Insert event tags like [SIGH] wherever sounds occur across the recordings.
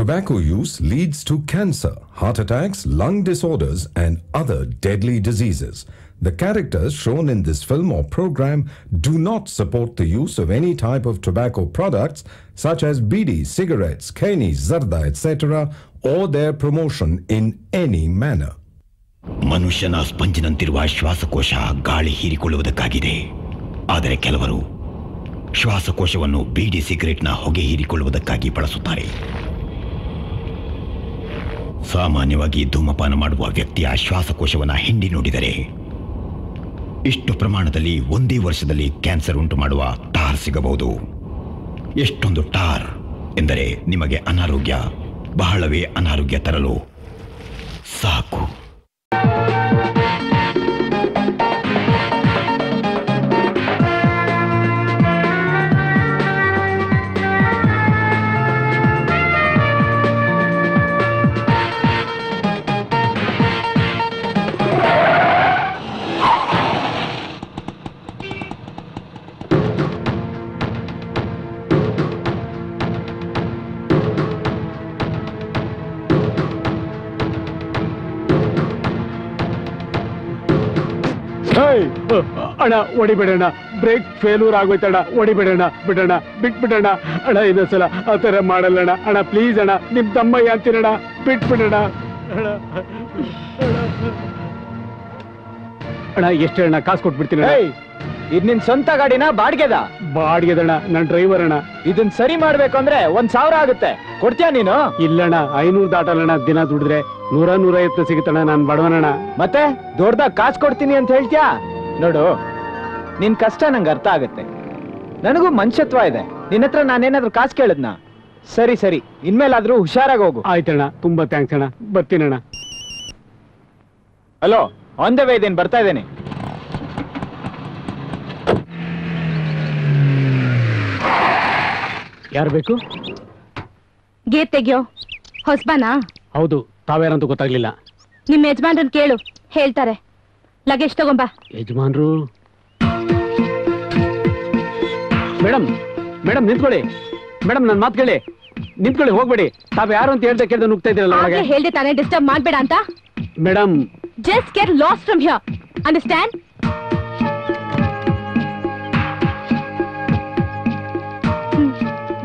Tobacco use leads to cancer, heart attacks, lung disorders, and other deadly diseases. The characters shown in this film or program do not support the use of any type of tobacco products such as bidi, cigarettes, keni, zarda, etc., or their promotion in any manner. ಮನುಷ್ಯನ ಸ್ಪಂಜಿನಂತಿರುವ ಶ್ವಾಸಕೋಶ ಗಾಳಿ ಹೀರಿಕೊಳ್ಳುವುದಕ್ಕಾಗಿದೆ ಆದರೆ ಕೆಲವರು ಶ್ವಾಸಕೋಶವನ್ನು ಬೀಡಿ ಸಿಗರೆಟ್ನ ಹೊಗೆ ಹೀರಿಕೊಳ್ಳುವುದಕ್ಕಾಗಿ ಬಳಸುತ್ತಾರೆ ಸಾಮಾನ್ಯವಾಗಿ ಧೂಮಪಾನ ಮಾಡುವ ವ್ಯಕ್ತಿಯ ಶ್ವಾಸಕೋಶವನ್ನು ಹಿಂಡಿ ನೋಡಿದರೆ ಇಷ್ಟು ಪ್ರಮಾಣದಲ್ಲಿ ಒಂದೇ ವರ್ಷದಲ್ಲಿ ಕ್ಯಾನ್ಸರ್ ಉಂಟು ಮಾಡುವ ಟಾರ್ ಸಿಗಬಹುದು. ಎಷ್ಟೊಂದು ಟಾರ್ ಎಂದರೆ ನಿಮಗೆ ಅನಾರೋಗ್ಯ, ಬಹಳವೇ ಅನಾರೋಗ್ಯ ತರಲು ಸಾಕು. ಅಣ್ಣ ಹೊಡಿಬೇಡಣ್ಣ. ಬ್ರೇಕ್ ಫೇಲ್ಯೂರ್ ಆಗೋಯ್ತಣ್ಣ ಹೊಡಿಬೇಡಣ್ಣ ಬಿಡೋಣ ಬಿಟ್ಬಿಡೋಣ ಅಣ್ಣ ಇನ್ನೊಂದ್ಸಲ ಆ ಥರ ಮಾಡಲ್ಲಣ್ಣ. ಅಣ್ಣ ಪ್ಲೀಸ್ ಅಣ್ಣ ನಿಮ್ಮ ತಮ್ಮ ಅಂತೀನಣ್ಣ ಬಿಟ್ಬಿಡೋಣ ಅಣ್ಣ ಅಣ್ಣ ಎಷ್ಟು ಅಣ್ಣ ಕಾಸು ಕೊಟ್ಬಿಡ್ತೀನಿ ಇದ್ ನಿನ್ ಸ್ವಂತ ಗಾಡಿನ ಬಾಡ್ಗೆದ? ಬಾಡಿಗೆದಣ್ಣ ನನ್ನ ಡ್ರೈವರ್ ಅಣ್ಣ. ಇದನ್ ಸರಿ ಮಾಡ್ಬೇಕು ಅಂದ್ರೆ ಒಂದ್ ಸಾವಿರ ಆಗುತ್ತೆ. ಕೊಡ್ತೀಯ ನೀನು? ಇಲ್ಲಣ್ಣ ಐನೂರು ದಾಟಲ್ಲಣ್ಣ. ದಿನ ದುಡಿದ್ರೆ ನೂರ ನೂರೈವತ್ತು ಸಿಗುತ್ತಣ್ಣ ನಾನು ಬಡವನಣ್ಣ. ಮತ್ತೆ ದೊಡ್ಡದಾಗ ಕಾಸು ಕೊಡ್ತೀನಿ ಅಂತ ಹೇಳ್ತೀಯಾ? ನೋಡು ನಿನ್ ಕಷ್ಟ ನಂಗೆ ಅರ್ಥ ಆಗುತ್ತೆ. ನನಗೂ ಮನುಷ್ಯತ್ವ ಇದೆ. ನಿನ್ನ ಹತ್ರ ನಾನೇನಾದ್ರೂ ಕಾಸು ಕೇಳದ್ನ? ಸರಿ ಸರಿ. ಇನ್ಮೇಲಾದ್ರೂ ಹುಷಾರಾಗಿ ಹೋಗು. ಆಯ್ತಣ್ಣ ತುಂಬಾ ಥ್ಯಾಂಕ್ಸ್ ಅಣ್ಣ. ಬರ್ತೀನಣ್ಣ. ಹಲೋ ಆನ್ ದ ವೇ ಇದೇನು ಬರ್ತಾ ಇದ್ದೇನೆ? ಯಾರು ಬೇಕು? ಗೇಟ್ ತೆಗಿಯೋ. ಹೊಸ್ಬಾನಾ? ಹೌದು ತಾವ್ಯಾರಂತೂ ಗೊತ್ತಾಗ್ಲಿಲ್ಲ. ನಿಮ್ ಯಜಮಾನ್ರನ್ ಕೇಳು ಹೇಳ್ತಾರೆ. ಲಗೇಜ್ ತಗೊಂಬಾ. ಯಜಮಾನ್ರು. ಮೇಡಮ್ ಮೇಡಮ್ ನಿಂತ್ಕೊಳ್ಳಿ. ಮೇಡಮ್ ನನ್ನ ಮಾತು ಕೇಳಿ. ನಿಂತ್ಕೊಳ್ಳಿ ಹೋಗ್ಬೇಡಿ. ತಾವ್ ಯಾರು ಅಂತ ಹೇಳ್ದೆ ಕೇಳ್ದೆ ನುಗ್ತಾ ಇದ್ದೀರಲ್ಲ ಒಳಗೆ? ಹೇಳ್ದೆ ತಾನೇ ಡಿಸ್ಟರ್ಬ್ ಮಾಡ್ಬೇಡ ಅಂತ. Madam just get lost from here understand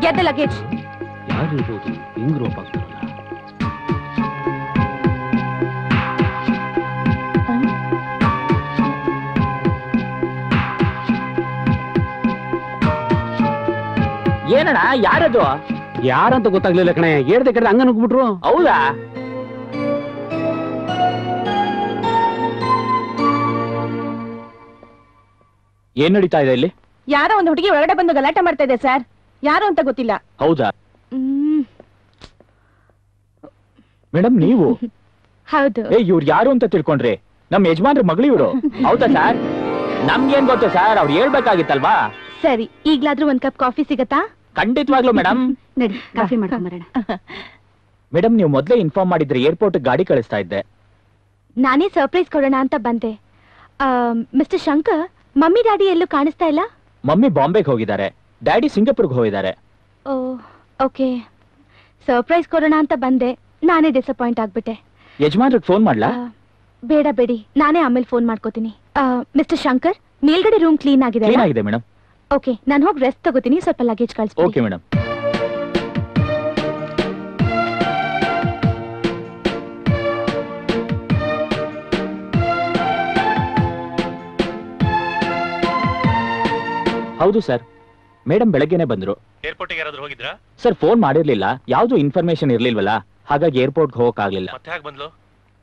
get the luggage. ಯಾರು ಇರ್ಬೋದು ಹಿಂಗ್ ರೋಪ್ ಏನಣ್ಣ ಯಾರದು? ಯಾರಂತ ಗೊತ್ತಾಗ್ಲಿಲ್ಲ ಕಣೆ. ಹೇಳ್ದೆ ಕಡೆ ಹಂಗ ನುಗ್ಬಿಟ್ರು ಹೌದಾ? ಏನ್ ನಡೀತಾ ಇದೆ ಇಲ್ಲಿ? ಯಾರೋ ಒಂದು ಹುಡುಗಿ ಒಳಗಡೆ ಬಂದು ಗಲಾಟೆ ಮಾಡ್ತಾ ಇದೆ ಸರ್. ಯಾರು ಅಂತ ಗೊತ್ತಿಲ್ಲ. ಹೌದಾ? ಹ್ಮ್. ಮೇಡಮ್ ನೀವು? [LAUGHS] ಹೌದು. ಏ ಇವ್ರು ಯಾರು ಅಂತ ತಿಳ್ಕೊಂಡ್ರಿ? ನಮ್ ಯಜಮಾನ್ರ ಮಗಳು ಇವ್ರು. ಹೌದಾ ಸರ್? ನಮ್ಗೇನ್ ಗೊತ್ತು ಸರ್? ಅವ್ರು ಹೇಳ್ಬೇಕಾಗಿತ್ತಲ್ವಾ? ಸರಿ ಈಗ್ಲಾದ್ರೂ ಒಂದ್ ಕಪ್ ಕಾಫಿ ಸಿಗತ್ತಾ? ಖಂಡಿತವಾಗ್ಲೂ ಮೇಡಮ್ ನಡಿ ಕಾಫಿ ಮಾಡ್ಕೊಂಬರೋಣ ಮೇಡಮ್ ನೀವು ಮೊದಲೇ ಇನ್ಫಾರ್ಮ್ ಮಾಡಿದ್ರೆ ಏರ್ಪೋರ್ಟ್ ಗಾಡಿ ಕಳಿಸ್ತಾ ಇದ್ದೆ. ನಾನೇ ಸರ್ಪ್ರೈಸ್ ಕೊಡೋಣ ಅಂತ ಬಂದೆ. ಮಿಸ್ಟರ್ ಶಂಕರ್ ಮಮ್ಮಿ ಡ್ಯಾಡಿ ಎಲ್ಲೂ ಕಾಣಿಸ್ತಾ ಇಲ್ಲ? ಮಮ್ಮಿ ಬಾಂಬೆಗೆ ಹೋಗಿದ್ದಾರೆ. ಡ್ಯಾಡಿ ಸಿಂಗಾಪುರ್ಗೆ ಹೋಗಿದ್ದಾರೆ. ಓ ಓಕೆ. ಸರ್ಪ್ರೈಸ್ ಕೊಡೋಣ ಅಂತ ಬಂದೆ. ನಾನೇ ಡಿಸಪಾಯಿಂಟ್ ಆಗ್ಬಿಟ್ಟೆ. ಯಜಮಾನ್ರಿಗೆ ಫೋನ್ ಮಾಡ್ಲಾ? ಬೇಡ ಬೇಡಿ. ನಾನೇ ಆಮೇಲೆ ಫೋನ್ ಮಾಡ್ಕೋತೀನಿ. ಮಿಸ್ಟರ್ ಶಂಕರ್ ಮೇಲ್ಗಡೆ ರೂಮ್ ಕ್ಲೀನ್ ಆಗಿದೆ ಕ್ಲೀನ್ ಆಗಿದೆ ಮೇಡಮ್ ಓಕೆ ನಾನು ಹೋಗಿ ರೆಸ್ಟ್ ತಗೋತೀನಿ ಸ್ವಲ್ಪ ಲಗೇಜ್ ಓಕೆ ಕಳಿಸ್ಬಿಡಿ ಮೇಡಮ್ ಹೌದು ಸರ್ ಮೇಡಮ್ ಬೆಳಗ್ಗೆನೆ ಬಂದ್ರು. ಏರ್ಪೋರ್ಟಿಗೆ ಯಾರಾದ್ರೂ ಹೋಗಿದ್ರಾ? ಸರ್ ಫೋನ್ ಮಾಡಿರ್ಲಿಲ್ಲ. ಯಾವ್ದು ಇನ್ಫಾರ್ಮೇಶನ್ ಇರ್ಲಿಲ್ವಲ್ಲ? ಹಾಗಾಗಿ ಏರ್ಪೋರ್ಟ್ಗೆ ಹೋಗಕ್ ಆಗ್ಲಿಲ್ಲ ಮತ್ತೆ ಹೇಗೆ ಬಂದ್ಲು?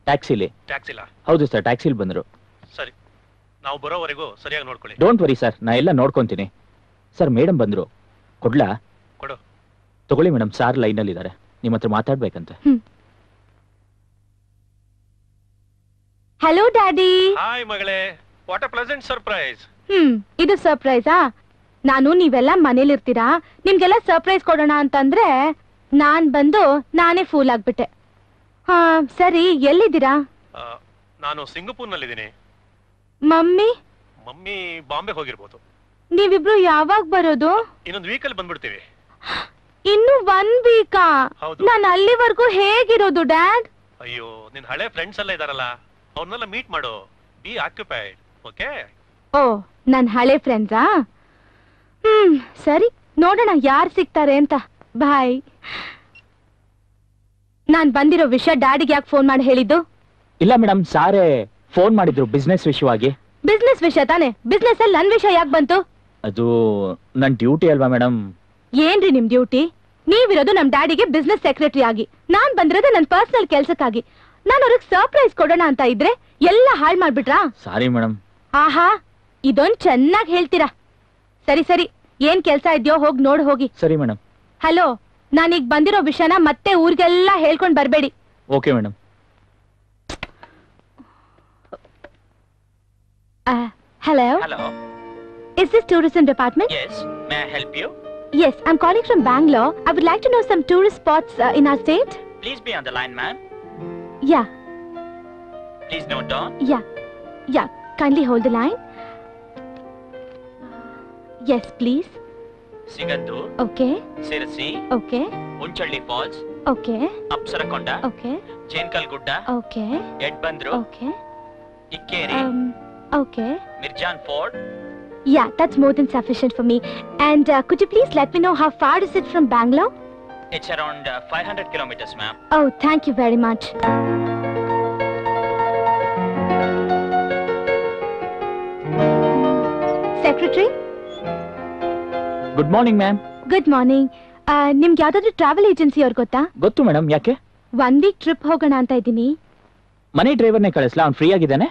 ಟ್ಯಾಕ್ಸಿಲಿ ಟ್ಯಾಕ್ಸಿಲ ಇಲ್ಲ ಹೌದು ಸರ್ ಟ್ಯಾಕ್ಸಿಲಿ ಬಂದ್ರು. ಸರಿ. ನಾವು ಬರೋವರೆಗೂ ಸರಿಯಾಗಿ ನೋಡ್ಕೊಳ್ಳಿ. ಡೋಂಟ್ ವರಿ ಸರ್ ನಾ ಎಲ್ಲ ನೋಡ್ಕೊಂತೀನಿ. ಸರ್ ಮೇಡಮ್ ಬಂದ್ರು. ಕೊಡ್ಲಾ? ಕೊಡು. ತಗೊಳ್ಳಿ ಮೇಡಮ್ ಸಾರ್ ಅಲ್ಲಿ ಇದ್ದಾರೆ ನಿಮ್ ಹತ್ರ ಮಾತಾಡ್ಬೇಕಂತೆ. Hello daddy. ಹಾಯ್ ಮಗಳೇ. What a pleasant surprise hmm ಇದು ಸರ್ಪ್ರೈಸಾ? ನಾನು ನೀವೆಲ್ಲ ಮನೇಲಿರ್ತೀರಾ? ನಿಮ್ಗೆಲ್ಲ ಸರ್ಪ್ರೈಸ್ ಕೊಡೋಣ ಅಂತಂದ್ರೆ ನಾನ್ ಬಂದು ನಾನೇ ಫೂಲ್ ಆಗ್ಬಿಟ್ಟೆ. ಹಾ ಸರಿ ಎಲ್ಲಿದ್ದೀರಾ? ನಾನು ಸಿಂಗಪುರ್ನಲ್ಲಿದ್ದೀನಿ. ಮಮ್ಮಿ? ಮಮ್ಮಿ ಬಾಂಬೆ ಹೋಗಿರ್ಬೋದು. ನೀವಿಬ್ರು ಯಾವಾಗ ಬರೋದು? ಇನ್ನೊಂದು ವೀಕಲ್ಲಿ ಬಂದ್ಬಿಡ್ತೀವಿ. ಇನ್ನು ಒನ್ ವೀಕಾ ಹೌದು. ನಾನು ಅಲ್ಲಿವರೆಗೂ ಹೇಗಿರೋದು ಡ್ಯಾಡ್? ಅಯ್ಯೋ ನಿನ್ ಹಳೆ ಫ್ರೆಂಡ್ಸ್ ಎಲ್ಲ ಇದಾರಲ್ಲ ಅವ್ರನ್ನೆಲ್ಲ ಮೀಟ್ ಮಾಡು. ಬಿ ಆಕ್ಯುಪೈಡ್ ಓಕೆ ಓ ನನ್ ಹಳೆ ಫ್ರೆಂಡ್ಸಾ ಹ್ಮ್ ಸರಿ ನೋಡೋಣ ಯಾರು ಸಿಗ್ತಾರೆ ಅಂತ. ಬಾಯ್ ನಾನ್ ಬಂದಿರೋ ವಿಷಯ ಡ್ಯಾಡಿಗೆ ಯಾಕೆ ಫೋನ್ ಮಾಡಿ ಹೇಳಿದ್ದು? ಇಲ್ಲ ಮೇಡಮ್ ಸಾರೇ ಫೋನ್ ಮಾಡಿದ್ರು ಬಿಸ್ನೆಸ್ ವಿಷಯವಾಗಿ. ಬಿಸ್ನೆಸ್ ವಿಷಯ ತಾನೆ? ಬಿಸ್ನೆಸ್ ಅಲ್ಲಿ ನನ್ ವಿಷಯ ಯಾಕೆ ಬಂತು? ಅದು ನನ್ ಡ್ಯೂಟಿ ಅಲ್ವಾ ಮೇಡಮ್ ಏನ್ರಿ ನಿಮ್ ಡ್ಯೂಟಿ? ನೀವಿರೋದು ನಮ್ ಡ್ಯಾಡಿಗೆ ಬಿಸ್ನೆಸ್ ಸೆಕ್ರೆಟರಿ ಆಗಿ. ನಾನ್ ಬಂದಿರೋದು ನನ್ ಪರ್ಸನಲ್ ಕೆಲ್ಸಕ್ಕಾಗಿ. ನಾನು ಅವ್ರಿಗೆ ಸರ್ಪ್ರೈಸ್ ಕೊಡೋಣ ಅಂತ ಇದ್ರೆ ಎಲ್ಲ ಹಾಳ್ ಮಾಡ್ಬಿಟ್ರಾ? ಸಾರಿ ಮೇಡಮ್ ಆಹಾ ಇದೊಂದ್ ಚೆನ್ನಾಗ್ ಹೇಳ್ತೀರಾ. ಸರಿ ಸರಿ. ಏನ್ ಕೆಲ್ಸ ಇದೆಯೋ ಹೋಗ್ ನೋಡ್ ಹೋಗಿ. ಸರಿ ಮೇಡಮ್ ಹಲೋ ನಾನೀಗ ಬಂದಿರೋ ವಿಷಯನ ಮತ್ತೆ ಊರಿಗೆಲ್ಲ ಹೇಳ್ಕೊಂಡ್ ಬರ್ಬೇಡಿ. Okay madam hello? Hello. Is this tourism department? Yes. May I help you? Yes, I'm calling from Bangalore. I would like to know some tourist spots uh, in our state. Please be on the line, ma'am. Yeah. Please note down. Yeah. Yeah. Kindly hold the line. Yes, please. Sigandur. Okay. Sirasi. Okay. Unchalli Falls. Okay. Apsarakonda. Okay. Chenkal Gudda. Okay. Edbandru. Okay. Ikkeri. Um, okay. Mirjan Fort. Yeah, that's more than sufficient for me. And uh, could you please let me know how far is it from Bangalore? It's around uh, 500 kilometers, ma'am. Oh, thank you very much. Secretary, good morning ma'am good morning ನಿಮ್ಗೆ ಯಾವ್ದಾದ್ರು travel agency ಅವ್ರು ಗೊತ್ತಾ ಗೊತ್ತು madam ಯಾಕೆ one week trip ಹೋಗೋಣ ಅಂತ ಇದ್ದೀನಿ ಮನೆ ಡ್ರೈವರ್ನೇ ಕಳಿಸ್ಲಾ ಅವ್ನು ಫ್ರೀ ಆಗಿದ್ದಾನೆ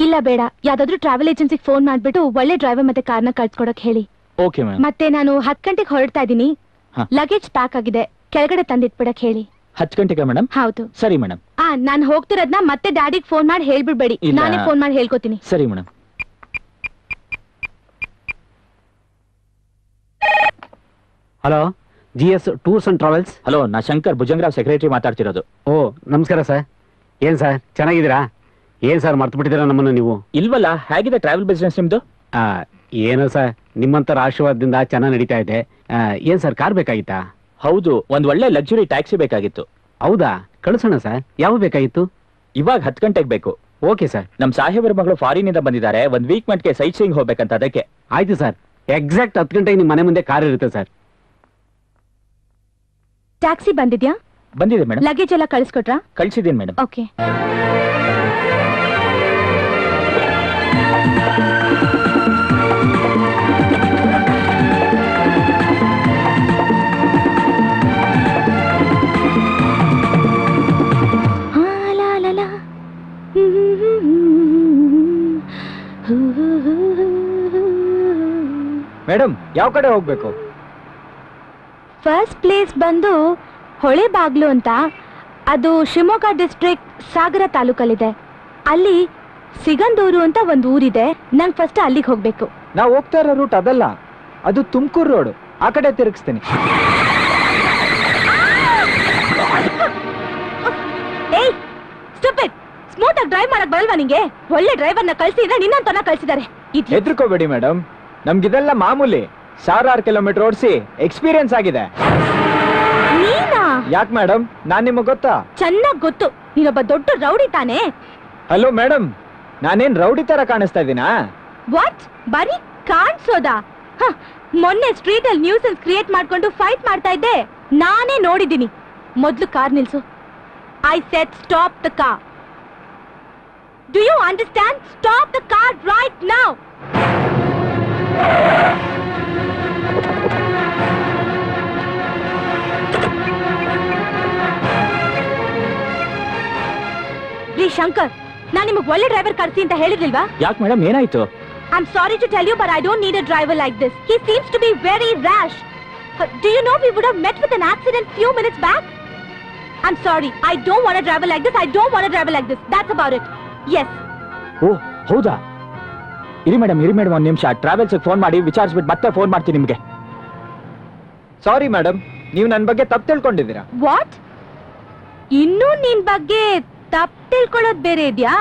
ಇಲ್ಲ ಬೇಡ ಯಾವ್ದಾದ್ರು ಟ್ರಾವೆಲ್ ಏಜೆನ್ಸಿಗೆ ಫೋನ್ ಮಾಡ್ಬಿಟ್ಟು ಒಳ್ಳೆ ಡ್ರೈವರ್ ಮತ್ತೆ ಕಾರ್ನ ಕಳ್ಸ್ಕೊಡಕ್ ಹೇಳಿ. ಓಕೆ ಮ್ಯಾಮ್ ಮತ್ತೆ ನಾನು ಹತ್ತು ಗಂಟೆಗೆ ಹೊರಡ್ತಾ ಇದ್ದೀನಿ ಹ. ಲಗೇಜ್ ಪ್ಯಾಕ್ ಆಗಿದೆ ಕೆಳಗಡೆ ತಂದಿಟ್ಬಿಡಕ್ ಹೇಳಿ. ಹತ್ತು ಗಂಟೆಗೆ ಮೇಡಮ್ ಹೌದು. ಸರಿ ಮೇಡಮ್ ಆ ನಾನ್ ಹೋಗ್ತಿರೋದ್ನ ಮತ್ತೆ ಡ್ಯಾಡಿಗ್ ಫೋನ್ ಮಾಡಿ ಹೇಳ್ಬಿಡ್ಬೇಡಿ. ಇಲ್ಲ. ನಾನೇ ಫೋನ್ ಮಾಡಿ ಹೇಳ್ಕೊತೀನಿ. ಸರಿ madam hello G S tours and travels hello ನಾ ಶಂಕರ್ ಭುಜಂಗರಾವ್ ಸೆಕ್ರೆಟರಿ ಮಾತಾಡ್ತಿರೋದು. ಓ ನಮಸ್ಕಾರ ಸರ್ ಏನ್ ಸರ್ ಚೆನ್ನಾಗಿದ್ದೀರಾ? ಏನ್ ಸರ್ ಮರ್ತು ಬಿಟ್ಟಿದ್ದೀರಾ ನಮ್ಮನ್ನ ನೀವು? ಇಲ್ವಲ್ಲ ಹೇಗಿದೆ ಟ್ರಾವೆಲ್ ಬಿಸ್ನೆಸ್ ನಿಮ್ದು? ಆ, ಏನೋ ಸರ್ ನಿಮ್ಮಂತರ ಆಶೀರ್ವಾದದಿಂದ ಚೆನ್ನಾಗಿ ನಡೀತಾ ಇದೆ. ಆ, ಏನ್ ಸರ್ ಕಾರ್ ಬೇಕಾಗಿತ್ತಾ? ಹೌದು ಒಂದ್ ಒಳ್ಳೆ ಲಕ್ಸುರಿ ಟ್ಯಾಕ್ಸಿ ಬೇಕಾಗಿತ್ತು. ಹೌದಾ? ಕಳಿಸೋಣ ಸರ್ ಯಾವ ಬೇಕಾಗಿತ್ತು? ಇವಾಗ ಹತ್ತು ಗಂಟೆಗೆ ಬೇಕು. Okay sir. ನಮ್ ಸಾಹೇಬರ ಮಗಳು ಫಾರಿನ್ ಇಂದ ಬಂದಿದ್ದಾರೆ ಒಂದ್ ವೀಕ್ ಮಟ್ಗೆ ಸೈಟ್ ಸೀಯಿಂಗ್ ಹೋಗ್ಬೇಕಂತ ಅದಕ್ಕೆ. ಆಯ್ತು ಸರ್ ಎಕ್ಸಾಕ್ಟ್ ಹತ್ತು ಗಂಟೆಗೆ ನಿಮ್ಮ ಮನೆ ಮುಂದೆ ಕಾರ್ ಇರುತ್ತೆ ಸರ್. ಟ್ಯಾಕ್ಸಿ ಬಂದಿದ್ಯಾ? ಬಂದಿದೆ ಮೇಡಮ್ ಲಗೇಜ್ ಎಲ್ಲ ಕಳಿಸ್ಕೊಟ್ರಾ? ಕಳ್ಸಿದೀನಿ ಮೇಡಮ್ ಓಕೆ ಮೇಡಮ್ ಯಾವ ಕಡೆ ಹೋಗ್ಬೇಕು? ಫಸ್ಟ್ ಪ್ಲೇಸ್ ಬಂದು ಹೊಳೆ ಬಾಗ್ಲು ಅಂತ ಅದು ಶಿವಮೊಗ್ಗ ಡಿಸ್ಟ್ರಿಕ್ಟ್ ಸಾಗರ ತಾಲೂಕಲ್ಲಿದೆ. ಅಲ್ಲಿ ಸಿಗಂದೂರು ಅಂತ ಒಂದು ಊರಿದೆ. ನಂಗೆ ಫಸ್ಟ್ ಅಲ್ಲಿಗೆ ಹೋಗ್ಬೇಕು. ನಾವು ಹೋಗ್ತಾ ಇರೋ ರೂಟ್ ಅದಲ್ಲ. ಅದು ತುಮಕೂರು ರೋಡ್ ಆ ಕಡೆ ತಿರುಗಿಸ್ತೀನಿ. ಏಯ್ ಸ್ಟುಪಿಡ್ ಸ್ಮೂತ್ ಆಗಿ ಡ್ರೈವ್ ಮಾಡಕ್ ಬರಲ್ವಾ ನಿಂಗೆ? ಒಳ್ಳೆ ಡ್ರೈವರ್ನ ಕಳ್ಸಿದ್ರೆ ನಿನ್ನಂತನ ಕಳ್ಸಿದ್ದಾರೆ ಹೆದ್ರಕೋಬೇಡಿ ಹೆದರ್ಕೋಬೇಡಿ ಮೇಡಮ್. ನಮ್ಗಿದೆಲ್ಲ ಮಾಮೂಲಿ. ಸಾವಿರಾರು ಕಿಲೋಮೀಟರ್ ಓಡಿಸಿ ಎಕ್ಸ್ಪೀರಿಯನ್ಸ್ ಆಗಿದೆ. ನೀನಾ? ಯಾಕೆ ಮೇಡಮ್ ನಾನ್ ನಿಮಗೆ ಗೊತ್ತಾ? ಚೆನ್ನಾಗ್ ಗೊತ್ತು. ನೀನೊಬ್ಬ ದೊಡ್ಡ ರೌಡಿ ತಾನೆ. ಹಲೋ ಮೇಡಮ್ ನಾನೇನ್ ರೌಡಿ ತರ ಕಾಣಿಸ್ತಾ ಇದ್ದೀನಾ? ವಾಟ್ ಬರೀ ಕಾಣಿಸೋದಾ? ಹ, ಮೊನ್ನೆ ಸ್ಟ್ರೀಟ್ ಅಲ್ಲಿ ನ್ಯೂಸ್ ಕ್ರಿಯೇಟ್ ಮಾಡ್ಕೊಂಡು ಫೈಟ್ ಮಾಡ್ತಾ ಇದ್ದೆ. ನಾನೇ ನೋಡಿದ್ದೀನಿ. ಮೊದ್ಲು ಕಾರ್ ನಿಲ್ಸು. I said stop the car do you understand stop the car right now ರೀ ಶಂಕರ್ ನಾನ್ ನಿಮಗ್ ಒಳ್ಳೆ ಡ್ರೈವರ್ ಕರ್ಸಿ ಅಂತ ಹೇಳಿರ್ಲಿಲ್ವಾ ಯಾಕೆ ಮೇಡಮ್ ಏನಾಯ್ತು I'm sorry to tell you, but I don't need a driver like this. He seems to be very rash. Uh, do you know we would have met with an accident few minutes back? I'm sorry. I don't want a driver like this. I don't want a driver like this. That's about it. Yes. ಓ ಹೌದಾ ಇರಿ madam ಇರಿ madam ಒಂದು ನಿಮಿಷ. Travels phone ಮಾಡಿ ವಿಚಾರಿಸ್ಬಿಟ್ಟು ಮತ್ತೆ phone ಮಾಡ್ತೀನಿ ನಿಮಗೆ. Sorry madam ನೀವು ನನ್ನ ಬಗ್ಗೆ ತಪ್ಪು ತಿಳ್ಕೊಂಡಿದ್ದೀರಾ? ವಾಟ್ ಇನ್ನೂ ನಿನ್ ಬಗ್ಗೆ ತಪ್ಪು ತಿಳ್ಕೊಳ್ಳೋದ್ ಬೇರೆ ಇದ್ಯಾ.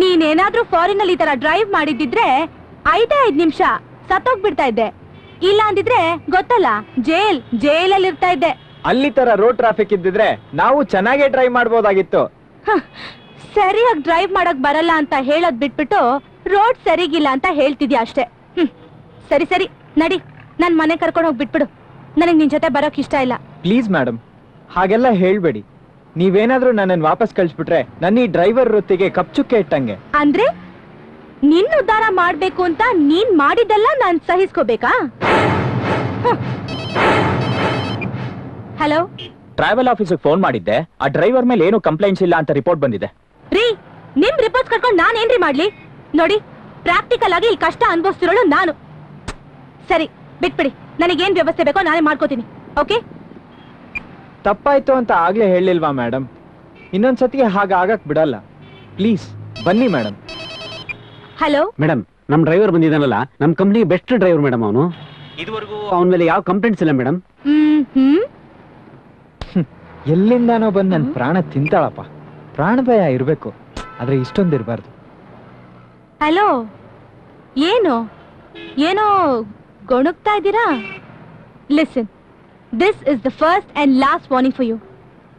ನೀನೇನಾದ್ರೂ ಫಾರಿನ್ ಅಲ್ಲಿ ಈ ತರ ಡ್ರೈವ್ ಮಾಡಿದ್ದಿದ್ರೆ ಐದೇ ಐದ್ ನಿಮಿಷ ಸತ್ತೋಗ್ಬಿಡ್ತಾ ಇದ್ದೆ. ಇಲ್ಲ ಅಂದಿದ್ರೆ ಗೊತ್ತಲ್ಲ ಜೈಲ್ ಜೈಲಲ್ಲಿ ಇರ್ತಾ ಇದ್ದೆ. ಅಲ್ಲಿ ತರ ರೋಡ್ ಟ್ರಾಫಿಕ್ ಇದ್ದಿದ್ರೆ ನಾವು ಚೆನ್ನಾಗೇ ಡ್ರೈವ್ ಮಾಡ್ಬೋದಾಗಿತ್ತು. ಹ, ಸರಿಯಾಗಿ ಡ್ರೈವ್ ಮಾಡಕ್ ಬರಲ್ಲ ಅಂತ ಹೇಳೋದ್ ಬಿಟ್ಬಿಟ್ಟು ರೋಡ್ ಸರಿಗಿಲ್ಲ ಅಂತ ಹೇಳ್ತಿದ್ಯಾ ಅಷ್ಟೇ. ಹ್ಮ್. ಸರಿ ಸರಿ. ನಡಿ. ನನ್ ಮನೆ ಕರ್ಕೊಂಡು ಹೋಗಿ ಬಿಟ್ಬಿಡು. ನನಗ್ ನಿನ್ ಜೊತೆ ಬರೋಕ್ ಇಷ್ಟ ಇಲ್ಲ. ಪ್ಲೀಸ್ ಮೇಡಮ್ ಹಾಗೆಲ್ಲ ಹೇಳ್ಬೇಡಿ. ನೀವೇನಾದ್ರೂ ನನ್ನನ್ನು ವಾಪಸ್ ಕಳಿಸ್ಬಿಟ್ರೆ ನನ್ನ ಈ ಡ್ರೈವರ್ ವೃತ್ತಿಗೆ ಕಪ್ಚುಕ್ಕೆ ಇಟ್ಟಂಗೆ. ಅಂದ್ರೆ? ನಿನ್ ಉದ್ಧಾರ ಮಾಡ್ಬೇಕು ಅಂತ ನೀನ್ ಮಾಡಿದ್ದೆಲ್ಲ ನಾನ್ ಸಹಿಸ್ಕೋಬೇಕಾ? ಹಲೋ ಟ್ರಾವೆಲ್ ಆಫೀಸಿಗೆ ಫೋನ್ ಮಾಡಿದ್ದೆ. ಆ ಡ್ರೈವರ್ ಮೇಲೆ ಏನು ಕಂಪ್ಲೇಂಟ್ಸ್ ಇಲ್ಲ ಅಂತ ರಿಪೋರ್ಟ್ ಬಂದಿದೆ. ರೀ ನಿಮ್ ರಿಪೋರ್ಟ್ಸ್ ಕರ್ಕೊಂಡು ನಾನೇನ್ರಿ ಏನ್ರಿ ಮಾಡ್ಲಿ? ನೋಡಿ ಪ್ರಾಕ್ಟಿಕಲ್ ಆಗಿ ಈ ಕಷ್ಟ ಅನುಭವಿಸ್ತಿರೋಳು ನಾನು. ಸರಿ ಬಿಟ್ಬಿಡಿ. ನನಗೇನ್ ವ್ಯವಸ್ಥೆ ಬೇಕೋ ನಾನೇ ಮಾಡ್ಕೋತೀನಿ. ಓಕೆ? ತಪ್ಪಾಯ್ತು ಅಂತ ಆಗ್ಲೇ ಹೇಳಿಲ್ವಾ ಮೇಡಮ್ ಇನ್ನೊಂದ್ಸತಿಗೆ ಹಾಗೆ ಆಗಕ್ ಬಿಡಲ್ಲ. ಪ್ಲೀಸ್ ಬನ್ನಿ ಮೇಡಮ್ ಹಲೋ ಮೇಡಮ್ ನಮ್ ಡ್ರೈವರ್ ಬಂದಿದ್ದಾನಲ್ಲ. ನಮ್ ಕಂಪ್ನಿ ಬೆಸ್ಟ್ ಡ್ರೈವರ್ ಮೇಡಮ್ ಅವನು. ಇದುವರೆಗೂ ಅವನ ಮೇಲೆ ಯಾವ ಕಂಪ್ಲೇಂಟ್ಸ್ ಇಲ್ಲ ಮೇಡಮ್ ಹ್ಮ್. ಹ್ಮ್ ಎಲ್ಲಿಂದಾನೋ ಬಂದ್ ನನ್ ಪ್ರಾಣ ತಿಂತಾಳಪ್ಪ. ಪ್ರಾಣ ಭಯ ಇರಬೇಕು ಆದ್ರೆ ಇಷ್ಟೊಂದು ಇರಬಾರ್ದು. ಹಲೋ ಏನು? ಏನೋ ಗೊಣಗ್ತಾ ಇದ್ದೀರಾ? Listen this is the first and last warning for you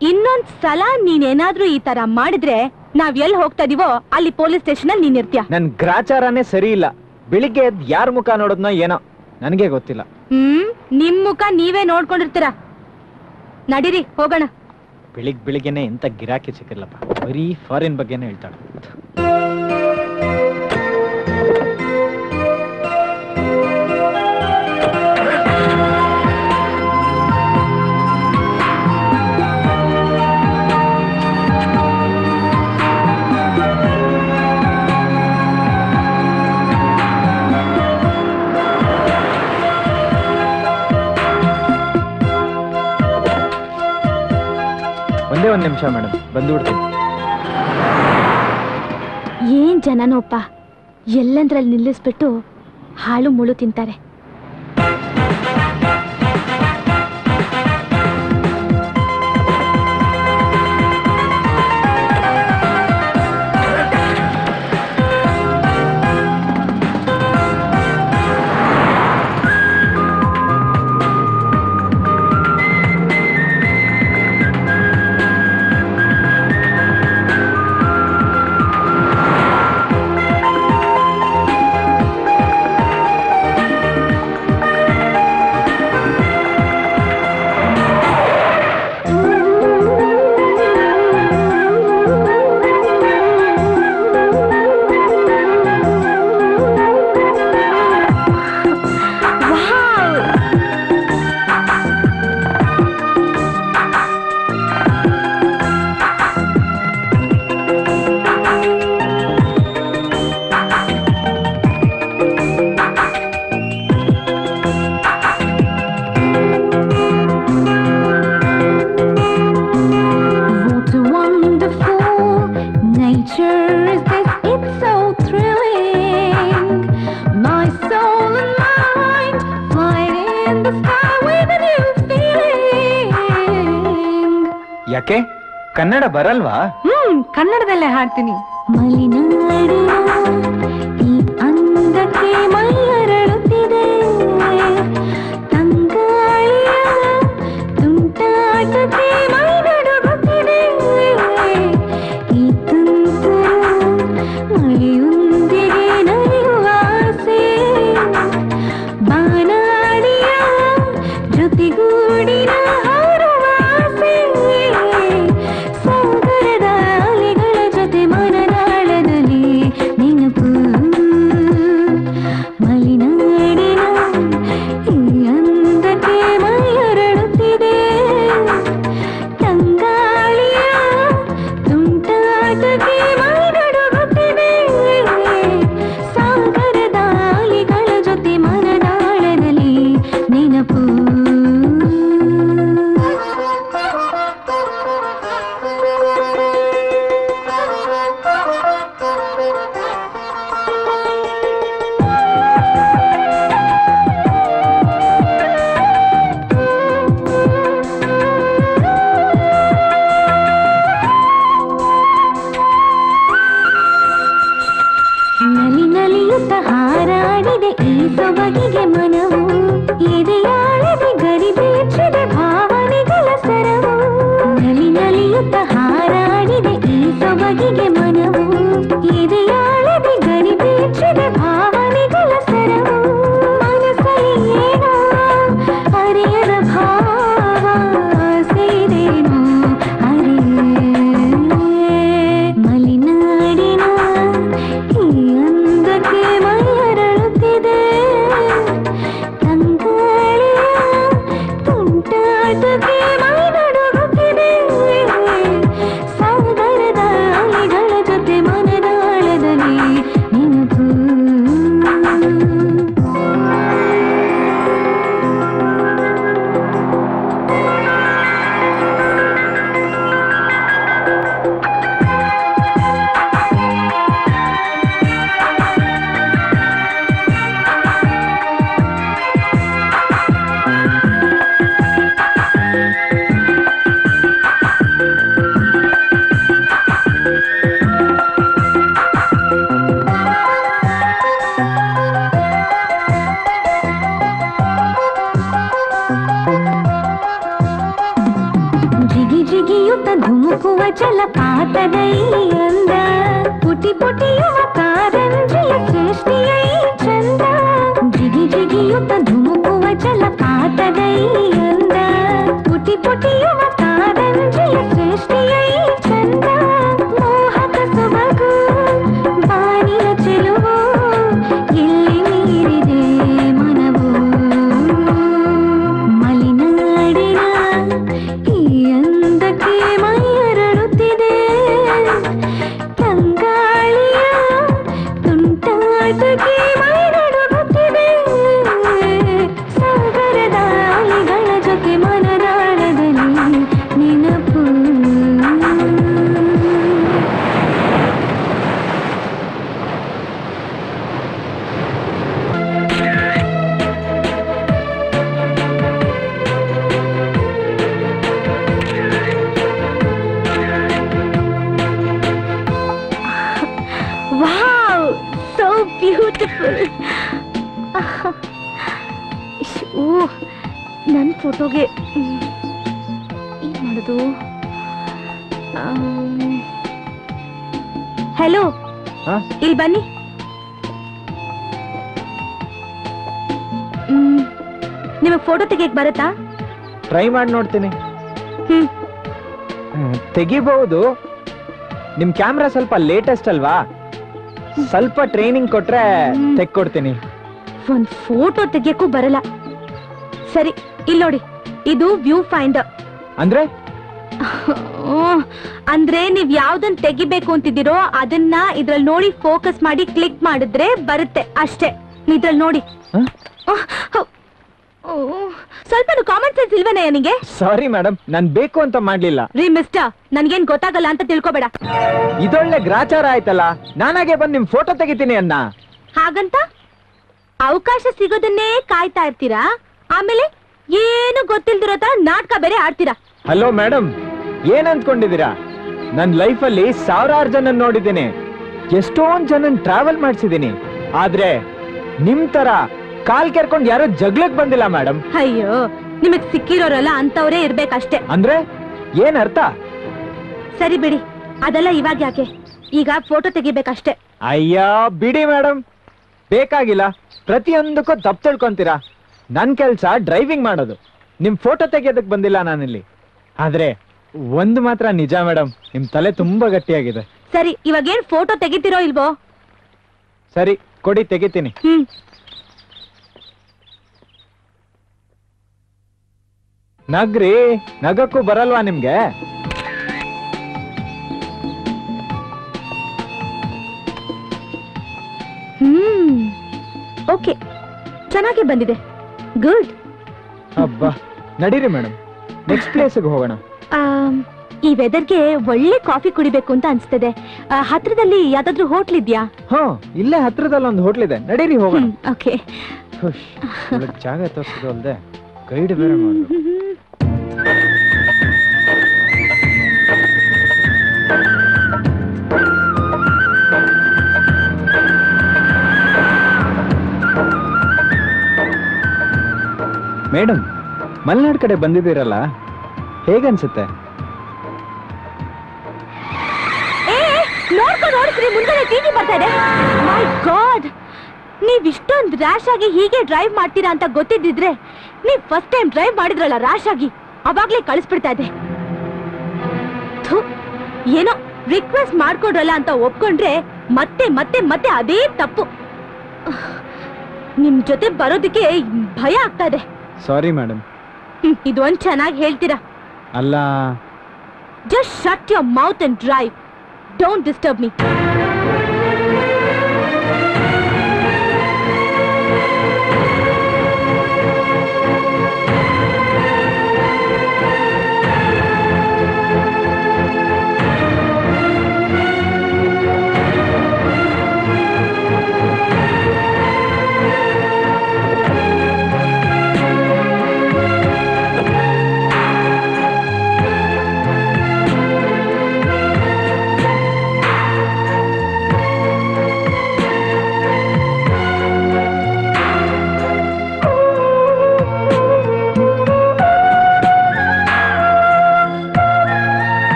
ಇನ್ನೊಂದ್ ಸಲ ನೀನೇನಾದ್ರೂ ಈ ತರ ಮಾಡಿದ್ರೆ ನಾವ್ ಎಲ್ಲಿ ಹೋಗ್ತಾ ಇದೀವೋ ಅಲ್ಲಿ ಪೊಲೀಸ್ ಸ್ಟೇಷನ್ ಅಲ್ಲಿ ನೀನ್ ಇರ್ತೀಯ. ನನ್ ಗ್ರಾಚಾರನೇ ಸರಿ ಇಲ್ಲ. ಬೆಳಿಗ್ಗೆ ಯಾರ ಮುಖ ನೋಡೋದ್ನೋ ಏನೋ ನನಗೆ ಗೊತ್ತಿಲ್ಲ. ಹ್ಮ್ ನಿಮ್ ಮುಖ ನೀವೇ ನೋಡ್ಕೊಂಡಿರ್ತೀರ? ನಡೀರಿ ಹೋಗೋಣ. ಬೆಳಿಗ್ ಬೆಳಿಗ್ಗೆನೆ ಎಂತ ಗಿರಾಕಿ ಸಿಕ್ಕಿಲ್ಲಪ್ಪ ಬರೀ ಫಾರಿನ್ ಬಗ್ಗೆನೇ ಹೇಳ್ತಾಳೆ. ನಿಮಿಷ ಮೇಡಮ್ ಬಂದ್ಬಿಡ್ತೀನಿ ಏನ್ ಜನನೋಪ್ಪ? ಎಲ್ಲಂದ್ರಲ್ಲಿ ನಿಲ್ಲಿಸ್ಬಿಟ್ಟು ಹಾಳು ಮುಳು ತಿಂತಾರೆ. ಬರಲ್ವಾ? ಹ್ಮ್ ಕನ್ನಡದಲ್ಲೇ ಹಾಡ್ತೀನಿ. ಮಲೆನಾಡಿನ ಮಾಡಿ ನೋಡ್ತೀನಿ. ತೆಗಿಬಹುದು ನಿಮ್ ಕ್ಯಾಮ್ರಾ ಸ್ವಲ್ಪ ಲೇಟೆಸ್ಟ್ ಅಲ್ವಾ? ಸ್ವಲ್ಪ ಟ್ರೈನಿಂಗ್ ಕೊಟ್ರೆ. ತೆಕ್ಕೊಡ್ತೀನಿ. ಒಂದ್ ಫೋಟೋ ತೆಗಿಯಕ್ಕೂ ಬರಲ್ಲ. ಸರಿ ಇಲ್ಲಿ ನೋಡಿ. ಇದು ವ್ಯೂ ಫೈಂಡರ್ ಅಂದ್ರೆ? ಅಂದ್ರೆ ನೀವ್ ಯಾವ್ದನ್ ತೆಗಿಬೇಕು ಅಂತಿದ್ದೀರೋ ಅದನ್ನ ಇದ್ರಲ್ಲಿ ನೋಡಿ ಫೋಕಸ್ ಮಾಡಿ ಕ್ಲಿಕ್ ಮಾಡಿದ್ರೆ ಬರುತ್ತೆ ಅಷ್ಟೇ. ಇದ್ರಲ್ಲಿ ನೋಡಿ. ಸ್ವಲ್ಪ ಕಾಮನ್ ಸೆನ್ಸ್ ಇಲ್ವೇನೆ ನನಗೆ ಸಾರಿ ಮೇಡಮ್ ನಾನ್ ಬೇಕು ಅಂತ ಮಾಡ್ಲಿಲ್ಲ. ರೀ ಮಿಸ್ಟರ್ ನನ್ಗೇನ್ ಗೊತ್ತಾಗಲ್ಲ ಅಂತ ತಿಳ್ಕೊಬೇಡ. ಇದೊಳ್ಳೆ ಗ್ರಾಚಾರ ಆಯ್ತಲ್ಲ? ನಾನಾಗೆ ಬಂದ್ ನಿಮ್ ಫೋಟೋ ತೆಗಿತೀನಿ ಅನ್ನ ಹಾಗಂತ? ಅವಕಾಶ ಸಿಗೋದನ್ನೇ ಕಾಯ್ತಾ ಇರ್ತೀರಾ? ಆಮೇಲೆ ಏನು ಗೊತ್ತಿಲ್ದಿರೋ ತರ ನಾಟಕ ಬೇರೆ ಆಡ್ತೀರಾ? ಹಲೋ ಮೇಡಮ್ ಏನ್ ಅಂದ್ಕೊಂಡಿದೀರಾ ನನ್ ಅಲ್ಲಿ ಸಾವಿರಾರು ಜನ ನೋಡಿದ್ದೀನಿ. ಎಷ್ಟೊಂದ್ ಜನನ್ ಟ್ರಾವೆಲ್ ಮಾಡಿಸಿದೀನಿ ಆದ್ರೆ ನಿಮ್ ತರ ಕಾಲ್ ಕೇರ್ಕೊಂಡು ಯಾರು ಜಗ್ಲಕ್ ಬಂದಿಲ್ಲ ಮೇಡಮ್ ಅಯ್ಯೋ ನಿಮಗ್ ಸಿಕ್ಕಿರೋರಲ್ಲ ಅಂತವ್ರೇ ಇರ್ಬೇಕಷ್ಟೇ. ಅಂದ್ರೆ ಏನ್ ಅರ್ಥ? ಸರಿ ಬಿಡಿ ಅದೆಲ್ಲ ಇವಾಗ ಯಾಕೆ? ಈಗ ಫೋಟೋ ತೆಗಿಬೇಕಷ್ಟೇ. ಅಯ್ಯ ಬಿಡಿ ಮೇಡಮ್ ಬೇಕಾಗಿಲ್ಲ ಪ್ರತಿಯೊಂದಕ್ಕೂ ತಪ್ಪು ತಿಳ್ಕೊಂತೀರಾ? ನನ್ ಕೆಲ್ಸ ಡ್ರೈವಿಂಗ್ ಮಾಡೋದು. ನಿಮ್ ಫೋಟೋ ತೆಗಿಯೋದಕ್ ಬಂದಿಲ್ಲ ನಾನಿಲ್ಲಿ. ಆದ್ರೆ ಒಂದು ಮಾತ್ರ ನಿಜ ಮೇಡಮ್ ನಿಮ್ ತಲೆ ತುಂಬಾ ಗಟ್ಟಿಯಾಗಿದೆ. ಸರಿ ಇವಾಗ ಏನ್ ಫೋಟೋ ತೆಗಿತೀರೋ ಇಲ್ವೋ? ಸರಿ ಕೊಡಿ ತೆಗಿತೀನಿ. ಹ್ಮ್. ನಗ್ರಿ ನಗಕ್ಕೂ ಬರಲ್ವಾ ನಿಮ್ಗೆ? ಹ್ಮ್ ಓಕೆ ಚೆನ್ನಾಗಿ ಬಂದಿದೆ. ಗುಡ್. ಅಬ್ಬಾ ನಡೀರಿ ಮೇಡಮ್ ನೆಕ್ಸ್ಟ್ ಪ್ಲೇಸ್ಗೆ ಹೋಗೋಣ. ಈ ವೆದರ್ಗೆ ಒಳ್ಳೆ ಕಾಫಿ ಕುಡಿಬೇಕು ಅಂತ ಅನ್ಸ್ತದೆ. ಆ, ಹತ್ರದಲ್ಲಿ ಯಾವ್ದಾದ್ರು ಹೋಟ್ಲ್ ಇದ್ಯಾ? ಹಾ ಇಲ್ಲೇ ಹತ್ರದಲ್ಲಿ ಒಂದು ಹೋಟ್ಲ್ ಇದೆ. ನಡೀರಿ ಹೋಗೋಣ. ಓಕೆ. ಜಾಗ ತೋರಿಸೋದು ಅಲ್ದೆ ಗೈಡ್ ಬೇರೆ ಮೇಡಮ್ ಮಲೆನಾಡ್ ಕಡೆ ಬಂದಿದ್ದೀರಲ್ಲ? ಹೇಗನ್ಸುತ್ತೆ ನೋಡ್ಕೊಂಡು ಮುಂದೆ ಮೈ ಗಾಡ್ ರ್ಯಾಶ್ ಆಗಿ ಹೀಗೆ ಡ್ರೈವ್ ಮಾಡ್ತೀರಾ ಅಂತ ಗೊತ್ತಿದ್ದಿದ್ರೆ ನೀವ್ ಫಸ್ಟ್ ಟೈಮ್ ಡ್ರೈವ್ ಮಾಡಿದ್ರಲ್ಲ ರಾಶ್ ಆಗಿ ಅವಾಗ್ಲೇ ಕಳಿಸ್ಬಿಡ್ತಾ ಇದೆ ಥು, ಏನೋ ರಿಕ್ವೆಸ್ಟ್ ಮಾಡ್ಕೊಡ್ರಲ್ಲ ಅಂತ ಒಪ್ಕೊಂಡ್ರೆ ಮತ್ತೆ ಮತ್ತೆ ಮತ್ತೆ ಅದೇ ತಪ್ಪು. ನಿಮ್ ಜೊತೆ ಬರೋದಕ್ಕೆ ಭಯ ಆಗ್ತಾ ಇದೆ. ಸಾರಿ ಮೇಡಮ್ ಇದೊಂದ್ ಚೆನ್ನಾಗಿ ಹೇಳ್ತೀರಾ? ಅಲ್ಲ. Just shut your mouth and drive don't disturb me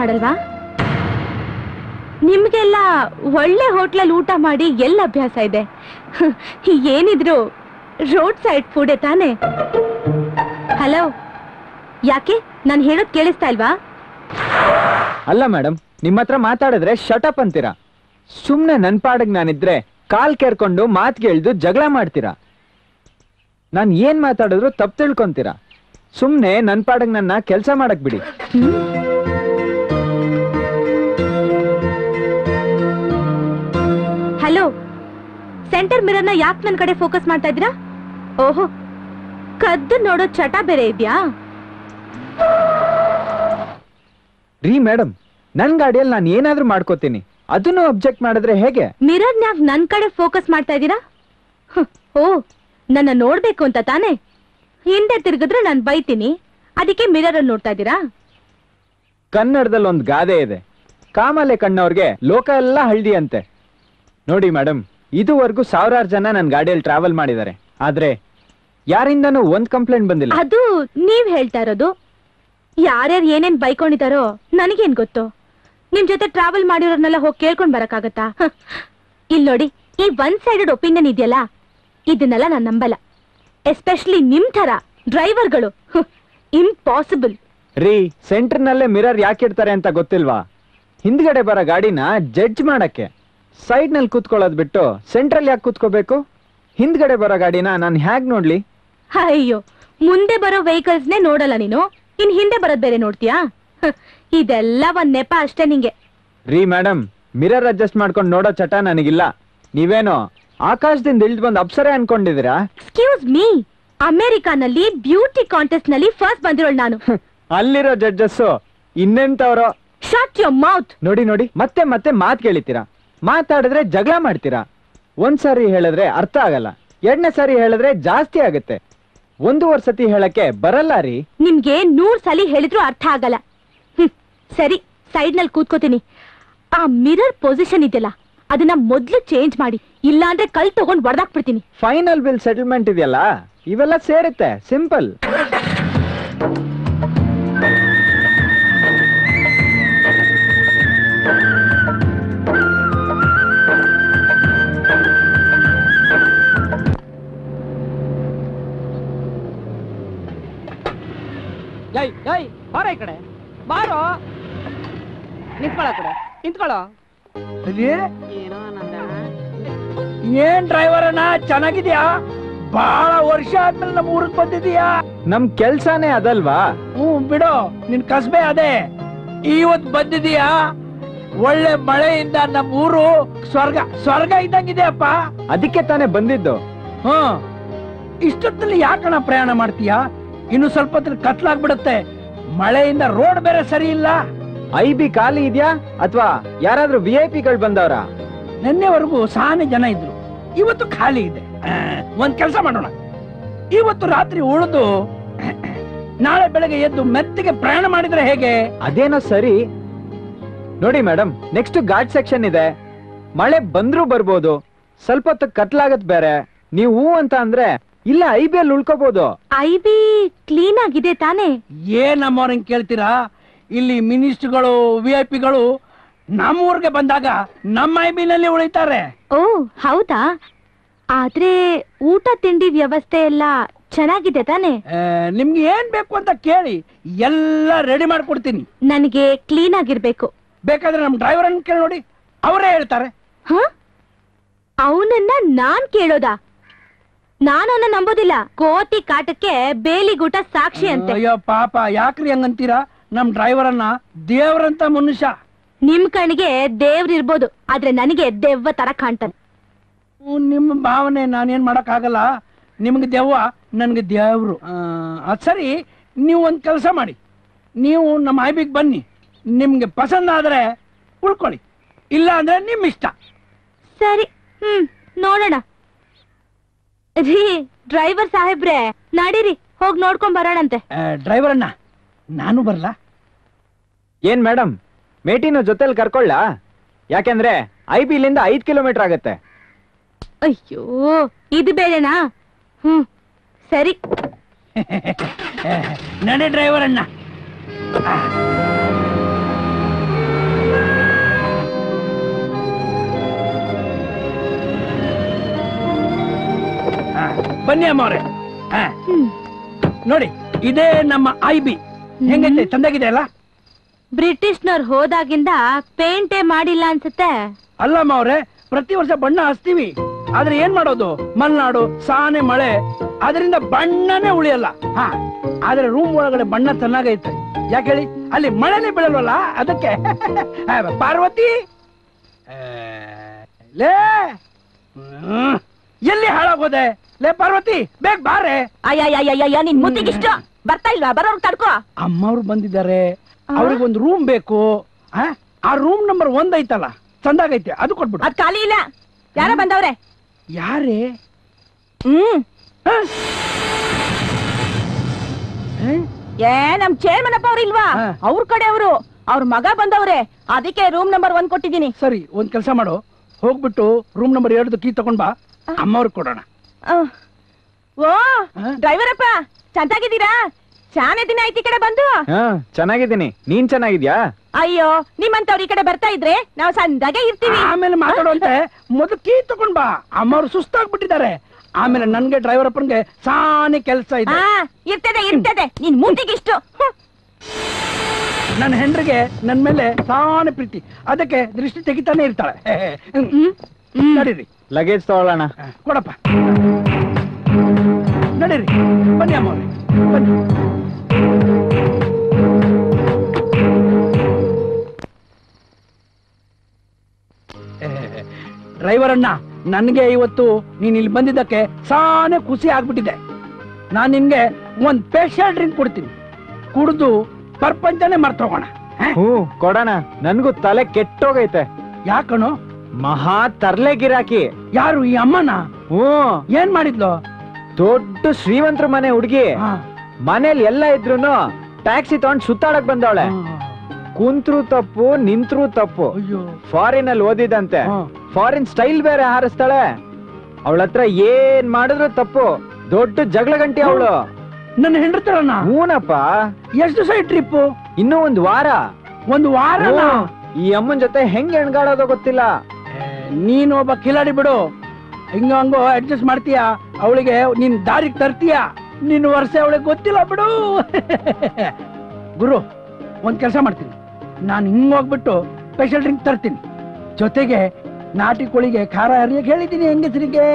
ಮಾಡಲ್ವಾ? ನಿಮ್ಗೆಲ್ಲ ಒಳ್ಳೆ ಹೋಟ್ಲಲ್ಲಿ ಊಟ ಮಾಡಿ ಎಲ್ಲ ಅಭ್ಯಾಸ ಇದೆ. ಏನಿದ್ರು ರೋಡ್ ಸೈಡ್ ಫುಡ್ ತಾನೆ? ಹಲೋ ಯಾಕೆ? ನಾನು ಹೇಳೋದ್ ಕೇಳಿಸ್ತಾ ಇಲ್ವಾ? ಅಲ್ಲ ಮೇಡಮ್ ನಿಮ್ಮ ಹತ್ರ ಮಾತಾಡಿದ್ರೆ ಶಟಪ್ ಅಂತೀರಾ? ಸುಮ್ನೆ ನನ್ ಪಾಡಿಗೆ ನಾನಿದ್ರೆ ಕಾಲ್ ಕೇರ್ಕೊಂಡು ಮಾತ್ ಕೇಳ್ದು ಜಗಳ ಮಾಡ್ತೀರಾ? ನಾನ್ ಏನ್ ಮಾತಾಡಿದ್ರು ತಪ್ಪು ತಿಳ್ಕೊಂತೀರಾ? ಸುಮ್ನೆ ನನ್ ಪಾಡಿಗೆ ನನ್ನ ಕೆಲಸ ಮಾಡಕ್ ಬಿಡಿ. ಸೆಂಟರ್ ಮಿರರ್ನ ಯಾಕೆ ನನ್ನ ಕಡೆ ಫೋಕಸ್ ಮಾಡ್ತಾ ಇದ್ದೀರಾ? ಓಹೋ ಕದ್ದು ನೋಡೋ ಚಟ ಬೇರೆ ಇದ್ಯಾ? ರೀ ಮೇಡಮ್ ನನ್ ಗಾಡಿಯಲ್ಲಿ ನಾನು ಏನಾದ್ರೂ ಮಾಡ್ಕೋತೀನಿ. ಅದನ್ನು ಅಬ್ಜೆಕ್ಟ್ ಮಾಡಿದ್ರೆ ಹೇಗೆ? ಮಿರರ್ ಯಾಕೆ ನನ್ ಕಡೆ ಫೋಕಸ್ ಮಾಡ್ತಾ ಇದ್ದೀರಾ? ಓ ನನ್ನ ನೋಡ್ಬೇಕು ಅಂತ ತಾನೆ? ಹಿಂದೆ ತಿರುಗಿದ್ರೆ ನಾನು ಬೈತೀನಿ. ಅದಕ್ಕೆ ಮಿರರ್ ಅಲ್ಲಿ ನೋಡ್ತಾ ಇದ್ದೀರಾ? ಕನ್ನಡದಲ್ಲಿ ಒಂದು ಗಾದೆ ಇದೆ. ಕಾಮಲೆ ಕಣ್ಣವ್ರಿಗೆ ಲೋಕ ಎಲ್ಲ ಹಳ್ದಿ ಅಂತೆ ನೋಡಿ ಮೇಡಮ್ ಇದುವರೆಗೂ ಸಾವಿರಾರು ಜನ ನನ್ನ ಗಾಡಿಯಲ್ಲಿ ಟ್ರಾವೆಲ್ ಮಾಡಿದ್ದಾರೆ. ಆದ್ರೆ ಯಾರಿಂದನೂ ಒಂದ್ ಕಂಪ್ಲೇಂಟ್ ಬಂದಿಲ್ಲ. ಅದು ನೀವ್ ಹೇಳ್ತಾ ಇರೋದು? ಯಾರ್ಯಾರು ಏನೇನ್ ಬೈಕೊಂಡಿದಾರೋ ನನಗೇನ್ ಗೊತ್ತು? ನಿಮ್ ಜೊತೆ ಟ್ರಾವೆಲ್ ಮಾಡಿರೋರ್ನೆಲ್ಲ ಹೋಗಿ ಕೇಳ್ಕೊಂಡ್ ಬರಕ್ಕಾಗತ್ತಾ? ಇಲ್ಲಿ ಇಲ್ ನೋಡಿ ಈ ಒನ್ ಸೈಡೆಡ್ ಒಪಿನಿಯನ್ ಇದೆಯಲ್ಲ? ಇದನ್ನೆಲ್ಲ ನಾನ್ ನಂಬಲ್ಲ. ಎಸ್ಪೆಷಲಿ ನಿಮ್ ತರ ಡ್ರೈವರ್ಗಳು ಇಂಪಾಸಿಬಲ್ ರೀ ಸೆಂಟರ್ನಲ್ಲೇ ಮಿರರ್ ಯಾಕೆ ಇಡ್ತಾರೆ ಅಂತ ಗೊತ್ತಿಲ್ವಾ? ಹಿಂದ್ಗಡೆ ಬರೋ ಗಾಡಿನ ಜಡ್ಜ್ ಮಾಡಕ್ಕೆ. ಸೈಡ್ನಲ್ಲಿ ಕೂತ್ಕೊಳ್ಳೋದ್ ಬಿಟ್ಟು ಸೆಂಟ್ರಲ್ ಯಾಕೆ ಕೂತ್ಕೋಬೇಕು? ಹಿಂದ್ಗಡೆ ಬರೋ ಗಾಡಿನ ನಾನು ಹ್ಯಾಗ್ ನೋಡ್ಲಿ? ಅಯ್ಯೋ ಮುಂದೆ ಬರೋ ವೆಹಿಕಲ್ಸ್ನೇ ನೋಡಲ್ಲ ನೀನು? ಇನ್ ಹಿಂದೆ ಬರೋದ್ ಬೇರೆ ನೋಡ್ತೀಯಾ? ಹ, ಇದೆಲ್ಲ ಒಂದ್ ನೆಪ ಅಷ್ಟೇ ನಿಂಗೆ. ರೀ ಮೇಡಮ್ ಮಿರರ್ ಅಡ್ಜಸ್ಟ್ ಮಾಡ್ಕೊಂಡು ನೋಡೋ ಚಟ ನನಗಿಲ್ಲ. ನೀವೇನೋ ಆಕಾಶದಿಂದ ಇಳಿದು ಬಂದು ಅಪ್ಸರೆ ಅನ್ಕೊಂಡಿದೀರಾ ಎಕ್ಸ್ಕ್ಯೂಸ್ ಮೀ ಅಮೆರಿಕಾನಲ್ಲಿ ಬ್ಯೂಟಿ ಕಾಂಟೆಸ್ಟ್ನಲ್ಲಿ ಫಸ್ಟ್ ಬಂದಿರೋಳು ನಾನು. ಅಲ್ಲಿರೋ ಜಡ್ಜಸ್ ಇನ್ನೆಂತವ್ರು ಶಾಟ್ ಯೋರ್ ಮೌತ್ ನೋಡಿ ನೋಡಿ ಮತ್ತೆ ಮತ್ತೆ ಮಾತ್ ಕೇಳಿತೀರಾ? ಮಾತಾಡಿದ್ರೆ ಜಗಳ ಮಾಡ್ತೀರಾ? ಒಂದ್ ಸಾರಿ ಹೇಳಿದ್ರೆ ಅರ್ಥ ಆಗಲ್ಲ. ಎರಡನೇ ಸಾರಿ ಹೇಳಿದ್ರೆ ಜಾಸ್ತಿ ಆಗುತ್ತೆ. ಒಂದೂವರೆ ಸತಿ ಹೇಳಕ್ಕೆ ಬರಲ್ಲ ರೀ. ನಿಮ್ಗೆ ನೂರ್ ಸಲಿ ಹೇಳಿದ್ರು ಅರ್ಥ ಆಗಲ್ಲ. ಹ್ಮ್, ಸರಿ ಸೈಡ್ನಲ್ಲಿ ಕೂತ್ಕೋತೀನಿ. ಆ ಮಿರರ್ ಪೊಸಿಷನ್ ಇದೆಯಲ್ಲ ಅದನ್ನ ಮೊದ್ಲು ಚೇಂಜ್ ಮಾಡಿ ಇಲ್ಲಾಂದ್ರೆ ಕಲ್ ತಗೊಂಡ್ ಹೊಡೆದಾಕ್ಬಿಡ್ತೀನಿ ಫೈನಲ್ ಬಿಲ್ ಸೆಟಲ್ಮೆಂಟ್ ಇದೆಯಲ್ಲ ಇವೆಲ್ಲ ಸೇರುತ್ತೆ ಸಿಂಪಲ್. ಜೈ ಜೈ ಬಾರ ಈ ಕಡೆ. ಬಾರೋ. ನಿಂತ್ಕೊಳ್ಳ ಕಡೆ. ನಿಂತ್ಕೊಳ್ಳೋ. ಏನೋ ನಂದ ಏನ್ ಡ್ರೈವರ್ ಅಣ್ಣ ಚೆನ್ನಾಗಿದ್ಯಾ? ಬಹಳ ವರ್ಷ ಆದ್ಮೇಲೆ ನಮ್ಮ ಊರಿಗೆ ಬಂದಿದೀಯಾ ನಮ್ ಕೆಲ್ಸಾನೇ ಅದಲ್ವಾ? ಹ್ಮ್ ಬಿಡು. ನಿನ್ ಕಸ್ಬೆ ಅದೇ. ಇವತ್ ಬಂದಿದೀಯಾ ಒಳ್ಳೆ ಮಳೆಯಿಂದ ನಮ್ ಊರು ಸ್ವರ್ಗ ಸ್ವರ್ಗ ಇದ್ದಂಗಿದೆಯಪ್ಪ. ಅದಕ್ಕೆ ತಾನೇ ಬಂದಿದ್ದು. ಹ್ಮ್ ಇಷ್ಟೊತ್ತಲ್ಲಿ ಯಾಕಣ ಪ್ರಯಾಣ ಮಾಡ್ತೀಯಾ? ಇನ್ನು ಸ್ವಲ್ಪ ಕತ್ಲಾಗ್ಬಿಡುತ್ತೆ. ಮಳೆಯಿಂದ ರೋಡ್ ಬೇರೆ ಸರಿ ಇಲ್ಲ. ಐ ಬಿ ಖಾಲಿ ಇದೆಯಾ? ಅಥವಾ ಯಾರಾದ್ರೂ ವಿ ಐ ಪಿಗಳು ಬಂದವ್ರ? ನಿನ್ನೆವರೆಗೂ ಸಾನೆ ಜನ ಇದ್ರು. ಇವತ್ತು ಖಾಲಿ ಇದೆ. ಒಂದ್ ಕೆಲಸ ಮಾಡೋಣ. ಇವತ್ತು ರಾತ್ರಿ ಉಳಿದು ನಾಳೆ ಬೆಳಗ್ಗೆ ಎದ್ದು ಮೆತ್ತಿಗೆ ಪ್ರಯಾಣ ಮಾಡಿದ್ರೆ ಹೇಗೆ? ಅದೇನೋ ಸರಿ. ನೋಡಿ ಮೇಡಮ್ ನೆಕ್ಸ್ಟ್ ಘಾಟ್ ಸೆಕ್ಷನ್ ಇದೆ. ಮಳೆ ಬಂದ್ರೂ ಬರ್ಬೋದು. ಸ್ವಲ್ಪ ಹೊತ್ತು ಕತ್ಲಾಗತ್ ಬೇರೆ. ನೀವು ಅಂತ ಅಂದ್ರೆ ಇಲ್ಲ ಐ ಬಿ ಅಲ್ಲಿ ಉಳ್ಕೋಬಹುದು ಐ ಬಿ ಕ್ಲೀನ್ ಆಗಿದೆ ತಾನೆ? ಏನ್ ನಮ್ಮವ್ರಂಗ್ ಕೇಳ್ತೀರಾ? ಇಲ್ಲಿ ಮಿನಿಸ್ಟ್ರುಗಳು ವಿ ಐ ಪಿಗಳು ನಮ್ಮೂರ್ಗೆ ಬಂದಾಗ ನಮ್ಮ ಐ ನಲ್ಲಿ ಉಳಿತಾರೆ. ಓ ಹೌದಾ? ಆದ್ರೆ ಊಟ ತಿಂಡಿ ವ್ಯವಸ್ಥೆ ಎಲ್ಲ ಚೆನ್ನಾಗಿದೆ ತಾನೇ? ಆ, ನಿಮ್ಗೆ ಏನ್ ಬೇಕು ಅಂತ ಕೇಳಿ ಎಲ್ಲ ರೆಡಿ ಮಾಡ್ಕೊಡ್ತೀನಿ. ನನಗೆ ಕ್ಲೀನ್ ಆಗಿರ್ಬೇಕು. ಬೇಕಾದ್ರೆ ನಮ್ ಡ್ರೈವರ್ ಅನ್ನ ಕೇಳಿ ನೋಡಿ ಅವರೇ ಹೇಳ್ತಾರೆ. ಹ? ಅವನನ್ನ ನಾನ್ ಕೇಳೋದಾ? ನಾನು ಅವನ ನಂಬೋದಿಲ್ಲ. ಕೋತಿ ಕಾಟಕ್ಕೆ ಬೇಲಿಗೂಟ ಸಾಕ್ಷಿ ಅಂತೆ ಅಯ್ಯೋ ಪಾಪ ಯಾಕ್ರಿ ಹಂಗಂತೀರಾ? ನಮ್ ಡ್ರೈವರ್ ಅನ್ನ ದೇವ್ರಂತ ಮನುಷ್ಯ ನಿಮ್ ಕಣ್ಣಿಗೆ ದೇವ್ರಿರ್ಬೋದು ಆದ್ರೆ ನನಗೆ ದೆವ್ವ ತರ ಕಾಣ್ತಾನೆ. ಹ್ಮ್, ನಿಮ್ಮ ಭಾವನೆ ನಾನೇನ್ ಮಾಡಕ್ ಆಗಲ್ಲ ನಿಮ್ಗೆ ದೆವ್ವ ನನ್ಗೆ ದೇವ್ರು. ಆ, ಅದ್ ಸರಿ ನೀವು ಒಂದ್ ಕೆಲಸ ಮಾಡಿ. ನೀವು ನಮ್ಮ ಐಬಿಗ್ ಬನ್ನಿ. ನಿಮ್ಗೆ ಪಸಂದ್ ಆದ್ರೆ ಉಳ್ಕೊಳ್ಳಿ. ಇಲ್ಲ ಅಂದ್ರೆ ನಿಮ್ ಇಷ್ಟ ಸರಿ ಹ್ಮ್ ನೋಡೋಣ. ರೀ ಡ್ರೈವರ್ ಸಾಹೇಬ್ರೆ ನಡೀರಿ ಹೋಗ್ ನೋಡ್ಕೊಂಡ್ ಬರೋಣಂತೆ. ಡ್ರೈವರ್ ಅಣ್ಣ ನಾನು ಬರಲಾ ಏನ್ ಮೇಡಮ್ ಮೇಟಿನ ಜೊತೆಲಿ ಕರ್ಕೊಳ್ಳ? ಯಾಕೆಂದ್ರೆ ಐ ಬಿ ಇಲ್ಲಿಂದ ಐದ್ ಕಿಲೋಮೀಟರ್ ಆಗತ್ತೆ. ಅಯ್ಯೋ ಇದು ಬೇರೆನಾ? ಹ್ಮ್ ಸರಿ. ನಡೆ ಡ್ರೈವರ್ ಅಣ್ಣ ಬನ್ನಿ ಅಮ್ಮ ಅವ್ರೆ ನೋಡಿ ಇದೇ ನಮ್ಮ ಐ ಬಿ ಹೆಂಗೈತೆ ಚಂದಾಗಿದೆ ಅಲ್ಲ? ಬ್ರಿಟಿಷ್ನವ್ರು ಹೋದಾಗಿಂದ ಪೇಂಟೇ ಮಾಡಿಲ್ಲ ಅನ್ಸುತ್ತೆ. ಅಲ್ಲ ಅಮ್ಮವ್ರೆ ಪ್ರತಿ ವರ್ಷ ಬಣ್ಣ ಹಚ್ತೀವಿ. ಆದ್ರೆ ಏನ್ ಮಾಡೋದು? ಮಲ್ನಾಡು ಸಾನೆ ಮಳೆ. ಅದರಿಂದ ಬಣ್ಣನೇ ಉಳಿಯಲ್ಲ. ಹಾ ಆದ್ರೆ ರೂಮ್ ಒಳಗಡೆ ಬಣ್ಣ ಚೆನ್ನಾಗೈತೆ. ಯಾಕೆ ಹೇಳಿ? ಅಲ್ಲಿ ಮಳೆನೇ ಬೀಳಲ್ವಲ್ಲ ಅದಕ್ಕೆ. [LAUGHS] ಪಾರ್ವತಿ. ಲೇ. ಎಲ್ಲಿ ಹಾಳಾಗೋದೆ? ಲೇ ಪಾರ್ವತಿ ಬೇಗ ಬಾರೆ ಅಯ್ಯ ನಿನ್ ಮುತ್ತಿಗಿಷ್ಟ ಬರ್ತಾ ಇಲ್ವಾ? ಬರೋರ್ ತಡ್ಕೋ. ಅಮ್ಮವ್ರು ಬಂದಿದ್ದಾರೆ. ಅವ್ರಿಗೆ ಒಂದು ರೂಮ್ ಬೇಕು. ಆ? ಆ ರೂಮ್ ನಂಬರ್ ಒಂದ್ ಐತಲ್ಲ ಚಂದಾಗೈತೆ ಅದು ಕೊಟ್ಬಿಡು. ಅದ್ ಖಾಲಿ ಇಲ್ಲ. ಯಾರ ಬಂದವ್ರೆ? ಯಾರೇ? ಹ್ಮ್? ಏ ನಮ್ ಚೇರ್ಮನ್ ಅಪ್ಪ ಅವ್ರು ಇಲ್ವಾ. ಅವ್ರ ಕಡೆ ಅವರು. ಅವ್ರ ಮಗ ಬಂದವ್ರೆ. ಅದಕ್ಕೆ ರೂಮ್ ನಂಬರ್ ಒಂದ್ ಕೊಟ್ಟಿದ್ದೀನಿ. ಸರಿ ಒಂದ್ ಕೆಲಸ ಮಾಡು. ಹೋಗ್ಬಿಟ್ಟು ರೂಮ್ ನಂಬರ್ ಎರಡು ಕೀ ತಗೊಂಡ್ ಬಾ. ಅಮ್ಮವ್ರಿಗೆ ಕೊಡೋಣ. ಓ ಡ್ರೈವರಪ್ಪ ಡ್ರೈವರ್ ಅಪ್ಪ ಚಂದಾಗಿದ್ದೀರಾ? ಚಾನೆ ದಿನ ಐತಿ ಈ ಕಡೆ ಬಂದು. ಹಾ ಚೆನ್ನಾಗಿದ್ದೀನಿ. ನೀನ್ ಚೆನ್ನಾಗಿದ್ಯಾ? ಅಯ್ಯೋ ನಿಮ್ಮಂತವ್ರ ಈ ಕಡೆ ಬರ್ತಾ ಇದ್ರೆ ನಾವು ಸಂದಾಗೆ ಇರ್ತೀವಿ. ಆಮೇಲೆ ಮಾತಾಡುವಂತೆ ಮೊದಲು ಕೀ ತಗೊಂಡ್ ಬಾ. ಅಮ್ಮವ್ರು ಸುಸ್ತಾಗ್ಬಿಟ್ಟಿದ್ದಾರೆ. ಆಮೇಲೆ ನನ್ಗೆ ಡ್ರೈವರ್ ಅಪ್ಪನ್ಗೆ ಸಾನೆ ಕೆಲಸ ಇದೆ. ಹಾ ಇರ್ತದೆ ಇರ್ತದೆ. ನಿನ್ ಮೂತಿಗಿಷ್ಟು ಹ್ಮ್. ನನ್ನ ಹೆಂಡ್ರಿಗೆ ನನ್ ಮೇಲೆ ಸಾನೆ ಪ್ರೀತಿ. ಅದಕ್ಕೆ ದೃಷ್ಟಿ ತೆಗಿತಾನೆ ಇರ್ತಾಳೆ. ಹ್ಮ್. ನಡೀರಿ. ಲಗೇಜ್ ತಗೊಳ್ಳೋಣ. ಕೊಡಪ್ಪ. ನಡೀರಿ ಬನ್ನಿ ಅಮ್ಮ ಬನ್ನಿ. ಡ್ರೈವರ್ ಅಣ್ಣ ನನಗೆ ಇವತ್ತು ನೀನ್ ಇಲ್ಲಿ ಬಂದಿದ್ದಕ್ಕೆ ಸಾನೆ ಖುಷಿ ಆಗ್ಬಿಟ್ಟಿದೆ. ನಾನ್ ನಿನ್ಗೆ ಒಂದ್ ಸ್ಪೆಷಲ್ ಡ್ರಿಂಕ್ ಕೊಡ್ತೀನಿ. ಕುಡಿದು ಪ್ರಪಂಚನೇ ಮರ್ತೋಗೋಣ ಹ್ಞೂ ಕೊಡೋಣ. ನನ್ಗೂ ತಲೆ ಕೆಟ್ಟೋಗೈತೆ. ಯಾಕಣೋ ಮಹಾ ತರ್ಲೆ ಗಿರಾಕಿ. ಯಾರು ಈ ಅಮ್ಮನ? ಹ್ಮ್ ಏನ್ ಮಾಡಿದ್ಲು? ದೊಡ್ಡ ಶ್ರೀಮಂತರ ಮನೆ ಹುಡುಗಿ. ಮನೇಲಿ ಎಲ್ಲ ಇದ್ರೂನು ಟ್ಯಾಕ್ಸಿ ತಗೊಂಡ್ ಸುತ್ತಾಡಕ್ ಬಂದವಳೆ. ಕುಂತ್ರು ತಪ್ಪು ನಿಂತ್ರು ತಪ್ಪು. ಫಾರಿನ್ ಅಲ್ಲಿ ಓದಿದಂತೆ. ಫಾರಿನ್ ಸ್ಟೈಲ್ ಬೇರೆ ಹಾರಿಸ್ತಾಳೆ. ಅವಳ ಹತ್ರ ಏನ್ ಮಾಡಿದ್ರು ತಪ್ಪು. ದೊಡ್ಡ ಜಗಳ ಗಂಟಿ ಅವಳು ನನ್ನ ಹೆಂಡ್ರತರಣ್ಣ ಹೂನಪ್ಪ. ಎಷ್ಟು ದಿವಸ ಟ್ರಿಪ್ ಇನ್ನೂ ಒಂದ್ ವಾರ. ಒಂದ್ ವಾರ. ಈ ಅಮ್ಮನ್ ಜೊತೆ ಹೆಂಗ್ ಎಣ್ಗಾಡೋದೋ ಗೊತ್ತಿಲ್ಲ. ನೀನು ಒಬ್ಬ ಕಿಲಾಡಿ ಬಿಡು. ಹಿಂಗ ಹಂಗೋ ಅಡ್ಜಸ್ಟ್ ಮಾಡ್ತೀಯ? ಅವಳಿಗೆ ನಿನ್ ದಾರಿಗೆ ತರ್ತೀಯ? ನಿನ್ ವರ್ಷ ಅವಳಿಗೆ ಗೊತ್ತಿಲ್ಲ ಬಿಡು. [LAUGHS] ಗುರು ಒಂದ್ ಕೆಲಸ ಮಾಡ್ತೀನಿ. ನಾನು ಹಿಂಗ್ ಹೋಗ್ಬಿಟ್ಟು ಸ್ಪೆಷಲ್ ಡ್ರಿಂಕ್ ತರ್ತೀನಿ. ಜೊತೆಗೆ ನಾಟಿ ಕೋಳಿಗೆ ಖಾರ ಹರಿಯಕ್ಕೆ ಹೇಳಿದ್ದೀನಿ ಹೆಂಗಸರಿಗೆ.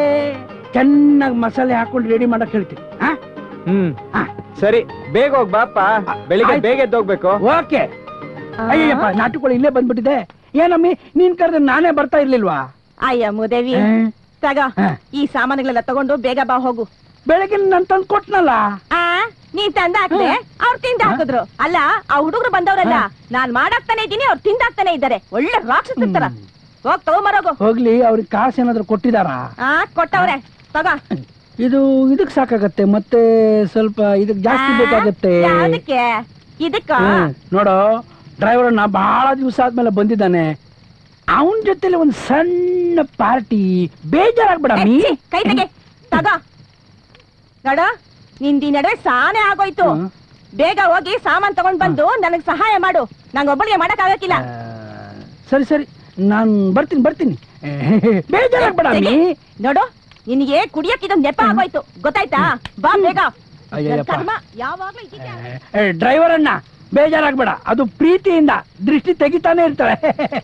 ಚೆನ್ನಾಗಿ ಮಸಾಲೆ ಹಾಕೊಂಡು ರೆಡಿ ಮಾಡಕ್ ಹೇಳ್ತೀನಿ. ಹಾ? ಹ್ಮ್. ಹಾ. ಸರಿ ಬೇಗ ಹೋಗ್ ಬಾಪ ಬೆಳಿಗ್ಗೆ. ಬೇಗ ಎದ್ದೋಗ್ಬೇಕು ಓಕೆ. ಅಯ್ಯಪ್ಪ ನಾಟಿ ಕೋಳಿ ಇಲ್ಲೇ ಬಂದ್ಬಿಟ್ಟಿದೆ. ಏನಮ್ಮಿ ನೀನ್ ಕರೆದ್ರೆ ನಾನೇ ಬರ್ತಾ ಇರ್ಲಿಲ್ವಾ? ಅಯ್ಯ ಮುದೇವಿ ತಗ ಈ ಸಾಮಾನುಗಳೆಲ್ಲ ತಗೊಂಡು ಬೇಗ ಬಾ ಹೋಗು. ಬೆಳಗಿನ ನನ್ ತಂದ್ ಕೊಟ್ನಲ್ಲ? ಆ ನೀನ್ ತಂದ ಹಾಕ್ದೆ ಅವ್ರು ತಿಂದ ಹಾಕಿದ್ರು. ಅಲ್ಲ ಆ ಹುಡುಗರು ಬಂದವ್ರಲ್ಲ ನಾನ್ ಮಾಡಾಕ್ತಾನೆ ಇದ್ದೀನಿ ಅವ್ರು ತಿಂದಾಕ್ತಾನೆ ಇದ್ದಾರೆ. ಒಳ್ಳೆ ರಾಕ್ಷಸರ ಹೋಗ್ ತಗೊಂಬರೋಗು ಹೋಗ್ಲಿ ಅವ್ರಿಗೆ ಕಾಸು ಏನಾದ್ರು ಕೊಟ್ಟಿದಾರ? ಆ ಕೊಟ್ಟವ್ರೆ. ತಗ. ಇದು ಇದಕ್ ಸಾಕಾಗತ್ತೆ ಮತ್ತೆ ಸ್ವಲ್ಪ ಇದಕ್ ಜಾಸ್ತಿ ಬೇಕಾಗತ್ತೆ. ಇದಕ್ಕ? ನೋಡು ಡ್ರೈವರ್ ನಾ ಬಹಳ ದಿವಸ ಆದ್ಮೇಲೆ ಬಂದಿದ್ದಾನೆ. ಅವನ ಜೊತೆಲಿ ಒಂದ್ ಸಣ್ಣ ಪಾರ್ಟಿ ಬೇಜಾರಾಗ್ಬೇಡ ಮೀ. ಛೀ, ಕೈ ತೆಗೆ. ತಗ. ನೋಡ ನಿಂದಿ ನಡುವೆ ಸಾನೆ ಆಗೋಯ್ತು. ಹ್ಮ್. ಬೇಗ ಹೋಗಿ ಸಾಮಾನ್ ತಗೊಂಡ್ ಬಂದು ನನಗ್ ಸಹಾಯ ಮಾಡು. ನಂಗ ಒಬ್ಬಳಿಗೆ ಮಾಡಕ್ ಆಗಕ್ಕಿಲ್ಲ ಸರಿ ಸರಿ. ನಾನ್ ಬರ್ತೀನಿ ಬರ್ತೀನಿ. ಬೇಜಾರಾಗ್ಬೇಡ. ಮೀ. ನೋಡು ನಿನಗೆ ಕುಡಿಯಕ್ ಇದೊಂದ್ ನೆಪ ಆಗೋಯ್ತು. ಗೊತ್ತಾಯ್ತಾ? ಬಾ ಬೇಗ. ಅಯ್ಯಯ್ಯಪ್ಪ. ನನ್ ಕರ್ಮ ಯಾವಾಗ್ಲೂ ಇದ್ದಿದ್ದೆ ಡ್ರೈವರ್ ಅಣ್ಣ ಬೇಜಾರಾಗ್ಬೇಡ. ಅದು ಪ್ರೀತಿಯಿಂದ ದೃಷ್ಟಿ ತೆಗಿತಾನೆ ಇರ್ತಾಳೆ.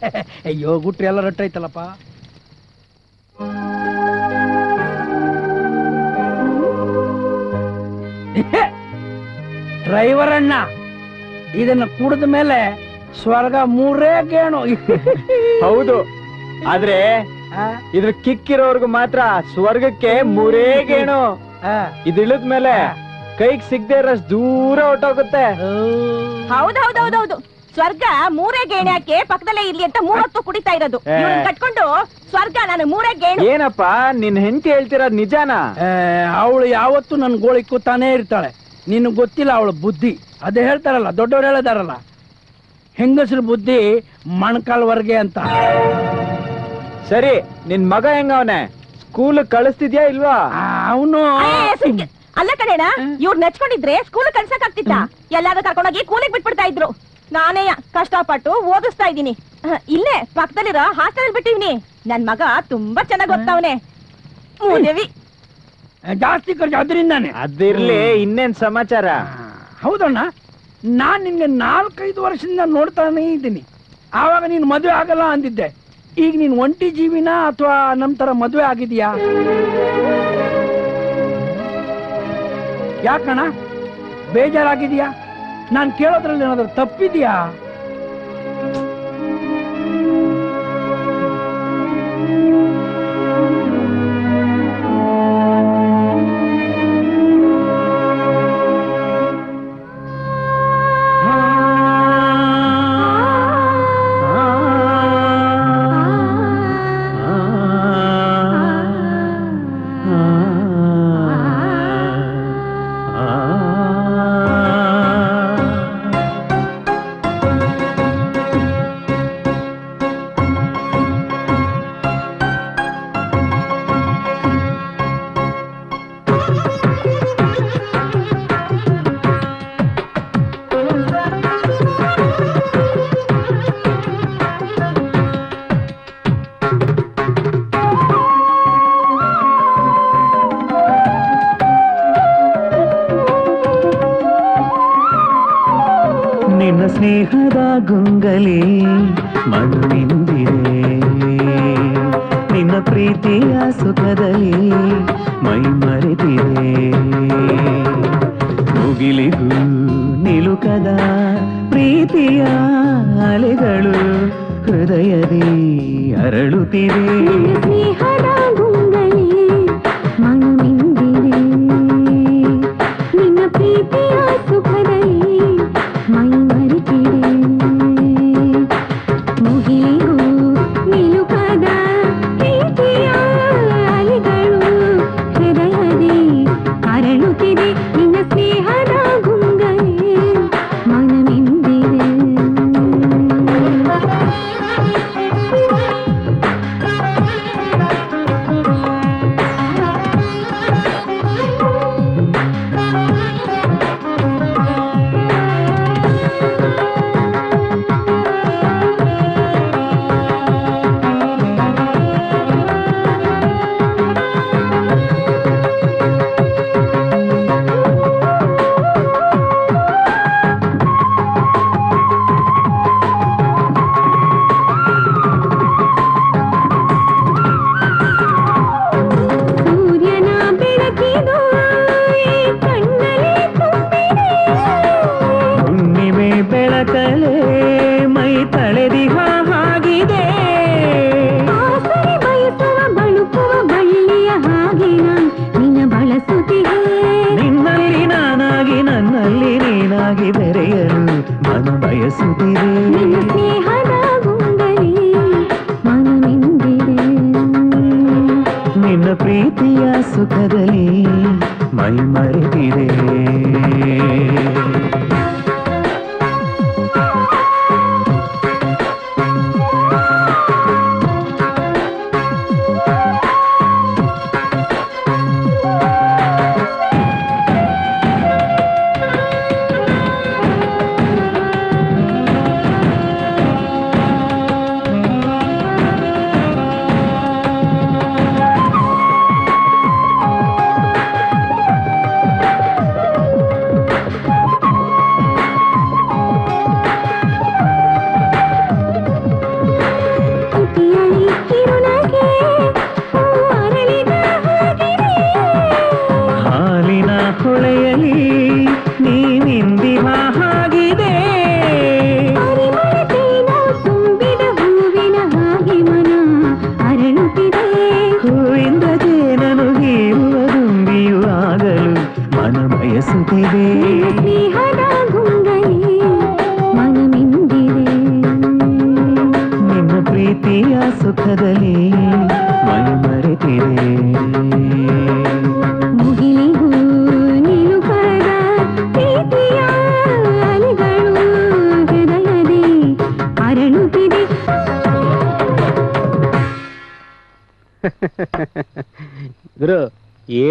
[LAUGHS] ಅಯ್ಯೋ ಗುಟ್ರಿ ಎಲ್ಲ ರಟ್ಟೈತಲ್ಲಪ್ಪ. [LAUGHS] ಡ್ರೈವರ್ ಅಣ್ಣ ಇದನ್ನ ಕುಡಿದ ಮೇಲೆ ಸ್ವರ್ಗ ಮೂರೇ ಗೇಣು. [LAUGHS] ಹೌದು. ಆದ್ರೆ ಇದ್ರ ಕಿಕ್ಕಿರೋರ್ಗು ಮಾತ್ರ ಸ್ವರ್ಗಕ್ಕೆ ಮೂರೇ ಗೇಣು. ಇದಿಳಿದ್ಮೇಲೆ ಮೇಲೆ ಕೈಗ್ ಸಿಗದೆ ಇರೋಷ್ಟು ದೂರ ಹೊಟ್ಟೋಗುತ್ತೆ. ಹೌದೌದೌದೌದು. ಸ್ವರ್ಗ ಮೂರೇ ಗೇಣೆ ಹಾಕಿ ಪಕ್ಕದಲ್ಲೇ ಇರ್ಲಿ ಅಂತ ಮೂವತ್ತು ಕುಡಿತಾ ಇರೋದು. ಇವ್ರನ್ನ ಕಟ್ಕೊಂಡು ಸ್ವರ್ಗ ನಾನು ಮೂರೇ ಗೇಣು. ಏನಪ್ಪ ನಿನ್ ಹೆಂಡತಿ ಹೇಳ್ತಿರೋದ್ ನಿಜಾನ? ಅವಳು ಯಾವತ್ತು ನನ್ ಗೋಳಿ ಕೂತಾನೇ ಇರ್ತಾಳೆ. ನಿನ್ ಗೊತ್ತಿಲ್ಲ ಅವಳ ಬುದ್ಧಿ. ಅದೇ ಹೇಳ್ತಾರಲ್ಲ ದೊಡ್ಡವ್ರು ಹೇಳಿದಾರಲ್ಲ. ಹೆಂಗಸ್ರ ಬುದ್ಧಿ ಮಣ್ಕಾಲ್ವರ್ಗೆ ಅಂತ. ಸರಿ ನಿನ್ ಮಗ ಹೆಂಗವನೆ? ಸ್ಕೂಲ್ ಕಳಿಸ್ತಿದ್ಯಾ ಇಲ್ವಾ? ಅವನು. ಅಲ್ಲ ಕಣೇಣ ಇವ್ರು ನೆಚ್ಕೊಂಡಿದ್ರೆ ಸ್ಕೂಲ್ ಕಳ್ಸಕ್ ಆಗ್ತಿತ್ತ? ಎಲ್ಲಾದ್ರೂ ಕರ್ಕೊಂಡೋಗಿ ಕೂಲಿಗೆ ಬಿಟ್ಬಿಡ್ತಾ ಇದ್ರು. ನಾನೇ ಕಷ್ಟಪಟ್ಟು ಓದಿಸ್ತಾ ಇದ್ದೀನಿ. ಇಲ್ಲೇ ಪಕ್ಕದಲ್ಲಿರೋ ಹಾಸ್ಟೆಲ್ ಬಿಟ್ಟಿವ್ನಿ. ನನ್ ಮಗ ತುಂಬಾ ಚೆನ್ನಾಗ್ ಓದ್ತಾವನೆ. ಮೂದೇವಿ. ಜಾಸ್ತಿ ಖರ್ಚು ಅದರಿಂದಾನೆ. ಅದಿರ್ಲಿ ಇನ್ನೇನ್ ಸಮಾಚಾರ? ಹೌದಣ್ಣ ನಾನ್ ನಿನ್ಗೆ ನಾಲ್ಕೈದು ವರ್ಷದಿಂದ ನೋಡ್ತಾನೆ ಇದ್ದೀನಿ. ಆವಾಗ ನೀನ್ ಮದುವೆ ಆಗಲ್ಲ ಅಂದಿದ್ದೆ. ಈಗ ನೀನ್ ಒಂಟಿ ಜೀವಿನ ಅಥವಾ ನಮ್ ತರ ಮದುವೆ ಆಗಿದೆಯಾ? ಯಾಕಣ್ಣ ಬೇಜಾರಾಗಿದೆಯಾ ನಾನು ಕೇಳೋದ್ರಲ್ಲಿ ಏನಾದರೂ ತಪ್ಪಿದ್ಯಾ?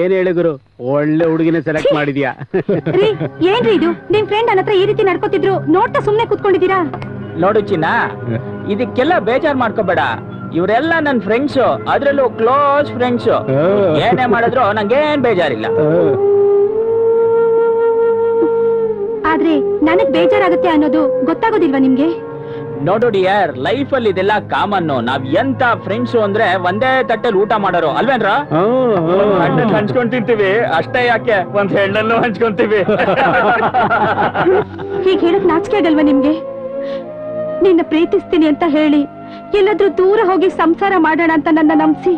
ಏನ್ ಹೇಳಿ ಗುರು? ಒಳ್ಳೆ ಹುಡುಗಿನ ಸೆಲೆಕ್ಟ್ ಮಾಡಿದ್ಯಾ? ರೀ ಏನ್ರಿ ಇದು? ನಿಮ್ ಫ್ರೆಂಡ್ ನನ್ನ ಹತ್ರ ಈ ರೀತಿ ನಡ್ಕೋತಿದ್ರು ನೋಡ್ತಾ ಸುಮ್ನೆ ಕೂತ್ಕೊಂಡಿದ್ದೀರಾ? ನೋಡು ಚಿನ್ನ ಇದಕ್ಕೆಲ್ಲ ಬೇಜಾರ್ ಮಾಡ್ಕೋಬೇಡ. ಇವರೆಲ್ಲ ನನ್ ಫ್ರೆಂಡ್ಸ್ ಅದ್ರಲ್ಲೂ ಕ್ಲೋಸ್ ಫ್ರೆಂಡ್ಸ್ ಏನೇ ಮಾಡಿದ್ರು ನಂಗೇನ್ ಬೇಜಾರಿಲ್ಲ. ಆದ್ರೆ ನನಗ್ ಬೇಜಾರಾಗುತ್ತೆ ಅನ್ನೋದು ಗೊತ್ತಾಗೋದಿಲ್ವಾ ನಿಮ್ಗೆ? ನೋಡು ಡಿಯರ್ ಲೈಫ್ ಅಲ್ಲಿ ಇದೆಲ್ಲ ಕಾಮನ್ ನಾವ್ ಎಂತ ಫ್ರೆಂಡ್ಸ್ ಅಂದ್ರೆ ಒಂದೇ ತಟ್ಟೆಲ್ ಊಟ ಮಾಡೋರು. ಅಲ್ವೇನ್ರ? ಹಂಚ್ಕೊಂಡ್ ತಿಂತೀವಿ. ಅಷ್ಟೇ ಯಾಕೆ? ಒಂದ್ ಹೆಣ್ಣನ್ನು ಹಂಚ್ಕೊಂತೀವಿ. [LAUGHS] ಹೀಗೆ ಹೇಳಕ್ ನಾಚಿಕೆ ಆಗಲ್ವಾ ನಿಮ್ಗೆ? ನಿನ್ನ ಪ್ರೀತಿಸ್ತೀನಿ ಅಂತ ಹೇಳಿ ಎಲ್ಲಾದ್ರೂ ದೂರ ಹೋಗಿ ಸಂಸಾರ ಮಾಡೋಣ ಅಂತ ನನ್ನ ನಂಬಿಸಿ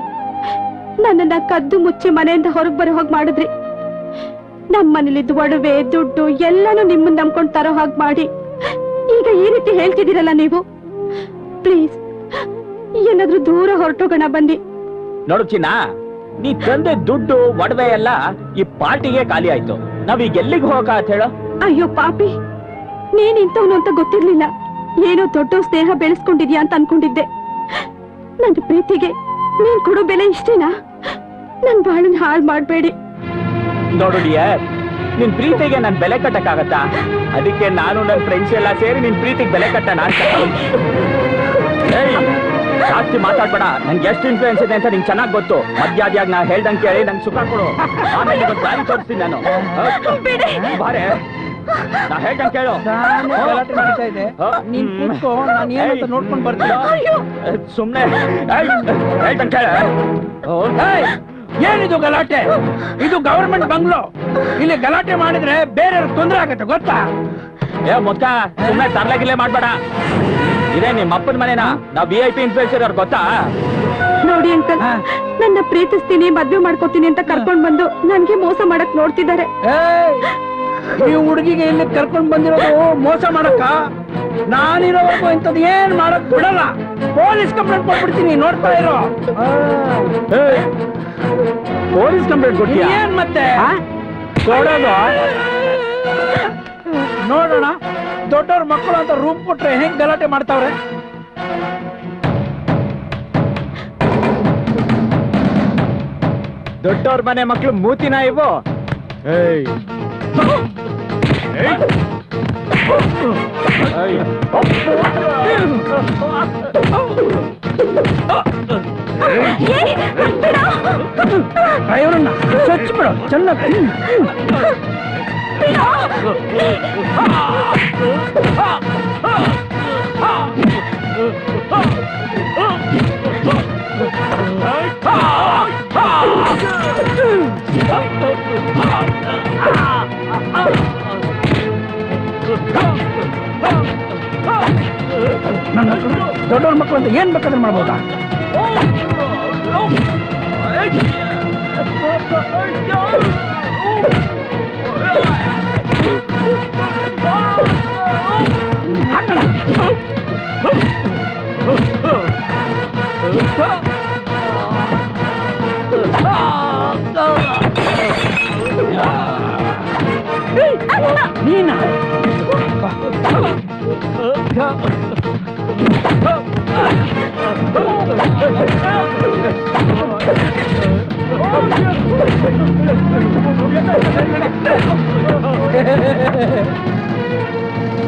ನನ್ನನ್ನ ಕದ್ದು ಮುಚ್ಚಿ ಮನೆಯಿಂದ ಹೊರಗ್ ಬರೋ ಹಾಗೆ ಮಾಡಿದ್ರಿ. ನಮ್ಮ ಮನೇಲಿದ್ದು ಒಡವೆ ದುಡ್ಡು ಎಲ್ಲಾನು ನಿಮ್ಮನ್ನ ನಂಬ್ಕೊಂಡ್ ತರೋ ಹಾಗೆ ಮಾಡಿ. ಈಗ ಈ ರೀತಿ ಹೇಳ್ತಿದ್ದೀರಲ್ಲ ನೀವು? ಪ್ಲೀಸ್ ಏನಾದ್ರೂ ದೂರ ಹೊರಟೋಗೋಣ ಬನ್ನಿ. ನೋಡು ಚಿನ್ನ ನೀ ತಂದೆ ದುಡ್ಡು ಒಡವೆ ಎಲ್ಲ ಈ ಪಾರ್ಟಿಗೆ ಖಾಲಿ ಆಯ್ತು. ನಾವೀಗ ಎಲ್ಲಿಗೆ ಹೋಗಕ ಹೇಳೋ? ಅಯ್ಯೋ ಪಾಪಿ ನೀನ್ ಇಂಥವ್ನು ಅಂತ ಗೊತ್ತಿರ್ಲಿಲ್ಲ. ಏನೋ ದೊಡ್ಡ ಸ್ನೇಹ ಬೆಳೆಸ್ಕೊಂಡಿದ್ಯಾ ಅಂತ ಅನ್ಕೊಂಡಿದ್ದೆ. ನನ್ನ ಪ್ರೀತಿಗೆ ನೀನ್ ಕೊಡೋ ಬೆಲೆ ಇಷ್ಟೇನಾ? ನನ್ ಬಾಳನ್ ಹಾಳು ಮಾಡ್ಬೇಡಿ. ನೋಡು ಡಿಯರ್ ನಿನ್ ಪ್ರೀತಿಗೆ ನಾನು ಬೆಲೆ ಕಟ್ಟಕ್ಕಾಗತ್ತಾ? ಅದಕ್ಕೆ ನಾನು ನನ್ನ ಫ್ರೆಂಡ್ಸ್ ಎಲ್ಲ ಸೇರಿ ನಿನ್ ಪ್ರೀತಿಗೆ ಬೆಲೆ ಕಟ್ಟಣ ಅಂತ. ಏಯ್, ಜಾಸ್ತಿ ಮಾತಾಡ್ಬೇಡ. ನಂಗೆ ಎಷ್ಟು ಇನ್ಫ್ಲೂಯೆನ್ಸ್ ಇದೆ ಅಂತ ನಿಂಗೆ ಚೆನ್ನಾಗಿ ಗೊತ್ತು. ಮದ್ಯಾದ್ಯಾಗ ನಾ ಹೇಳ್ದಂಗೆ ಕೇಳಿ ನಂಗೆ ಸುಖ ಕೊಡು. ಆಮೇಲೆ ಇವತ್ತು ದಾರಿ ತೋರಿಸ್ತೀನಿ ನಾನು. ಬಾರೆ ನಾ ಹೇಳ್ದಂಗೆ ಕೇಳು. ನಾನೇ ನೀನ್ ಕೂತ್ಕೋ ನಾನು ಏನಂತ ನೋಡ್ಕೊಂಡು ಬರ್ತೀನಿ. ಸುಮ್ನೆ. ಹೇಳ್ದಂಗೆ ಕೇಳ. ಏನಿದು ಗಲಾಟೆ? ಇದು ಗವರ್ಮೆಂಟ್ ಬಂಗ್ಲೋ. ಇಲ್ಲಿ ಗಲಾಟೆ ಮಾಡಿದ್ರೆ ಬೇರೆಯವ್ರಿಗೆ ತೊಂದರೆ ಆಗತ್ತೆ ಗೊತ್ತಾ? ಏ ಮೊತ್ತ ಸುಮ್ಮನೆ ತರ್ಲಾಗಿಲ್ಲೇ ಮಾಡ್ಬೇಡ. ಇದೇ ನಿಮ್ಮ ಅಪ್ಪನ ಮನೆನಾ? ನಾವ್ ವಿ ಐ ಪಿ ಇನ್ಫ್ಲೂಯೆನ್ಸರ್ ಅವ್ರು ಗೊತ್ತಾ? ನೋಡಿ ಅಂತ ನನ್ನ ಪ್ರೀತಿಸ್ತೀನಿ ಮದ್ವೆ ಮಾಡ್ಕೋತೀನಿ ಅಂತ ಕರ್ಕೊಂಡ್ ಬಂದು ನನ್ಗೆ ಮೋಸ ಮಾಡಕ್ ನೋಡ್ತಿದ್ದಾರೆ. ಈ ಹುಡುಗಿಗೆ ಇಲ್ಲಿ ಕರ್ಕೊಂಡ್ ಬಂದಿರೋದು ಮೋಸ ಮಾಡಕ್ಕ? ನಾನಿರೋವರೆಗೂ ಇಂಥದ್ದು ಏನ್ ಮಾಡಕ್ ಬಿಡಲ್ಲ. ಪೊಲೀಸ್ ಕಂಪ್ಲೇಂಟ್ ಕೊಟ್ಬಿಡ್ತೀನಿ ನೋಡ್ತಾ ಇರೋ. ಪೊಲೀಸ್ ಕಂಪ್ಲೇಂಟ್ ಕೊಡ್ತೀಯಾ ಏನ್ ಮತ್ತೆ? ಕೊಡೋದು? ನೋಡೋಣ. ದೊಡ್ಡವ್ರ ಮಕ್ಕಳು ಅಂತ ರೂಮ್ ಕೊಟ್ರೆ ಹೆಂಗ್ ಗಲಾಟೆ ಮಾಡ್ತಾವ್ರೆ? ದೊಡ್ಡವ್ರ ಮನೆ ಮಕ್ಕಳು ಮೂತಿನ ಇವು? ಏಯ್. ಏಯ್. ಏಯ್. ಡ್ರೈವರನ್ನ ಸ್ವಚ್ಛ ಬಿಡು ಚೆನ್ನಾಗಿ ನನ್ನ ದೊಡ್ಡವ್ರ ಮಕ್ಕಳು ಅಂತ ಏನ್ ಬೇಕಾದ್ರೆ ಮಾಡ್ಬೋದಾ? ನೀನಾ?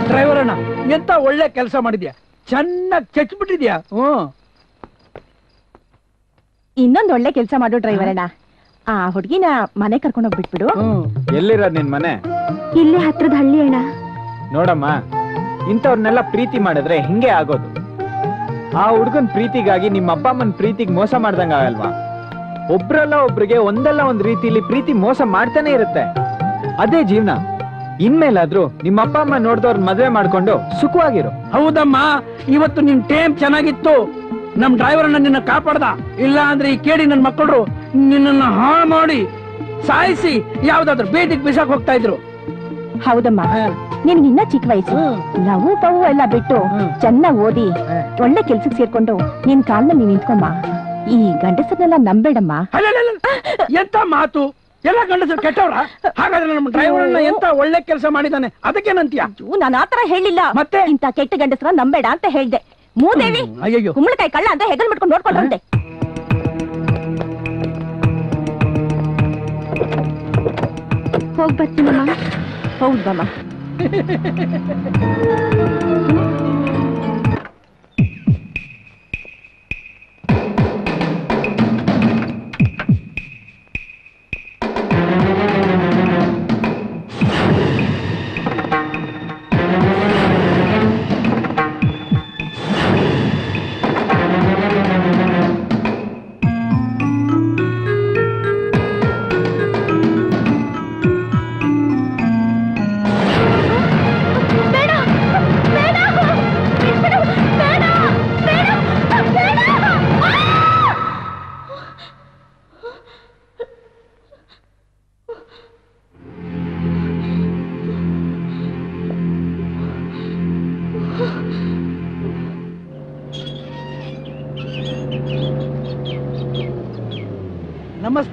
ಡ್ರೈವರ್ ಅಣ್ಣ ಎಂತ ಒಳ್ಳೆ ಕೆಲಸ ಮಾಡಿದ್ಯಾ? ಚೆನ್ನಾಗಿ ಚಚ್ಬಿಟ್ಟಿದ್ಯಾ ಹ್ಮ್ ಇನ್ನೊಂದ್ ಒಳ್ಳೆ ಕೆಲಸ ಮಾಡು ಡ್ರೈವರ್ ಅಣ್ಣ. ಆ ಹುಡ್ಗಿನ ಮನೆ ಕರ್ಕೊಂಡು ಹೋಗ್ಬಿಟ್ಬಿಡು ಎಲ್ಲಿರೋದ್ ನಿನ್ ಮನೆ? ಇಲ್ಲೇ ಹತ್ರದ ಹಳ್ಳಿ ಅಣ್ಣ. ನೋಡಮ್ಮ ಇಂಥವ್ರನ್ನೆಲ್ಲ ಪ್ರೀತಿ ಮಾಡಿದ್ರೆ ಹಿಂಗೆ ಆಗೋದು. ಆ ಹುಡ್ಗನ್ ಪ್ರೀತಿಗಾಗಿ ನಿಮ್ಮ ಅಪ್ಪ ಅಮ್ಮನ್ ಪ್ರೀತಿಗೆ ಮೋಸ ಮಾಡ್ದಂಗ ಆಗಲ್ವಾ? ಒಬ್ರಲ್ಲ ಒಬ್ರಿಗೆ ಒಂದಲ್ಲ ಒಂದ್ ರೀತಿಲಿ ಪ್ರೀತಿ ಮೋಸ ಮಾಡ್ತಾನೆ ಇರುತ್ತೆ. ಅದೇ ಜೀವನ. ಇನ್ಮೇಲಾದ್ರೂ ನಿಮ್ಮ ಅಪ್ಪ ಅಮ್ಮ ನೋಡ್ದವ್ರ ಮದ್ವೆ ಮಾಡ್ಕೊಂಡು ಸುಖವಾಗಿರು. ಹೌದಮ್ಮ, ಇವತ್ತು ನಿಮ್ ಟೇಮ್ ಚೆನ್ನಾಗಿತ್ತು. ನಮ್ ಡ್ರೈವರ್ ನಿನ್ನ ಕಾಪಾಡ್ದ. ಇಲ್ಲ ಅಂದ್ರೆ ಈ ಕೇಳಿ ನನ್ ಮಕ್ಕಳು ನಿನ್ನನ್ನ ಹಾಳು ಮಾಡಿ ಸಾಯಿಸಿ ಯಾವ್ದಾದ್ರು ಬೇದಿಗೆ ಬಿಸಾಕ್ ಹೋಗ್ತಾ ಇದ್ರು. ಹೌದಮ್ಮ. ನಿನ್ಗೆ ಇನ್ನ ಚಿಕ್ಕ ವಯಸ್ಸು. ಲವು ಪವು ಎಲ್ಲ ಬಿಟ್ಟು ಚೆನ್ನಾಗಿ ಓದಿ ಒಳ್ಳೆ ಕೆಲ್ಸಕ್ಕೆ ಸೇರ್ಕೊಂಡು ನಿನ್ ಕಾಲ್ನಲ್ಲಿ ನಿಂತ್ಕೊಮ್ಮ ಈ ಗಂಡಸನ್ನೆಲ್ಲ ನಂಬೇಡಮ್ಮ. ಎಂತ ಮಾತು? ಎಲ್ಲ ಗಂಡಸರು ಕೆಟ್ಟವ್ರ? ಹಾಗಾದ್ರೆ ನಮ್ಮ ಡ್ರೈವರ್ ಅನ್ನ ಎಂತ ಒಳ್ಳೆ ಕೆಲಸ ಮಾಡಿದಾನೆ? ಅದಕ್ಕೇನಂತೀಯ ನಾನು ಆತರ ಹೇಳಿಲ್ಲ. ಮತ್ತೆ? ಇಂತ ಕೆಟ್ಟ ಗಂಡಸರ ನಂಬೇಡ ಅಂತ ಹೇಳ್ದೆ. ಮೂದೇವಿ ಅಯ್ಯೋ ಕುಂಬಳಕಾಯಿ ಕಳ್ಳ ಅಂತ ಹೆಗಲ್ ಮಾಡ್ಕೊಂಡು ನೋಡ್ಕೊಂಡ್ರಂತೆ ಬಂದೆ. ಹೋಗ್ [LAUGHS]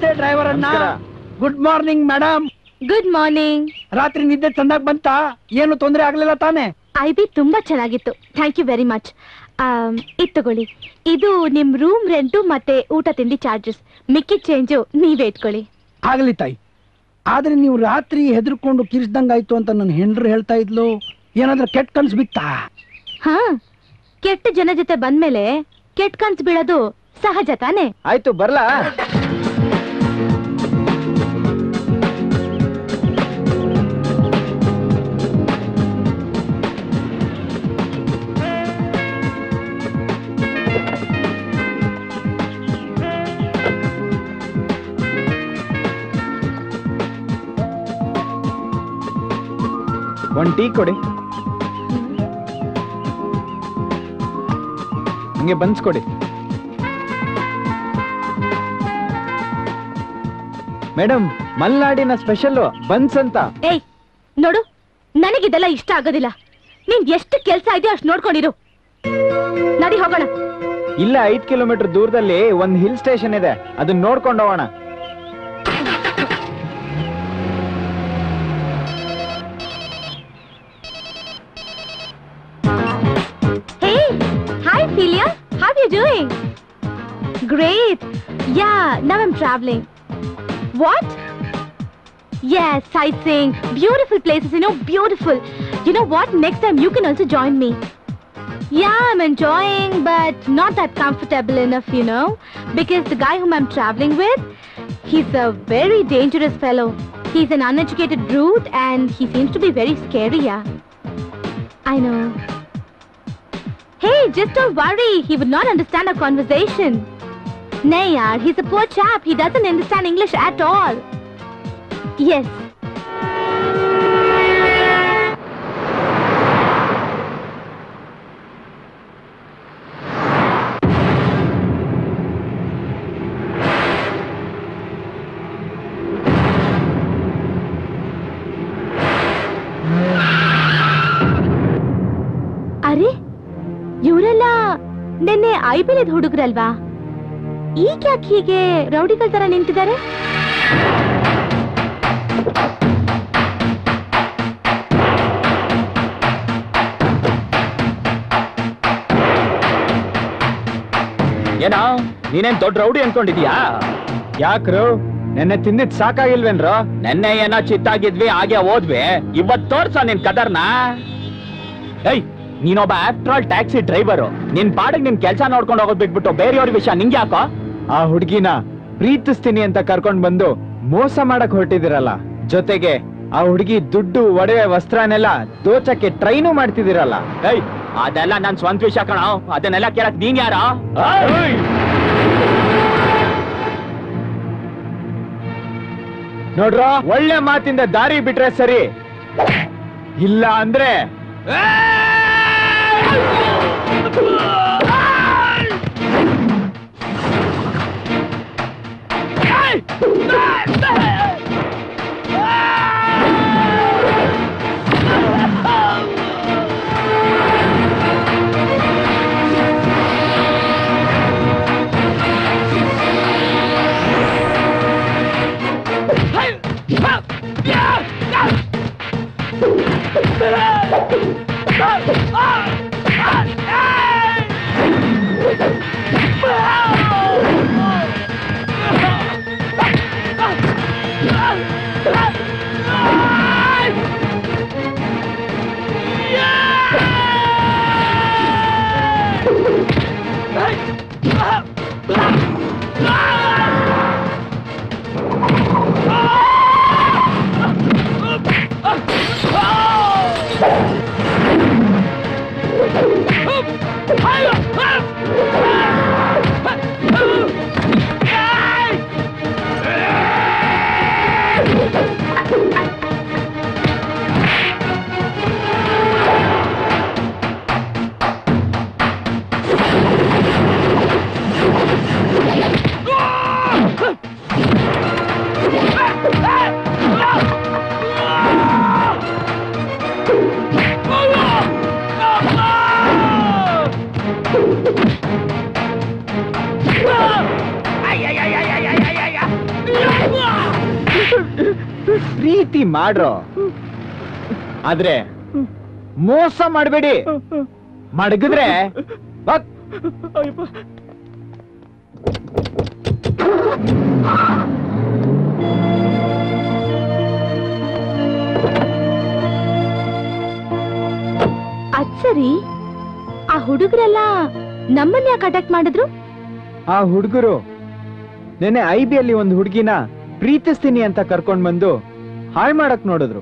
ನಮಸ್ತೆ ಡ್ರೈವರ್ ಅಣ್ಣ good morning madam good morning ರಾತ್ರಿ ನಿದ್ದೆ ಚೆನ್ನಾಗಿ ಬಂತಾ? ಏನು ತೊಂದರೆ ಆಗ್ಲಿಲ್ಲ ತಾನೆ? ಐ ಬಿ ತುಂಬಾ ಚೆನ್ನಾಗಿತ್ತು. ಥ್ಯಾಂಕ್ ಯು ವೆರಿ ಮಚ್ ಇದು ತಗೊಳ್ಳಿ. ಇದು ನಿಮ್ ರೂಮ್ ರೆಂಟು ಮತ್ತೆ ಊಟ ತಿಂಡಿ ಚಾರ್ಜಸ್ ಮಿಕ್ಕಿ ಚೇಂಜು ನೀವೇ ಇಟ್ಕೊಳ್ಳಿ. ಆಗ್ಲಿ ತಾಯಿ. ಆದ್ರೆ ನೀವು ರಾತ್ರಿ ಹೆದರ್ಕೊಂಡು ಕಿರಿಸ್ದಂಗಾಯ್ತು ಅಂತ ನನ್ನ ಹೆಂಡ್ರು ಹೇಳ್ತಾ ಇದ್ಲು. ಏನಾದ್ರೂ ಕೆಟ್ಟ ಕನ್ಸ್ ಬಿತ್ತಾ? ಹಾ ಕೆಟ್ಟ ಜನ ಜೊತೆ ಬಂದ್ಮೇಲೆ ಕೆಟ್ಟ ಕನ್ಸ್ ಬೀಳೋದು ಸಹಜ ತಾನೆ? ಆಯ್ತು ಬರ್ಲಾ? ಒಂದ್ ಟೀ ಕೊಡಿ. ಬನ್ಸ್ ಕೊಡಿ. ಮೇಡಮ್ ಮಲ್ನಾಡಿನ ಸ್ಪೆಷಲ್ ಬನ್ಸ್ ಅಂತ. ಏಯ್ ನೋಡು ನನಗಿದೆಲ್ಲ ಇಷ್ಟ ಆಗೋದಿಲ್ಲ. ನೀನ್ ಎಷ್ಟು ಕೆಲ್ಸ ಇದೆಯೋ ಅಷ್ಟು ನೋಡ್ಕೊಂಡಿರು. ನಡಿ ಹೋಗೋಣ. ಇಲ್ಲ ಐದ್ ಕಿಲೋಮೀಟರ್ ದೂರದಲ್ಲಿ ಒಂದ್ ಹಿಲ್ ಸ್ಟೇಷನ್ ಇದೆ. ಅದನ್ನ ನೋಡ್ಕೊಂಡು ಹೋಗೋಣ. Great. Yeah, now I'm traveling. What? Yes, sightseeing. Beautiful places, you know, beautiful. You know what? Next time you can also join me. Yeah, I'm enjoying, but not that comfortable enough, you know, because the guy whom I'm traveling with, he's a very dangerous fellow. He's an uneducated brute and he seems to be very scary, yeah. I know. Hey, just don't worry. He would not understand our conversation. Nay, yaar, he's a poor chap. He doesn't understand English at all. Yes. ಅರೆ ಇವರೆಲ್ಲ ನಿನ್ನೆ I ಬೆಳೆದ ಹುಡುಗರಲ್ವಾ ಈಗ ಯಾಕೆ ಹೀಗೆ ರೌಡಿಗಳ ತರ ನಿಂತಿದ್ದಾರೆ? ಏನೋ ನೀನೇನ್ ದೊಡ್ಡ ರೌಡಿ ಅನ್ಕೊಂಡಿದ್ಯಾ ಯಾಕ್ರು? ನೆನ್ನೆ ತಿಂದಿದ್ ಸಾಕಾಗಿಲ್ವೇನ್ರೋ? ನೆನ್ನೆ ಏನೋ ಚಿತ್ತಾಗಿದ್ವಿ ಹಾಗೆ ಹೋದ್ವಿ. ಇವತ್ ತೋರ್ಸ ನಿನ್ ಕದರ್ನ. ಏಯ್ ನೀನೊಬ್ಬ ಆಫ್ಟರ್ ಆಲ್ ಟ್ಯಾಕ್ಸಿ ಡ್ರೈವರು ನಿನ್ ಪಾಡಿಗೆ ನಿನ್ ಕೆಲ್ಸ ನೋಡ್ಕೊಂಡು ಹೋಗೋದ್ ಬಿಟ್ಬಿಟ್ಟು ಬೇರೆಯವ್ರ ವಿಷಯ ನಿಂಗೆ ಯಾಕೋ ಆ ಹುಡುಗಿನ ಪ್ರೀತಿಸ್ತೀನಿ ಅಂತ ಕರ್ಕೊಂಡ್ ಬಂದು ಮೋಸ ಮಾಡಕ್ ಹೊರಟಿದಿರಲ್ಲ ಜೊತೆಗೆ ಆ ಹುಡುಗಿ ದುಡ್ಡು ಒಡವೆ ವಸ್ತ್ರನೆಲ್ಲ ದೋಚಕ್ಕೆ ಟ್ರೈನು ಮಾಡ್ತಿದಿರಲ್ಲ ಏಯ್ ಅದೆಲ್ಲ ನನ್ ಸ್ವಂತ ವಿಷಯ ಕಣ. ಅದನ್ನೆಲ್ಲ ಕೇಳಕ್ ನೀನ್ ಯಾರ? ನೋಡ್ರ ಒಳ್ಳೆ ಮಾತಿಂದ ದಾರಿ ಬಿಟ್ರೆ ಸರಿ. ಇಲ್ಲ ಅಂದ್ರೆ Ah! Ah! ಪ್ರೀತಿ ಮಾಡ್ರೋ. ಆದ್ರೆ ಮೋಸ ಮಾಡಬೇಡಿ. ಮಡಗಿದ್ರೆ ಅಚ್ಚರಿ ಅದ್ ಸರಿ. ಆ ಹುಡುಗರೆಲ್ಲ ನಮ್ಮನ್ನ ಯಾಕೆ ಅಟ್ಯಾಕ್ ಮಾಡಿದ್ರು? ಆ ಹುಡುಗರು ನೆನೆ ಐ ಬಿ ಅಲ್ಲಿ ಒಂದು ಹುಡುಗಿನ ಪ್ರೀತಿಸ್ತೀನಿ ಅಂತ ಕರ್ಕೊಂಡ್ ಬಂದು ಹಾಳ್ ಮಾಡಕ್ ನೋಡಿದ್ರು.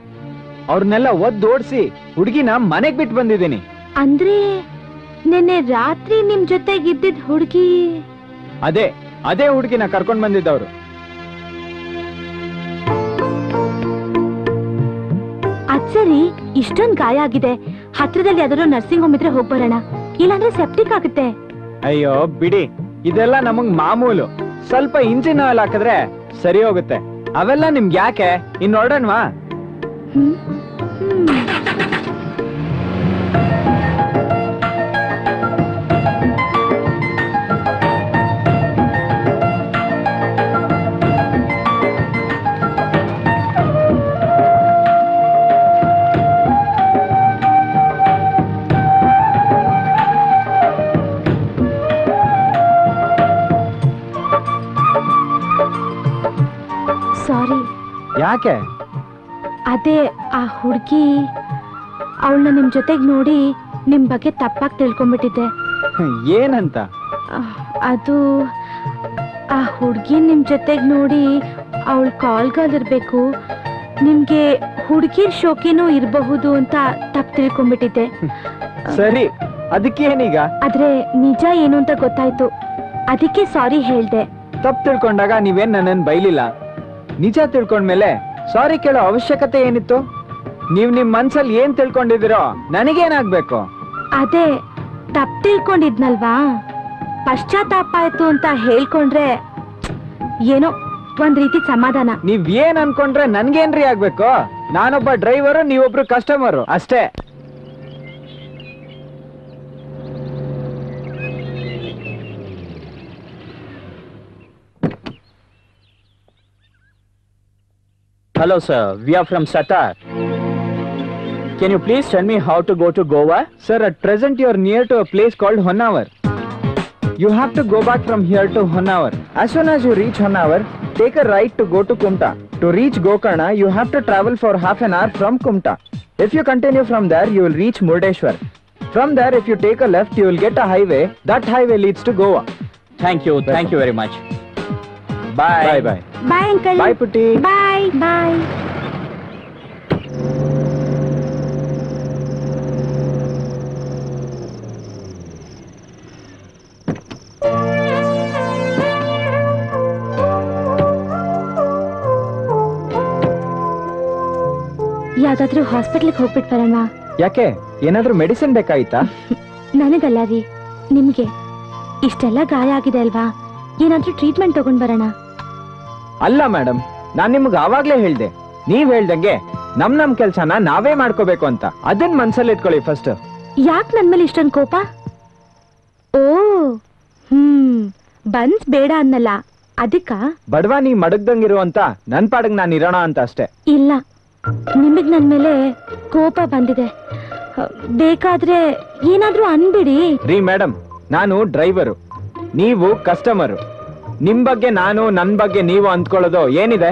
ಅವ್ರನ್ನೆಲ್ಲ ಒದ್ದೋಡ್ಸಿ ಹುಡುಗಿನ ಮನೆಗ್ ಬಿಟ್ಟು ಬಂದಿದ್ದೀನಿ. ಅಂದ್ರೆ ನಿನ್ನೆ ರಾತ್ರಿ ನಿಮ್ ಜೊತೆಗಿದ್ದಿದ್ ಹುಡುಗಿ? ಅದೇ ಅದೇ ಹುಡುಗಿನ ಕರ್ಕೊಂಡ್ ಬಂದಿದ್ದವ್ರು. ಅದ್ ಸರಿ ಇಷ್ಟೊಂದ್ ಗಾಯ ಆಗಿದೆ. ಹತ್ರದಲ್ಲಿ ಯಾವ್ದಾದ್ರು ನರ್ಸಿಂಗ್ ಹೋಮ್ ಇದ್ರೆ ಹೋಗ್ ಬರೋಣ. ಇಲ್ಲಾಂದ್ರೆ ಸೆಪ್ಟಿಕ್ ಆಗುತ್ತೆ. ಅಯ್ಯೋ ಬಿಡಿ. ಇದೆಲ್ಲ ನಮಗ್ ಮಾಮೂಲು. ಸ್ವಲ್ಪ ಇಂಜಿನ್ ಆಯಿಲ್ ಹಾಕಿದ್ರೆ ಸರಿ ಹೋಗುತ್ತೆ. ಅವೆಲ್ಲ ನಿಮ್ಗೆ ಯಾಕೆ ಇನ್ ಹೊರಡೋಣವಾ ಯಾಕೆ? ಅದೇ ಆ ಹುಡುಗಿ ಅವಳನ್ನ ನಿಮ್ ಜೊತೆಗ್ ನೋಡಿ ನಿಮ್ ಬಗ್ಗೆ ತಪ್ಪಾಗಿ ತಿಳ್ಕೊಂಡ್ಬಿಟ್ಟಿದ್ದೆ. ಏನಂತ? ಅದು ಆ ಹುಡುಗಿ ನಿಮ್ ಜೊತೆಗ್ ನೋಡಿ ಅವಳ ಕಾಲ್ಗಾಲಿರ್ಬೇಕು ನಿಮ್ಗೆ ಹುಡುಗಿರ್ ಶೋಕಿನೂ ಇರಬಹುದು ಅಂತ ತಪ್ಪು ತಿಳ್ಕೊಂಡ್ಬಿಟ್ಟಿದ್ದೆ. ಸರಿ ಅದಕ್ಕೆ ಏನೀಗ? ಆದ್ರೆ ನಿಜ ಏನು ಅಂತ ಗೊತ್ತಾಯ್ತು. ಅದಕ್ಕೆ ಸಾರಿ ಹೇಳ್ದೆ. ತಪ್ಪು ತಿಳ್ಕೊಂಡಾಗ ನೀವೇನ್ ನನ್ನನ್ ಬೈಲಿಲ್ಲ? ನಿಜ ತಿಳ್ಕೊಂಡ್ಮೇಲೆ ಸಾರಿ ಕೇಳೋ ಅವಶ್ಯಕತೆ ಏನಿತ್ತು? ನೀವ್ ನಿಮ್ ಮನ್ಸಲ್ಲಿ ಏನ್ ತಿಳ್ಕೊಂಡಿದಿರೋ ನನಗೇನಾಗ್ಬೇಕು? ಅದೇ ತಪ್ಪು ತಿಳ್ಕೊಂಡಿದ್ನಲ್ವಾ? ಪಶ್ಚಾತ್ತಾಪ ಆಯ್ತು ಅಂತ ಹೇಳ್ಕೊಂಡ್ರೆ ಏನೋ ಒಂದ್ ರೀತಿ ಸಮಾಧಾನ. ನೀವ್ ಏನ್ ಅನ್ಕೊಂಡ್ರೆ ನನ್ಗೇನ್ರಿ ಆಗ್ಬೇಕು? ನಾನೊಬ್ಬ ಡ್ರೈವರು ನೀವೊಬ್ರು ಕಸ್ಟಮರು ಅಷ್ಟೇ. Hello, sir. We are from Satar. Can you please tell me how to go to Goa? Sir, at present you are near to a place called Honavar. You have to go back from here to Honavar. As soon as you reach Honavar, take a right to go to Kumta. To reach Gokarna, you have to travel for half an hour from Kumta. If you continue from there, you will reach Murdeshwar. From there, if you take a left, you will get a highway. That highway leads to Goa. Thank you. Thank you very much. Bye. Bye bye. Bye, Uncle. Bye, Putti. Bye. Bye bye ಯಾವ್ದಾದ್ರೂ ಹಾಸ್ಪಿಟ್ಲಿಗೆ ಹೋಗ್ಬಿಟ್ ಬರೋಣ ಯಾಕೆ? ಏನಾದ್ರೂ medicine ಬೇಕಾಯ್ತಾ? [LAUGHS] ನನಗಲ್ಲ ರೀ. ನಿಮ್ಗೆ. ಇಷ್ಟೆಲ್ಲ ಗಾಯ ಆಗಿದೆ ಅಲ್ವಾ? ಏನಾದ್ರೂ ಟ್ರೀಟ್ಮೆಂಟ್ ತಗೊಂಡ್ ಬರೋಣ. ಅಲ್ಲ ಮೇಡಮ್ ನಾನ್ ನಿಮ್ಗೆ ಆವಾಗ್ಲೇ ಹೇಳ್ದೆ. ನೀವ್ ಹೇಳ್ದಂಗೆ ನಮ್ ನಮ್ ಕೆಲ್ಸನ ನಾವೇ ಮಾಡ್ಕೋಬೇಕು ಅಂತ. ಅದನ್ ಮನ್ಸಲ್ಲಿ ಇಟ್ಕೊಳ್ಳಿ ಫಸ್ಟ್ ಯಾಕ್ ನನ್ ಮೇಲೆ ಇಷ್ಟೊಂದ್ ಕೋಪ? ಓ ಹ್ಮ್ ಬನ್ಸ್ ಬೇಡ ಅನ್ನಲ್ಲ. ಅದಕ್ಕ? ಬಡವ ನೀ ಮಡಗ್ದಂಗಿರುವಂತ ನನ್ ಪಾಡಗ್ ನಾನ್ ಇರೋಣ ಅಂತ ಅಷ್ಟೇ. ಇಲ್ಲ. ನಿಮಗ್ ನನ್ ಮೇಲೆ ಕೋಪ ಬಂದಿದೆ. ಬೇಕಾದ್ರೆ ಏನಾದ್ರೂ ಅನ್ಬಿಡಿ. ರೀ ಮೇಡಮ್ ನಾನು ಡ್ರೈವರು ನೀವು ಕಸ್ಟಮರು ನಿಮ್ ಬಗ್ಗೆ ನಾನು ನನ್ ಬಗ್ಗೆ ನೀವು ಅಂದ್ಕೊಳ್ಳೋದು ಏನಿದೆ?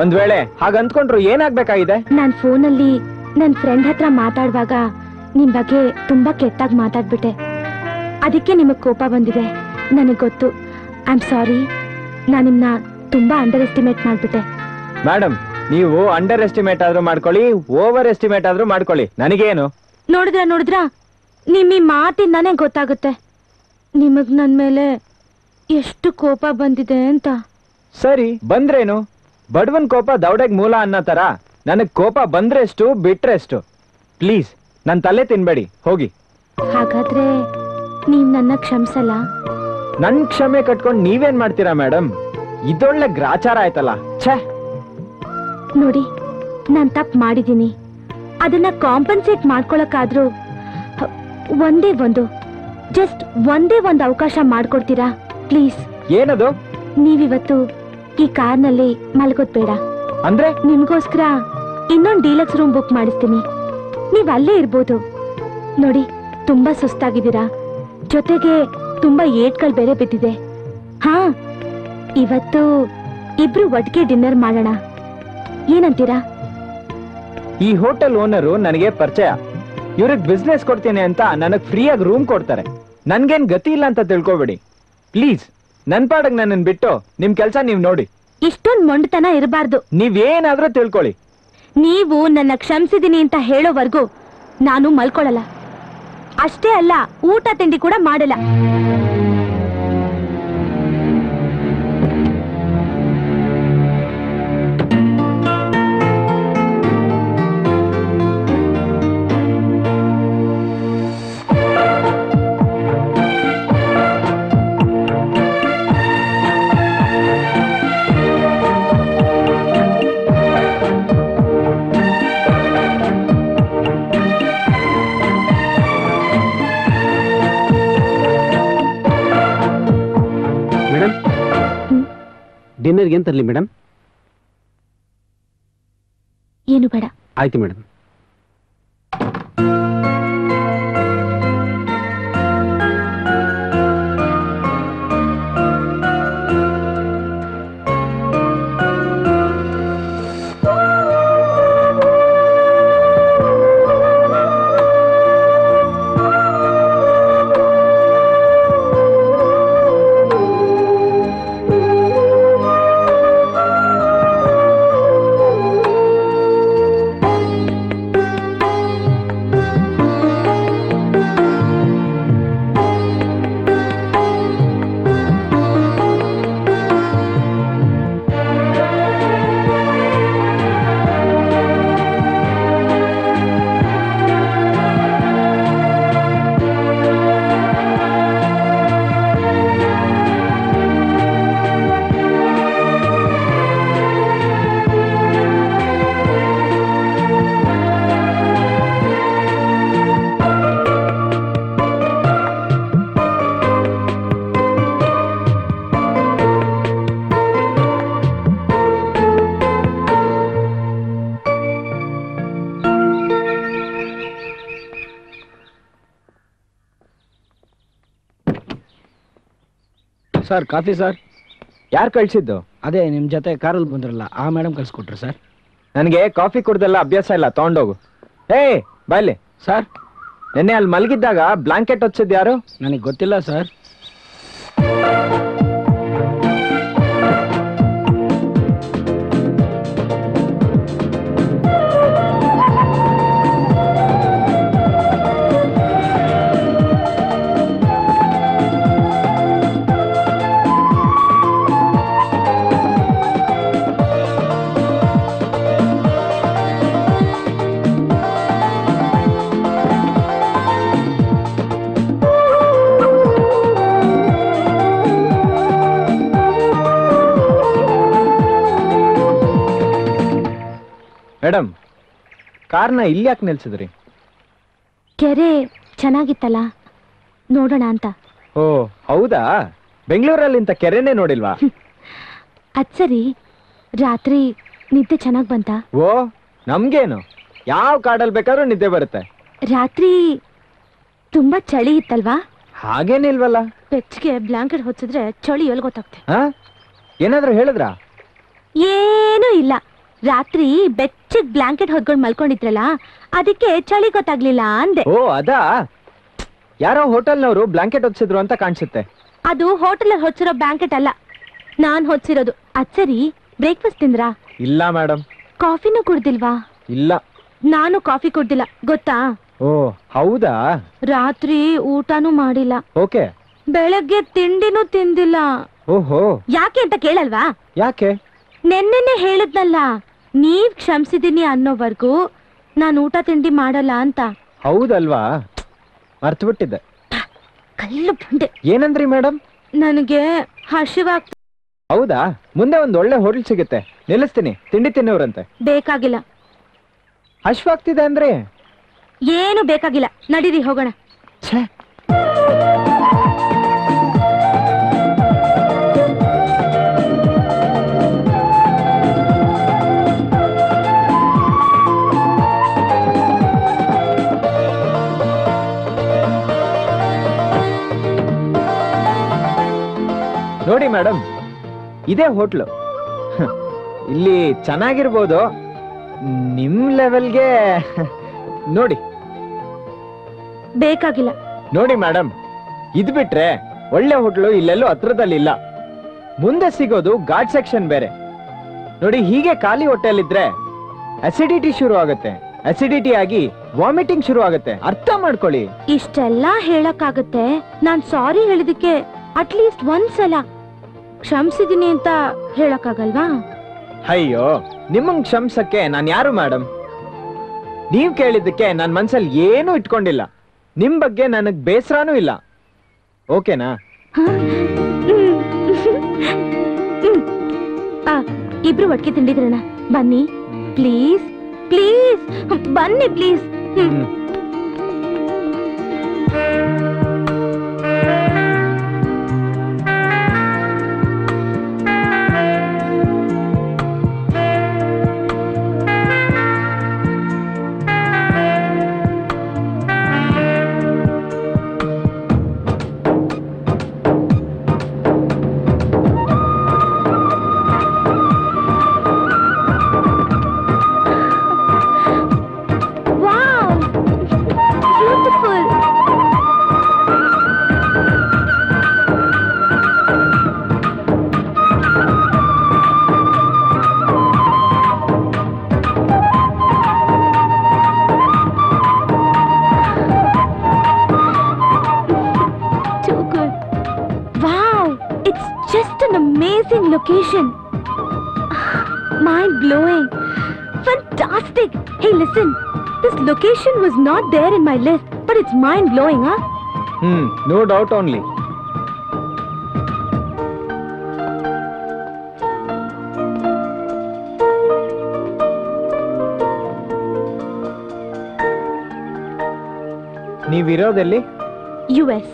ಒಂದ್ ವೇಳೆ ಹಾಗ ಅಂದ್ಕೊಂಡ್ರು ಏನಾಗ್ಬೇಕಾಗಿದೆ? ನಾನ್ ಫೋನಲ್ಲಿ ನನ್ ಫ್ರೆಂಡ್ ಹತ್ರ ಮಾತಾಡುವಾಗ ನಿಮ್ ಬಗ್ಗೆ ತುಂಬಾ ಕೆಟ್ಟಾಗಿ ಮಾತಾಡ್ಬಿಟ್ಟೆ. ಅದಕ್ಕೆ ನಿಮಗ್ ಕೋಪ ಬಂದಿದೆ. ನನಗ್ ಗೊತ್ತು. ಐ ಆಮ್ ಸಾರಿ ನಾನ್ ನಿಮ್ನ ತುಂಬಾ ಅಂಡರ್ ಎಸ್ಟಿಮೇಟ್ ಮಾಡ್ಬಿಟ್ಟೆ. ಮೇಡಮ್ ನೀವು ಅಂಡರ್ ಎಸ್ಟಿಮೇಟ್ ಆದ್ರೂ ಮಾಡ್ಕೊಳ್ಳಿ ಓವರ್ ಎಸ್ಟಿಮೇಟ್ ಆದ್ರೂ ಮಾಡ್ಕೊಳ್ಳಿ. ನನಗೇನು? ನೋಡಿದ್ರ ನೋಡಿದ್ರ? ನಿಮ್ಮ ಈ ಮಾತಿಂದಾನೇ ಗೊತ್ತಾಗುತ್ತೆ. ನಿಮಗ್ ನನ್ ಮೇಲೆ ಎಷ್ಟು ಕೋಪ ಬಂದಿದೆ ಅಂತ. ಸರಿ ಬಂದ್ರೇನು? ಬಡವನ್ ಕೋಪ ದೌಡೆಗ್ ಮೂಲ ಅನ್ನೋ ತರ. ನನಗ್ ಕೋಪ ಬಂದ್ರೆಷ್ಟು ಬಿಟ್ರೆಷ್ಟು. ಪ್ಲೀಸ್ ನನ್ ತಲೆ ತಿನ್ಬೇಡಿ ಹೋಗಿ. ಹಾಗಾದ್ರೆ ನೀವ್ ನನ್ನ ಕ್ಷಮಿಸಲ್ಲ? ನನ್ ಕ್ಷಮೆ ಕಟ್ಕೊಂಡ್ ನೀವೇನ್ ಮಾಡ್ತೀರಾ ಮೇಡಮ್ ಇದೊಳ್ಳೆ ಗ್ರಾಚಾರ ಆಯ್ತಲ್ಲ ಛೇ. ನೋಡಿ ನಾನ್ ತಪ್ಪು ಮಾಡಿದ್ದೀನಿ. ಅದನ್ನ ಕಾಂಪನ್ಸೇಟ್ ಮಾಡ್ಕೊಳಕ್ಕಾದ್ರೂ ಒಂದೇ ಒಂದು ಜಸ್ಟ್ ಒಂದೇ ಒಂದು ಅವಕಾಶ ಮಾಡ್ಕೊಡ್ತೀರಾ? ಪ್ಲೀಸ್. ಏನದು? ನೀವಿವತ್ತು ಈ ಕಾರ್ನಲ್ಲಿ ಮಲಗೋದ್ ಬೇಡ ಅಂದ್ರೆ? ನಿಮ್ಗೋಸ್ಕರ ಇನ್ನೊಂದ್ ಡೀಲಕ್ಸ್ ರೂಮ್ ಬುಕ್ ಮಾಡಿಸ್ತೀನಿ. ನೀವ್ ಅಲ್ಲೇ ಇರ್ಬೋದು. ನೋಡಿ ತುಂಬಾ ಸುಸ್ತಾಗಿದ್ದೀರಾ. ಜೊತೆಗೆ ತುಂಬಾ ಏಟ್ಗಳು ಬೇರೆ ಬಿದ್ದಿದೆ. ಹಾ ಇವತ್ತು ಇಬ್ರು ಒಟ್ಟಿಗೆ ಡಿನ್ನರ್ ಮಾಡೋಣ. ಏನಂತೀರಾ? ಈ ಹೋಟೆಲ್ ಓನರು ನನಗೆ ಪರಿಚಯ. ಇವ್ರಿಗೆ ಬಿಸ್ನೆಸ್ ಕೊಡ್ತೀನಿ ಅಂತ ನನಗ್ ಫ್ರೀಯಾಗಿ ರೂಮ್ ಕೊಡ್ತಾರೆ. ನನ್ಗೇನ್ ಗತಿ ಇಲ್ಲ ಅಂತ ತಿಳ್ಕೊಬೇಡಿ. ಪ್ಲೀಸ್ ನನ್ ಪಾಡಕ್ ನನ್ನನ್ ಬಿಟ್ಟು ನಿಮ್ ಕೆಲ್ಸ ನೀವ್ ನೋಡಿ. ಇಷ್ಟೊಂದ್ ಮೊಂಡತನ ಇರಬಾರ್ದು. ನೀವೇನಾದ್ರೂ ತಿಳ್ಕೊಳ್ಳಿ. ನೀವು ನನ್ನ ಕ್ಷಮಿಸಿದೀನಿ ಅಂತ ಹೇಳೋವರೆಗೂ ನಾನು ಮಲ್ಕೊಳ್ಳಲ್ಲ ಅಷ್ಟೇ ಅಲ್ಲ ಊಟ ತಿಂಡಿ ಕೂಡ ಮಾಡಲ್ಲ. ಡಿನ್ನರ್ಗೆ ಏನು ತರಲಿ ಮೇಡಮ್ ಏನು ಬೇಡ ಆಯ್ತು ಮೇಡಮ್ ಸರ್ ಕಾಫಿ ಸರ್. ಯಾರು ಕಳಿಸಿದ್ದು? ಅದೇ ನಿಮ್ಮ ಜೊತೆ ಕಾರಲ್ಲಿ ಬಂದ್ರಲ್ಲ ಆ ಮೇಡಮ್ ಕಳ್ಸಿಕೊಟ್ರು ಸರ್. ನನಗೆ ಕಾಫಿ ಕುಡ್ದೆಲ್ಲ ಅಭ್ಯಾಸ ಇಲ್ಲ ತೊಗೊಂಡೋಗು. ಏ ಬಾಯ್ಲಿ. ಸರ್. ನಿನ್ನೆ ಅಲ್ಲಿ ಮಲಗಿದ್ದಾಗ ಬ್ಲಾಂಕೆಟ್ ಹೊಚ್ಚಿದ್ದು ಯಾರು? ನನಗೆ ಗೊತ್ತಿಲ್ಲ ಸರ್. ಕಾರ್ನ ಇಲ್ಲಿ ಯಾಕೆ ನಿಲ್ಸಿದ್ರಿ? ಕೆರೆ ಚೆನ್ನಾಗಿತ್ತಲ್ಲ ನೋಡೋಣ ಅಂತ. ಓ ಹೌದಾ? ಬೆಂಗಳೂರಲ್ಲಿ ಇಂಥ ಕೆರೆನೇ ನೋಡಿಲ್ವಾ? ಅದ್ ಸರಿ ರಾತ್ರಿ ನಿದ್ದೆ ಚೆನ್ನಾಗ್ ಬಂತ? ಓ ನಮ್ಗೇನು? ಯಾವ ಕಾಡಲ್ಲಿ ಬೇಕಾದ್ರೂ ನಿದ್ದೆ ಬರುತ್ತೆ. ರಾತ್ರಿ ತುಂಬಾ ಚಳಿ ಇತ್ತಲ್ವಾ? ಹಾಗೇನಿಲ್ವಲ್ಲ ಬೆಚ್ಚಗೆ ಬ್ಲಾಂಕೆಟ್ ಹೊಚ್ಚಿದ್ರೆ ಚಳಿ ಎಲ್ಲಿ ಗೊತ್ತಾಗ್ತೆ ಹಾ? ಏನಾದ್ರೂ ಹೇಳಿದ್ರಾ? ಏನೂ ಇಲ್ಲ. ರಾತ್ರಿ ಬೆಚ್ಚಗ್ ಬ್ಲಾಂಕೆಟ್ ಹೊದ್ಕೊಂಡ್ ಮಲ್ಕೊಂಡಿದ್ರಲ್ಲ ಅದಕ್ಕೆ ಚಳಿ ಗೊತ್ತಾಗ್ಲಿಲ್ಲ ಅಂದೆ. ಓ ಅದಾ? ಯಾರೋ ಹೋಟೆಲ್ನವರು ಬ್ಲಾಂಕೆಟ್ ಹೊದ್ಸಿದ್ರು ಅಂತ ಕಾಣಿಸುತ್ತೆ. ಅದು ಹೋಟೆಲ್ ಹೊಚ್ಚಿರೋ ಬ್ಲಾಂಕೆಟ್ ಅಲ್ಲ ನಾನ್ ಹೊಚ್ಚಿರೋದು ಅಚ್ಚರಿ ಬ್ರೇಕ್ಫಾಸ್ಟ್ ತಿಂದ್ರಾ? ಇಲ್ಲ ಮೇಡಮ್ ಕಾಫಿನೂ ಕುಡ್ದಿಲ್ವಾ? ಇಲ್ಲ. ನಾನು ಕಾಫಿ ಕುಡ್ದಿಲ್ಲ ಗೊತ್ತಾ? ಓ ಹೌದಾ? ರಾತ್ರಿ ಊಟನೂ ಮಾಡಿಲ್ಲ. ಓಕೆ. ಬೆಳಗ್ಗೆ ತಿಂಡಿನೂ ತಿಂದಿಲ್ಲ. ಓಹೋ. ಯಾಕೆ ಅಂತ ಕೇಳಲ್ವಾ? ಯಾಕೆ? ನೆನ್ನೆನೆ ಹೇಳಿದ್ನಲ್ಲ ನೀವ್ ಕ್ಷಮಿಸಿದೀನಿ ಅನ್ನೋವರೆಗೂ ನಾನು ಊಟ ತಿಂಡಿ ಮಾಡಲ್ಲ ಅಂತ. ಹೌದಲ್ವಾ? ಮರ್ತು ಬಿಟ್ಟಿದ್ದೆ ಕಲ್ಲು ಬಂಡೆ. ಏನಂದ್ರಿ ಮೇಡಮ್ ನನಗೆ ಹಸಿವಾಗ್ ಹೌದಾ? ಮುಂದೆ ಒಂದ್ ಒಳ್ಳೆ ಹೋಟೆಲ್ ಸಿಗುತ್ತೆ. ನಿಲ್ಲಿಸ್ತೀನಿ. ತಿಂಡಿ ತಿನ್ನೋರಂತೆ. ಬೇಕಾಗಿಲ್ಲ. ಹಶ್ವಾಗ್ತಿದೆ ಅಂದ್ರೆ? ಏನು ಬೇಕಾಗಿಲ್ಲ. ನಡೀರಿ ಹೋಗೋಣ. ಛೇ! ಮೇಡಮ್ ಇದೇ ಹೋಟ್ಲು ಇಲ್ಲಿ ಚೆನ್ನಾಗಿರ್ಬೋದು. ನಿಮ್ ಲೆವೆಲ್ಗೆ ನೋಡಿ. ಬೇಕಾಗಿಲ್ಲ. ನೋಡಿ ಮೇಡಮ್ ಇದ್ ಬಿಟ್ರೆ ಒಳ್ಳೆ ಹೋಟ್ಲು ಇಲ್ಲೆಲ್ಲೂ ಹತ್ರದಲ್ಲಿ ಇಲ್ಲ ಮುಂದೆ ಸಿಗೋದು ಘಾಟ್ ಸೆಕ್ಷನ್ ಬೇರೆ. ನೋಡಿ ಹೀಗೆ ಖಾಲಿ ಹೊಟ್ಟೆಲಿದ್ರೆ ಅಸಿಡಿಟಿ ಶುರು ಆಗುತ್ತೆ. ಅಸಿಡಿಟಿ ಆಗಿ ವಾಮಿಟಿಂಗ್ ಶುರು ಆಗುತ್ತೆ. ಅರ್ಥ ಮಾಡ್ಕೊಳ್ಳಿ. ಇಷ್ಟೆಲ್ಲ ಹೇಳಕ್ಕಾಗತ್ತೆ. ನಾನ್ ಸಾರಿ ಹೇಳಿದಕ್ಕೆ ಅಟ್ಲೀಸ್ಟ್ ಒಂದ್ಸಲ. ಕ್ಷಮಿಸಿದೀನಿ ಅಂತ ಹೇಳಕ್ಕಾಗಲ್ವಾ? ಅಯ್ಯೋ ನಿಮ್ಮ ಕ್ಷಮಿಸಕ್ಕೆ ನಾನು ಯಾರು ಮೇಡಮ್ ನೀವ್ ಕೇಳಿದ್ದಕ್ಕೆ ನನ್ನ ಮನ್ಸಲ್ಲಿ ಏನೂ ಇಟ್ಕೊಂಡಿಲ್ಲ. ನಿಮ್ ಬಗ್ಗೆ ನನಗ್ ಬೇಸರನೂ ಇಲ್ಲ. ಓಕೆನಾ? ಆ, ಇಬ್ರು ಒಟ್ಟಿಗೆ ತಿಂಡಿದ್ರಣ ಬನ್ನಿ. Please please. ಬನ್ನಿ please. amazing location. Mind blowing. Fantastic. Hey, listen. This location was not there in my list, but it's mind blowing, huh? Hmm no doubt only ನೀವಿರೋದೆಲ್ಲಿ US,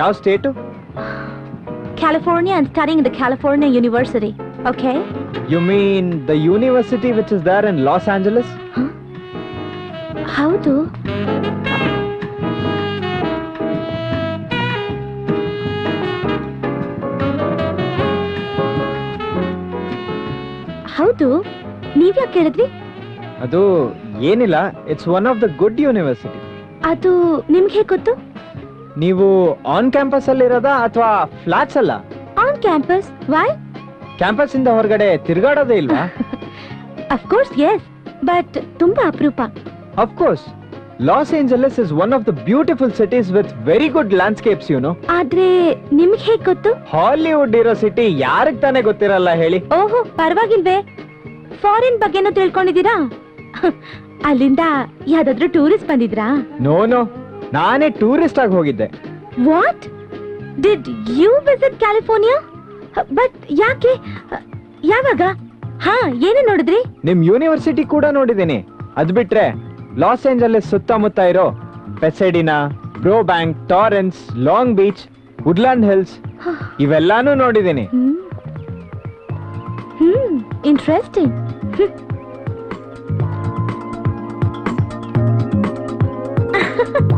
ಯಾವ state California, and studying in the California University. Okay? You mean the university which is there in Los Angeles ಹೌದು ಹೌದು ನೀವ್ಯಾಕೆ ಕೇಳಿದ್ರಿ ಅದು ಏನಿಲ್ಲ it's one of the good university ಅದು ನಿಮ್ಗೆ ಹೇಗೆ ಗೊತ್ತು? ನೀವು ಆನ್ ಕ್ಯಾಂಪಸ್ ಅಲ್ಲಿ ಇರೋದಾ ಅಥವಾ ಫ್ಲಾಟ್ಸ್ ಅಲ್ಲ? ಆನ್ ಕ್ಯಾಂಪಸ್ ವೈ ಕ್ಯಾಂಪಸ್ ಇಂದ ಹೊರಗಡೆ ತಿರುಗಾಡೋದೇ ಇಲ್ವಾ? ಅಫ್ಕೋರ್ಸ್ ಎಸ್ ಬಟ್ ತುಂಬಾ ಅಪರೂಪ. Of course Los Angeles is one of the beautiful cities with very good landscapes you know ಆದ್ರೆ ನಿಮ್ಗೆ ಹೇಗ್ ಗೊತ್ತು? ಹಾಲಿವುಡ್ ಇರೋ ಸಿಟಿ ಯಾರಿಗ್ ತಾನೇ ಗೊತ್ತಿರಲ್ಲ ಹೇಳಿ. ಓಹೋ ಪರವಾಗಿಲ್ವೇ. ಫಾರಿನ್ ಬಗ್ಗೆನೂ ತಿಳ್ಕೊಂಡಿದ್ದೀರಾ? [LAUGHS] ಅಲ್ಲಿಂದ ಯಾವ್ದಾದ್ರು ಟೂರಿಸ್ಟ್ ಬಂದಿದ್ರಾ? ನೋ ನೋ ನಾನೇ ಟೂರಿಸ್ಟ್ ಆಗಿ ಹೋಗಿದ್ದೆ. What did you visit California but ಯಾಕೆ? ಯಾವಾಗ? ಹಾ ಏನೇ ನೋಡಿದ್ರಿ? ನಿಮ್ ಯೂನಿವರ್ಸಿಟಿ ಕೂಡ ನೋಡಿದ್ದೀನಿ. ಅದ್ ಬಿಟ್ರೆ ಲಾಸ್ ಏಂಜಲ್ಸ್ ಸುತ್ತಮುತ್ತ ಇರೋ Pasadena Burbank Torrance Long Beach Woodland Hills ಇವೆಲ್ಲಾನು ನೋಡಿದ್ದೀನಿ. ಹ್ಮ್ ಇಂಟ್ರೆಸ್ಟಿಂಗ್ [LAUGHS]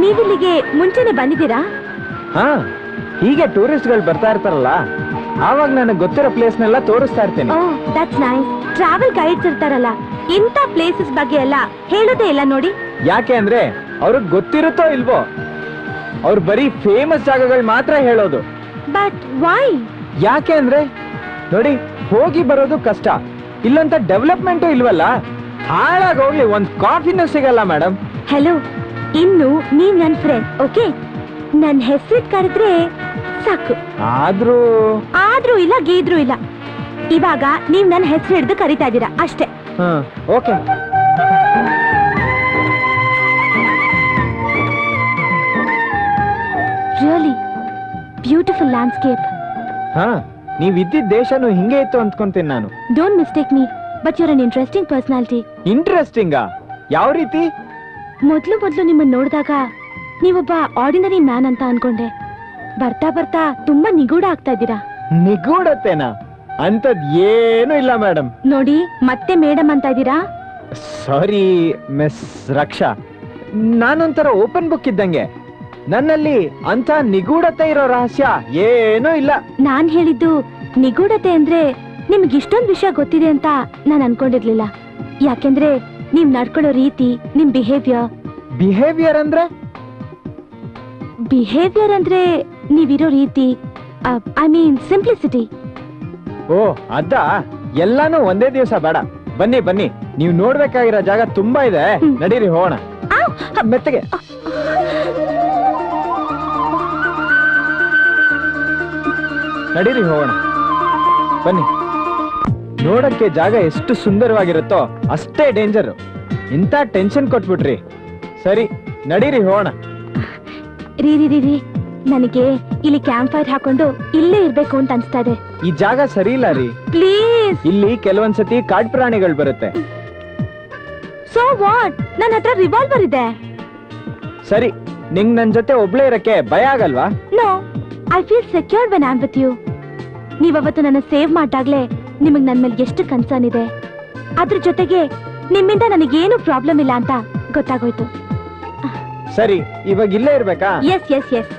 ನೀವಿಲ್ಲಿಗೆ ಮುಂಚೆನೆ ಬಂದಿದ್ದೀರಾ ಹಾ ಹೀಗೆ ಟೂರಿಸ್ಟ್ಗಳು ಬರ್ತಾ ಇರ್ತಾರಲ್ಲ ಆವಾಗ ನನಗೆ ಗೊತ್ತಿರೋ ಪ್ಲೇಸ್ನೆಲ್ಲ ತೋರಿಸ್ತಾ ಇರ್ತೇನೆ. Oh that's nice travel guides ಇರ್ತಾರಲ್ಲ ಇಂಥ ಪ್ಲೇಸಸ್ ಬಗ್ಗೆ ಎಲ್ಲ ಹೇಳೋದೇ ಇಲ್ಲ ನೋಡಿ. ಯಾಕೆ ಅಂದ್ರೆ ಅವ್ರಿಗೆ ಗೊತ್ತಿರುತ್ತೋ ಇಲ್ವೋ ಅವ್ರು ಬರೀ ಫೇಮಸ್ ಜಾಗಗಳು ಮಾತ್ರ ಹೇಳೋದು. ಬಟ್ ವೈ ಯಾಕೆ ಅಂದ್ರೆ ನೋಡಿ ಹೋಗಿ ಬರೋದು ಕಷ್ಟ. ಇಲ್ಲಂತ ಡೆವಲಪ್ಮೆಂಟು ಇಲ್ವಲ್ಲ ಹಾಳಾಗಿ ಹೋಗ್ಲಿ ಒಂದ್ ಕಾಫಿನೂ ಸಿಗಲ್ಲ ಮೇಡಮ್ ಹಲೋ ಇನ್ನು ನೀವ್ ನನ್ ಫ್ರೆಂಡ್ ಓಕೆ ನನ್ ಹೆಸರಿಟ್ ಕರೆದ್ರೆ ಸಾಕು. ಆದ್ರೂ? ಆದ್ರೂ ಇಲ್ಲ ಗೀದ್ರೂ ಇಲ್ಲ. ಇವಾಗ ನೀವ್ ನನ್ ಹೆಸರು ಹಿಡಿದು ಕರಿತಾ ಇದ್ದೀರಾ ಅಷ್ಟೇ. ಹಾ ಓಕೆ. ರಿಯಲಿ ಬ್ಯೂಟಿಫುಲ್ ಲ್ಯಾಂಡ್ಸ್ಕೇಪ್ ಹಾ ನೀವ್ ಇದ್ದಿದ್ದ ದೇಶನು ಹಿಂಗೆ ಇತ್ತು ಅಂದ್ಕೊಂತೀನಿ ನಾನು. Don't mistake me but you're an interesting personality ಇಂಟ್ರೆಸ್ಟಿಂಗಾ ಯಾವ ರೀತಿ? ಮೊದ್ಲು ಮೊದ್ಲು ನಿಮ್ಮನ್ನ ನೋಡಿದಾಗ ನೀವೊಬ್ಬ ಆರ್ಡಿನರಿ ಮ್ಯಾನ್ ಅಂತ ಅನ್ಕೊಂಡೆ. ಬರ್ತಾ ಬರ್ತಾ ತುಂಬಾ ನಿಗೂಢ ಆಗ್ತಾ ಇದ್ದೀರಾ? ನಿಗೂಢತೆನಾ? ಅಂತದ್ ಏನು ಇಲ್ಲ ಮೇಡಮ್ ನೋಡಿ ಮತ್ತೆ ಮೇಡಮ್ ಅಂತ ಇದ್ದೀರಾ? Sorry miss Raksha. ನಾನೊಂಥರ open book ಇದ್ದಂಗೆ. ನನ್ನಲ್ಲಿ ಅಂತ ನಿಗೂಢತೆ ಇರೋ ರಹಸ್ಯ ಏನೂ ಇಲ್ಲ. ನಾನ್ ಹೇಳಿದ್ದು ನಿಗೂಢತೆ ಅಂದ್ರೆ ನಿಮ್ಗೆ ಇಷ್ಟೊಂದು ವಿಷಯ ಗೊತ್ತಿದೆ ಅಂತ ನಾನ್ ಅನ್ಕೊಂಡಿರ್ಲಿಲ್ಲ. ಯಾಕೆಂದ್ರೆ ನೀವ್ ನಡ್ಕೊಳ್ಳೋ ರೀತಿ ನಿಮ್ ಬಿಹೇವಿಯರ್ ಬಿಹೇವಿಯರ್ ಅಂದ್ರೆ? ಬಿಹೇವಿಯರ್ ಅಂದ್ರೆ ನೀವಿರೋ ರೀತಿ ಐ ಮೀನ್ ಸಿಂಪ್ಲಿಸಿಟಿ ಓ ಅದ ಎಲ್ಲಾನು ಒಂದೇ ದಿವಸ ಬೇಡ. ಬನ್ನಿ ಬನ್ನಿ. ನೀವು ನೋಡ್ಬೇಕಾಗಿರೋ ಜಾಗ ತುಂಬಾ ಇದೆ. ನಡೀರಿ ಹೋಗೋಣ. ಮೆತ್ತಗೆ. ನಡೀರಿ ಹೋಗೋಣ. ಬನ್ನಿ. ನೋಡಕ್ಕೆ ಜಾಗ ಎಷ್ಟು ಸುಂದರವಾಗಿರುತ್ತೋ ಅಷ್ಟೇ ಡೇಂಜರ್ ಇಂಥ ಟೆನ್ಷನ್ ಕೊಟ್ಬಿಟ್ರಿ. ಸರಿ ನಡೀರಿ ಹೋಗೋಣ. ರೀ ರೀ ರೀ ನನಗೆ ಇಲ್ಲಿ ಕ್ಯಾಂಪ್ ಫೈರ್ ಹಾಕೊಂಡು ಇಲ್ಲೇ ಇರ್ಬೇಕು ಅಂತ ಅನ್ಸ್ತಾ ಇದೆ. ಈ ಜಾಗ ಸರಿ ಇಲ್ಲ ರೀ. ಪ್ಲೀಸ್ ಇಲ್ಲಿ ಕೆಲವೊಂದ್ಸತಿ ಕಾಡ್ ಪ್ರಾಣಿಗಳು ಬರುತ್ತೆ. ಸೋ ವಾಟ್ ನನ್ನ ಹತ್ರ ರಿವಾಲ್ವರ್ ಇದೆ. ಸರಿ ನಿಂಗ್ ನನ್ ಜೊತೆ ಒಬ್ಳೇ ಇರಕ್ಕೆ ಭಯ ಆಗಲ್ವಾ? No I feel secured when am with you ನೀವವತ್ತು ನನ್ನ ಸೇವ್ ಮಾಡ್ದಾಗ್ಲೇ ನಿಮಗ್ ನನ್ ಮೇಲೆ ಎಷ್ಟು ಕನ್ಸರ್ನ್ ಇದೆ. ಅದ್ರ ಜೊತೆಗೆ ನಿಮ್ಮಿಂದ ನನಗೇನು ಪ್ರಾಬ್ಲಮ್ ಇಲ್ಲ ಅಂತ ಗೊತ್ತಾಗೋಯ್ತು. ಸರಿ ಇವಾಗ ಇಲ್ಲೇ ಇರ್ಬೇಕಾ? ಎಸ್ ಎಸ್ ಎಸ್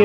ಬಿಲ್ಲಿಗೆ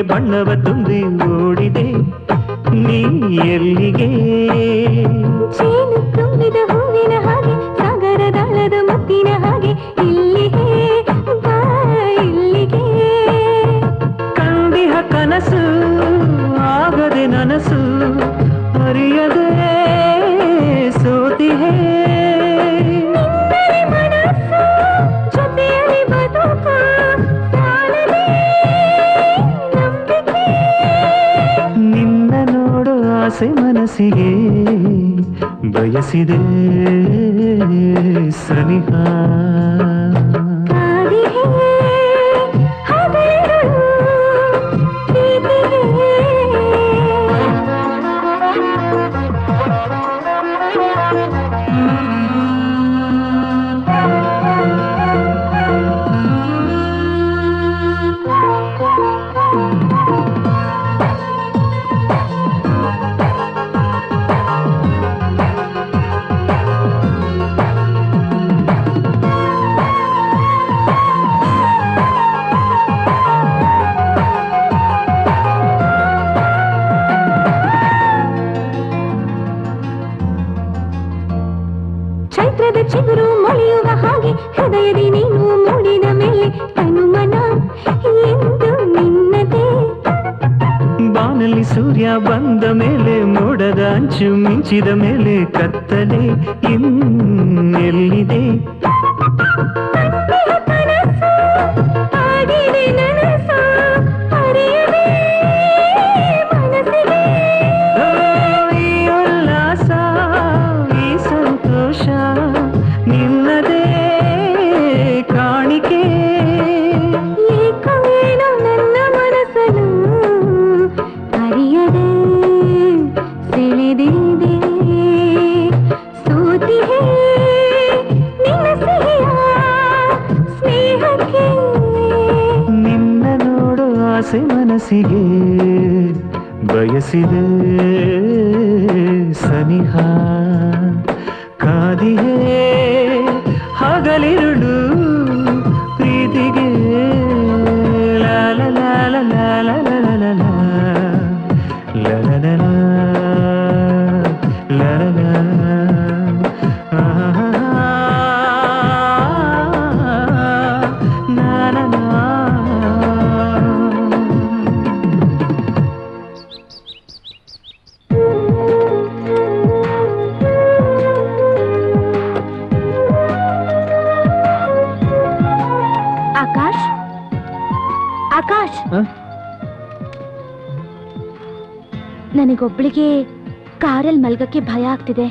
ಬಯಸಿದೆ ಆಗ್ತಿದೆ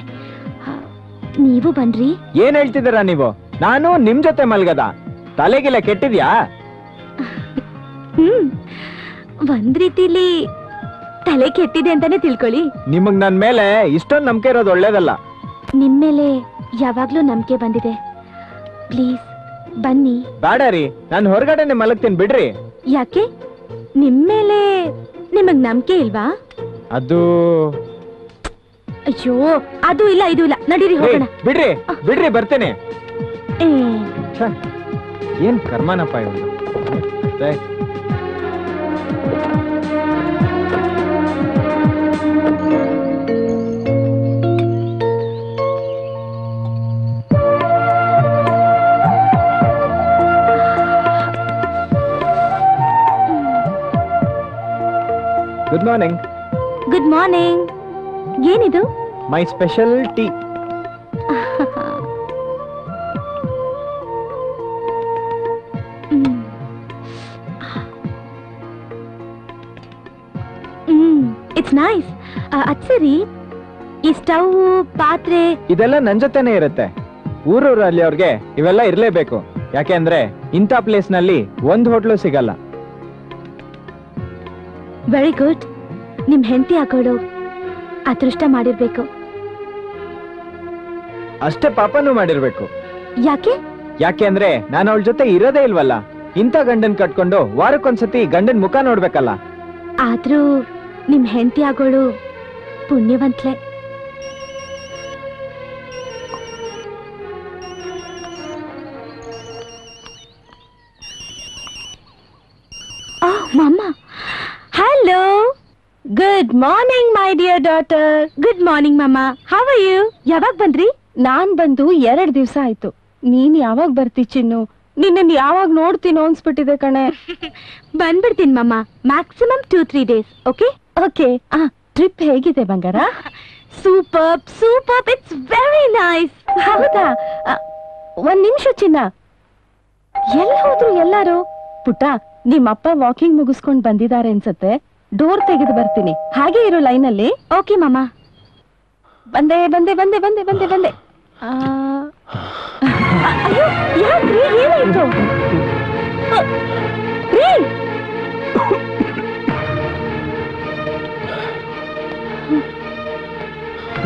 ನೀವು ಬನ್ರಿ. ಏನ್ ಹೇಳ್ತಿದ್ದೀರಾ ನೀವು? ನಾನು ನಿಮ್ ಜೊತೆ ಮಲ್ಗದ. ತಲೆಗಿಲ್ಲ ಕೆಟ್ಟಿದ್ಯಾ? ಹ್ಮ್ ಒಂದ್ ರೀತಿಲಿ ತಲೆ ಕೆಟ್ಟಿದೆ ಅಂತಾನೆ ತಿಳ್ಕೊಳ್ಳಿ. ನಿಮಗ್ ನನ್ ಮೇಲೆ ಇಷ್ಟೊಂದು ನಂಬಿಕೆ ಇರೋದು ಒಳ್ಳೇದಲ್ಲ. ನಿಮ್ಮೇಲೆ ಯಾವಾಗ್ಲೂ ನಂಬಿಕೆ ಬಂದಿದೆ. ಪ್ಲೀಸ್ ಬನ್ನಿ. ಬೇಡ ರೀ ನಾನು ಹೊರಗಡೆನೆ ಮಲಗ್ತೀನಿ ಬಿಡ್ರಿ. ಯಾಕೆ? ನಿಮ್ಮೇಲೆ ನಿಮಗ್ ನಂಬಿಕೆ ಇಲ್ವಾ? ಅದು ಅಯ್ಯೋ ಅದು ಇಲ್ಲ ಇದು ಇಲ್ಲ. ನಡೀರಿ ಏ, ಹೋಗೋಣ. ಬಿಡ್ರಿ ಬಿಡ್ರಿ ಬರ್ತೇನೆ. ಏ, ಛೆ, ಏನ್ ಕರ್ಮನಪ್ಪ ಇವನು? ಏ, ಗುಡ್ ಮಾರ್ನಿಂಗ್ ಗುಡ್ ಮಾರ್ನಿಂಗ್ ಏನಿದು? My special tea. It's nice ಅದ್ ಸರಿ. ಈ ಸ್ಟವ್ ಪಾತ್ರೆ. ಇದೆಲ್ಲ ನನ್ ಜೊತೆನೆ ಇರುತ್ತೆ. ಊರೂರಲ್ಲಿ ಅವ್ರಿಗೆ ಇವೆಲ್ಲ ಇರ್ಲೇಬೇಕು. ಯಾಕೆಂದ್ರೆ ಇಂಥ ಪ್ಲೇಸ್ನಲ್ಲಿ ಒಂದ್ ಹೋಟ್ಲು ಸಿಗಲ್ಲ. ವೆರಿ ಗುಡ್ ನಿಮ್ ಹೆಂಡತಿ ಹಾಕೊಳ್ಳೋ ಅದೃಷ್ಟ ಮಾಡಿರ್ಬೇಕು. ಅಷ್ಟೇ ಪಾಪನೂ ಮಾಡಿರ್ಬೇಕು. ಯಾಕೆ? ಯಾಕೆ ಅಂದ್ರೆ ನಾನು ಅವಳ ಜೊತೆ ಇರೋದೇ ಇಲ್ವಲ್ಲ. ಇಂಥ ಗಂಡನ್ ಕಟ್ಕೊಂಡು ವಾರಕ್ಕೊಂದ್ಸತಿ ಗಂಡನ್ ಮುಖ ನೋಡ್ಬೇಕಲ್ಲ. ಆದ್ರೂ ನಿಮ್ ಹೆಂಡತಿ ಆಗೋಳು ಪುಣ್ಯವಂತ್ಲೆ. Mamma hello good morning my dear daughter good morning mamma how are you ಯಾವಾಗ ಬಂದ್ರಿ? ನಾನ್ ಬಂದು ಎರಡ್ ದಿವಸ ಆಯ್ತು. ನೀನ್ ಯಾವಾಗ ಬರ್ತಿ ಚಿನ್ನು? ನಿನ್ನ ಯಾವಾಗ ನೋಡ್ತೀನೋ ಅನ್ಸ್ಬಿಟ್ಟಿದೆ ಕಣೆ. [LAUGHS] ಬಂದ್ಬಿಡ್ತೀನಿ mamma maximum two three days okay okay ಆ ಟ್ರಿಪ್ ಹೇಗಿದೆ ಬಂಗಾರ? Super super it's very nice ಹೌದಾ? ಒಂದ್ ನಿಮಿಷ ಚಿನ್ನ. ಎಲ್ಲ ಹೋದ್ರು ಎಲ್ಲಾರು? ಪುಟ್ಟ ನಿಮ್ಮಪ್ಪ ವಾಕಿಂಗ್ ಮುಗಿಸ್ಕೊಂಡ್ ಬಂದಿದ್ದಾರೆ ಅನ್ಸತ್ತೆ. ಡೋರ್ ತೆಗೆದು ಬರ್ತೀನಿ. ಹಾಗೆ ಇರು ಲೈನಲ್ಲಿ ಓಕೆ ಮಾಮ. ಬಂದೆ ಬಂದೆ ಬಂದೆ ಬಂದೆ ಬಂದೆ ಬಂದೆ. ಆ, ಅಯ್ಯೋ ಯಾಕ್ರಿ ಏನಾಯ್ತು? ಅ, ರೀ!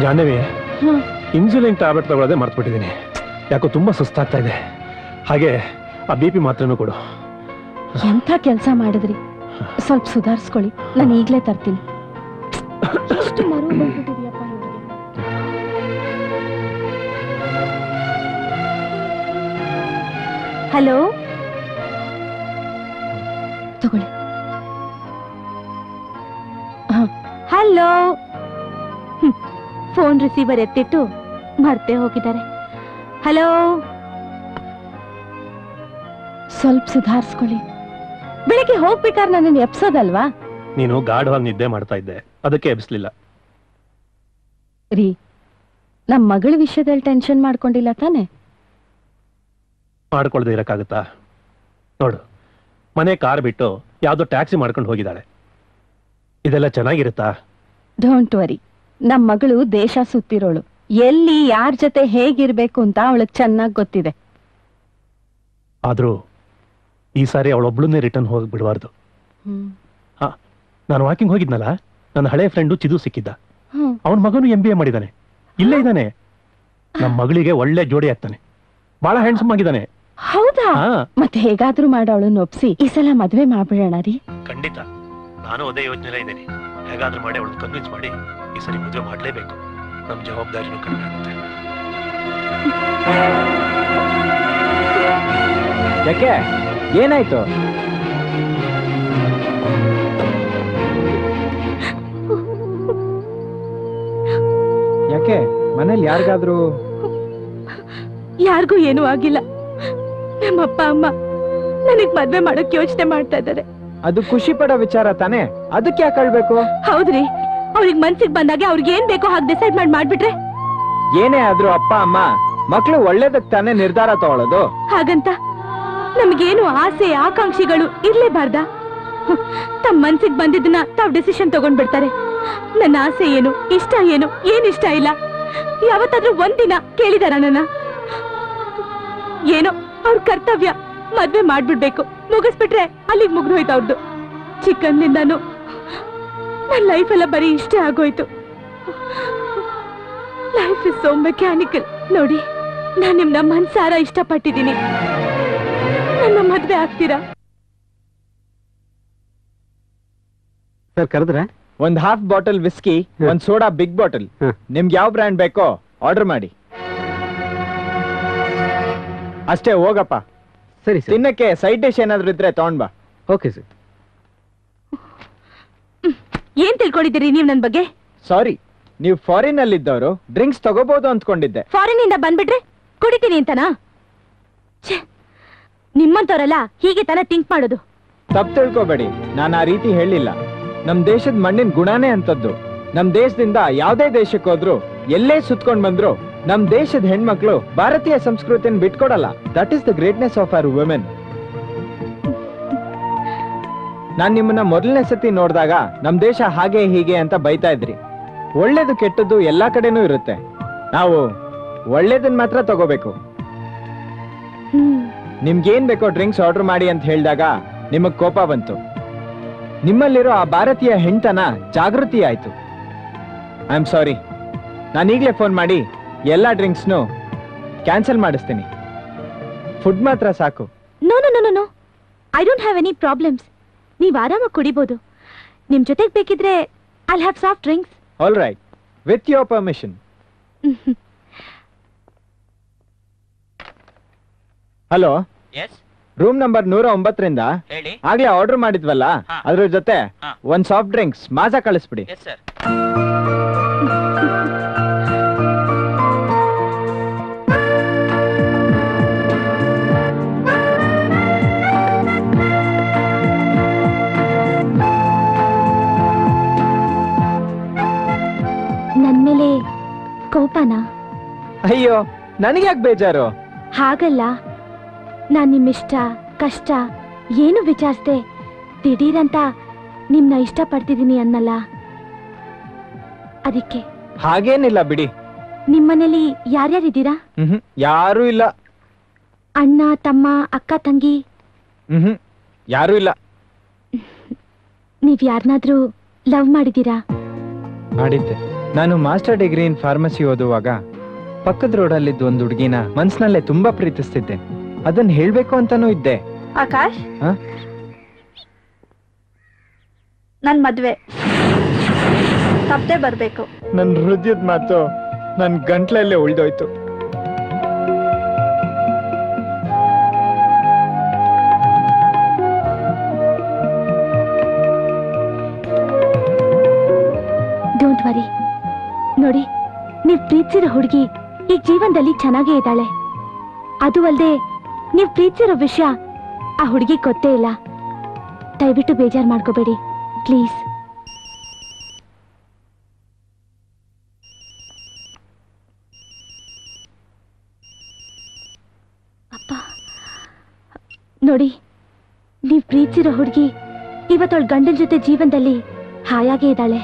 ಜಾಹ್ನವಿ ಹ್ಮ್. ಇನ್ಸುಲಿನ್ ಟ್ಯಾಬ್ಲೆಟ್ ತಗೊಳ್ಳೋದೇ ಮರ್ತ್ಬಿಟ್ಟಿದ್ದೀನಿ ಯಾಕೋ ತುಂಬಾ ಸುಸ್ತಾಗ್ತಾ ಇದೆ. ಹಾಗೆ ಆ ಬಿ ಪಿ ಮಾತ್ರನೂ ಕೊಡು. ಎಂಥ ಕೆಲಸ ಮಾಡಿದ್ರಿ? ಸ್ವಲ್ಪ ಸುಧಾರಿಸ್ಕೊಳ್ಳಿ. ನಾನು ಈಗ್ಲೇ ತರ್ತೀನಿ. ಎಷ್ಟು ಮರು ಬಂದ್ಬಿಟ್ಟಿದ್ಯಪ್ಪ ಇವ್ರಿಗೆ. ಹಲೋ? ತಗೊಳ್ಳಿ. ಹಲೋ? ಫೋನ್ ರಿಸೀವರ್ ಎತ್ತಿಟ್ಟು ಮರ್ತೇ ಹೋಗಿದ್ದಾರೆ. ಹಲೋ? ಸ್ವಲ್ಪ ಸುಧಾರಿಸ್ಕೊಳ್ಳಿ. ಬೆಳಿಗ್ಗೆ ಹೋಗ್ಬೇಕಾದ್ರೆ ನನ್ನನ್ನು ಎಬ್ಸೋದಲ್ವಾ? ನೀನು ಗಾಢವಾಗಿ ನಿದ್ದೆ ಮಾಡ್ತಾ ಇದ್ದೆ. ಅದಕ್ಕೆ ಎಬ್ಸ್ಲಿಲ್ಲ. ರೀ ನಮ್ ಮಗಳ ವಿಷಯದಲ್ಲಿ ಟೆನ್ಷನ್ ಮಾಡ್ಕೊಂಡಿಲ್ಲ ತಾನೆ? ಮಾಡ್ಕೊಳ್ದೆ ಇರಕ್ಕಾಗತ್ತಾ? ನೋಡು ಮನೆ ಕಾರ್ ಬಿಟ್ಟು ಯಾವ್ದೋ ಟ್ಯಾಕ್ಸಿ ಮಾಡ್ಕೊಂಡು ಹೋಗಿದ್ದಾಳೆ. ಇದೆಲ್ಲ ಚೆನ್ನಾಗಿರುತ್ತಾ? ಡೋಂಟ್ ವರಿ ನಮ್ ಮಗಳು ದೇಶ ಸುತ್ತಿರೋಳು. ಎಲ್ಲಿ ಯಾರ್ ಜೊತೆ ಹೇಗಿರ್ಬೇಕು ಅಂತ ಅವಳಗ್ ಚೆನ್ನಾಗ್ ಗೊತ್ತಿದೆ. ಆದ್ರೂ ಈ ಸಾರಿ ಅವಳೊಬ್ಳನ್ನೇ ರಿಟರ್ನ್ ಹೋಗಿ ಬಿಡಬಾರ್ದು ಹಾ ನಾನು ವಾಕಿಂಗ್ ಹೋಗಿದ್ನಲ್ಲ ನನ್ನ ಹಳೆ ಫ್ರೆಂಡು ಚಿದು ಸಿಕ್ಕಿದ್ದ. ಅವನ ಮಗನು ಎಂ ಬಿ ಎ ಮಾಡಿದಾನೆ. ಇಲ್ಲೇ ಇದ್ದಾನೆ. ನಮ್ಮ ಮಗಳಿಗೆ ಒಳ್ಳೆ ಜೋಡಿ ಆಗ್ತಾನೆ. ಬಹಳ ಹ್ಯಾಂಡ್ಸಮ್ ಆಗಿದ್ದಾನೆ. ಹೌದಾ. ಮತ್ತೆ ಹೇಗಾದ್ರೂ ಮಾಡವಳನ್ನ ಒಪ್ಸಿ. ಈ ಸಲ ಮದ್ವೆ ಮಾಡ್ಬಿಡೋಣ ರೀ. ಖಂಡಿತ. ನಾನು ಅದೇ ಯೋಚನೆ ಇದ್ದೀನಿ. ಹೇಗಾದ್ರೂ ಮಾಡಿ ಅವಳನ್ನ ಕನ್ವಿನ್ಸ್ ಮಾಡಿ ಈ ಸರಿ ಮದುವೆ ಮಾಡಲೇಬೇಕು. ನಮ್ಮ ಜವಾಬ್ದಾರಿನೂ ಕಡಿಮೆ ಆಗುತ್ತೆ. ಯಾಕೆ? ಏನಾಯ್ತು? ಯಾಕೆ? ಮನೇಲಿ ಯಾರಿಗಾದ್ರೂ ಯಾರಿಗೂ ಏನೂ ಆಗಿಲ್ಲ. ನಮ್ಮಪ್ಪ ಅಮ್ಮ ನನಗ್ ಮದ್ವೆ ಮಾಡೋಕ್ ಯೋಚನೆ ಮಾಡ್ತಾ ಇದ್ದಾರೆ. ಅದು ಖುಷಿ ಪಡೋ ವಿಚಾರ ತಾನೇ? ಅದಕ್ಕೆ ಯಾಕೆ ಅಳ್ಬೇಕು? ಹೌದ್ರಿ. ಅವ್ರಿಗ್ ಮನ್ಸಿಗೆ ಬಂದಾಗ ಅವ್ರಿಗೆ ಏನ್ ಬೇಕೋ ಹಾಗೆ ಡಿಸೈಡ್ ಮಾಡಿ ಮಾಡ್ಬಿಟ್ರೆ? ಏನೇ ಆದ್ರೂ ಅಪ್ಪ ಅಮ್ಮ ಮಕ್ಳು ಒಳ್ಳೇದಕ್ ತಾನೇ ನಿರ್ಧಾರ ತಗೊಳ್ಳೋದು ಹಾಗಂತ ನಮ್ಗೇನು ಆಸೆ ಆಕಾಂಕ್ಷಿಗಳು ಇರ್ಲೇಬಾರ್ದ? ತಮ್ಮ ಮನ್ಸಿಗೆ ಬಂದಿದ್ದನ್ನ ತಾವ್ ಡಿಸಿಷನ್ ತಗೊಂಡ್ಬಿಡ್ತಾರೆ. ನನ್ನ ಆಸೆ ಏನು, ಇಷ್ಟ ಏನು, ಏನ್ ಇಷ್ಟ ಇಲ್ಲ? ಯಾವತ್ತಾದ್ರೂ ಒಂದಿನ ಕೇಳಿದಾರ ನನ್ನ? ಏನೋ ಅವ್ರ ಕರ್ತವ್ಯ ಮದ್ವೆ ಮಾಡ್ಬಿಡ್ಬೇಕು. ಮುಗಿಸ್ಬಿಟ್ರೆ ಅಲ್ಲಿಗೆ ಮುಗ್ದೋಯ್ತು ಅವ್ರದ್ದು ಚಿಕ್ಕಂದಿಂದಾನು ನನ್ನ ಲೈಫ್ ಎಲ್ಲ ಬರೀ ಇಷ್ಟೇ ಆಗೋಯ್ತು. ಲೈಫ್ ಇಸ್ ಸೋ ಮೆಕ್ಯಾನಿಕಲ್ ನೋಡಿ, ನಾನು ನಿಮ್ನ ಮನ್ಸಾರ ಇಷ್ಟಪಟ್ಟಿದ್ದೀನಿ. ನನ್ನ ಮದ್ವೆ ಆಗ್ತೀರಾ? ಸರ್ ಕರೆದ್ರೆ? ಒಂದ್ ಹಾಫ್ ಬಾಟಲ್ ವಿಸ್ಕಿ ಒಂದ್ ಸೋಡಾ ಬಿಗ್ ಬಾಟಲ್ ನಿಮ್ಗೆ ಯಾವ ಬ್ರ್ಯಾಂಡ್ ಬೇಕೋ ಆರ್ಡರ್ ಮಾಡಿ. ಅಷ್ಟೇ ಹೋಗಪ್ಪ. ಸರಿ ತಿನ್ನಕ್ಕೆ ಸೈಡ್ ಡಿಶ್ ಏನಾದ್ರೂ ಇದ್ರೆ ತಗೊಂಡ್ ಬಾ. Okay sir. ಏನ್ ತಿಳ್ಕೊಂಡಿದ್ದೀರಿ ನೀವ್ ನನ್ ಬಗ್ಗೆ? ಸಾರಿ ನೀವು ಫಾರಿನ್ ಅಲ್ಲಿ ಇದ್ದವರು ಡ್ರಿಂಕ್ಸ್ ತಗೋಬಹುದು ಅಂದ್ಕೊಂಡಿದ್ದೆ. ಫಾರಿನ್ ಇಂದ ಬಂದ್ಬಿಟ್ರೆ ಕುಡಿತೀನಿ ಅಂತನಾ? ಛೆ, ನಿಮ್ಮಂತವ್ರಲ್ಲ ಹೀಗೆ ತಲೆ ತಿಂಕ್ ಮಾಡೋದು. ತಪ್ಪು ತಿಳ್ಕೊಬೇಡಿ. ನಾನು ಆ ರೀತಿ ಹೇಳಿಲ್ಲ. ನಮ್ ದೇಶದ ಮಣ್ಣಿನ ಗುಣನೇ ಅಂತದ್ದು ನಮ್ ದೇಶದಿಂದ ಯಾವ್ದೇ ದೇಶಕ್ಕೆ ಹೋದ್ರು ಎಲ್ಲೇ ಸುತ್ಕೊಂಡ್ ಬಂದ್ರು ನಮ್ ದೇಶದ ಹೆಣ್ಮಕ್ಳು ಭಾರತೀಯ ಸಂಸ್ಕೃತಿನ ಬಿಟ್ಕೊಡಲ್ಲ. That is the greatness of our women ನಾನ್ ನಿಮ್ಮನ್ನ ಮೊದಲನೇ ಸತಿ ನೋಡಿದಾಗ ನಮ್ ದೇಶ ಹಾಗೆ ಹೀಗೆ ಅಂತ ಬೈತಾ ಇದ್ರಿ. ಒಳ್ಳೇದು ಕೆಟ್ಟದ್ದು ಎಲ್ಲಾ ಕಡೆನೂ ಇರುತ್ತೆ. ನಾವು ಒಳ್ಳೇದನ್ ಮಾತ್ರ ತಗೋಬೇಕು. ನಿಮ್ಗೇನ್ ಬೇಕೋ ಡ್ರಿಂಕ್ಸ್ ಆರ್ಡರ್ ಮಾಡಿ ಅಂತ ಹೇಳಿದಾಗ ನಿಮಗ್ ಕೋಪ ಬಂತು. ನಿಮ್ಮಲ್ಲಿರೋ ಆ ಭಾರತೀಯ ಹೆಂಡತನ ಜಾಗೃತಿ ಆಯ್ತು. ಐ ಆಮ್ ಸಾರಿ ನಾನು ಈಗಲೇ ಫೋನ್ ಮಾಡಿ ಎಲ್ಲ ಡ್ರಿಂಕ್ಸ್ನು ಕ್ಯಾನ್ಸಲ್ ಮಾಡಿಸ್ತೀನಿ. ಫುಡ್ ಮಾತ್ರ ಸಾಕು. No no no no I don't have any problems ನೀವು ಆರಾಮಾಗಿ ಕುಡಿಬೋದು. ನಿಮ್ ಜೊತೆಗೆ ಬೇಕಿದ್ರೆ I have soft drinks all right with your permission hello yes room number ನೂರ ಒಂಬತ್ತರಿಂದ ಹೇಳಿ. ಆಗ್ಲೇ ಆರ್ಡರ್ ಮಾಡಿದ್ವಲ್ಲ? ಅದ್ರ ಜೊತೆ ಒಂದ್ ಸಾಫ್ಟ್ ಡ್ರಿಂಕ್ಸ್ ಮಾಜಾ ಕಳಿಸ್ಬಿಡಿ. ಎಸ್ ಸರ್ ನನ್ ಮೇಲೆ ಕೋಪನಾ? ಅಯ್ಯೋ ನನಗ್ಯಾಕ್ ಬೇಜಾರು? ಹಾಗಲ್ಲ. ನಾನ್ ನಿಮ್ಮಿಷ್ಟ ಕಷ್ಟ ಏನು ವಿಚಾರಿಸ್ದೆ ದಿಢೀರಂತ ನಿಮ್ನ ಇಷ್ಟಪಡ್ತಿದ್ದೀನಿ ಅನ್ನಲ್ಲ. ಅದಕ್ಕೆ. ಹಾಗೇನಿಲ್ಲ ಬಿಡಿ. ನಿಮ್ಮನೇಲಿ ಯಾರ್ಯಾರಿದ್ದೀರಾ? ಹ್ಮ್ ಯಾರೂ ಇಲ್ಲ. ಅಣ್ಣ ತಮ್ಮ ಅಕ್ಕ ತಂಗಿ? ಹ್ಮ್ ಯಾರೂ ಇಲ್ಲ. ನೀವ್ ಯಾರನ್ನಾದ್ರೂ ಲವ್ ಮಾಡಿದ್ದೀರಾ? ಮಾಡಿದ್ದೆ. ನಾನು ಮಾಸ್ಟರ್ ಡಿಗ್ರಿ ಇನ್ ಫಾರ್ಮಸಿ ಓದುವಾಗ ಪಕ್ಕದ ರೋಡಲ್ಲಿದ್ದ ಒಂದು ಹುಡುಗಿನ ಮನ್ಸಿನಲ್ಲೇ ತುಂಬಾ ಪ್ರೀತಿಸ್ತಿದ್ದೆ. ಅದನ್ನ ಹೇಳ್ಬೇಕು ಅಂತಾನೂ ಇದ್ದೆ. ಆಕಾಶ್? ಹ? ನನ್ ಮದ್ವೆ. ತಪ್ಪದೆ ಬರ್ಬೇಕು. ನನ್ ಹೃದಯದ ಮಾತು ನನ್ ಗಂಟ್ಲಲ್ಲೇ ಉಳ್ದೋಯ್ತು. ಡೋಂಟ್ ವರಿ ನೋಡಿ ನೀವ್ ಪ್ರೀತಿಸಿರೋ ಹುಡುಗಿ ಈ ಜೀವನದಲ್ಲಿ ಚೆನ್ನಾಗೇ ಇದ್ದಾಳೆ. ಅದು ಅಲ್ದೆ ನೀವ್ ಪ್ರೀತಿಸಿರೋ ವಿಷಯ, ಆ ಹುಡುಗಿ ಗೊತ್ತೇ ಇಲ್ಲ. ದಯವಿಟ್ಟು ಬೇಜಾರ್ ಮಾಡ್ಕೋಬೇಡಿ, ಪ್ಲೀಸ್. ಅಪ್ಪ, ನೋಡಿ, ನೀವ್ ಪ್ರೀತಿಸಿರೋ ಹುಡುಗಿ ಇವತ್ತೊಳ್ ಗಂಡನ ಜೊತೆ ಜೀವನದಲ್ಲಿ ಹಾಯಾಗೇ ಇದ್ದಾಳೆ.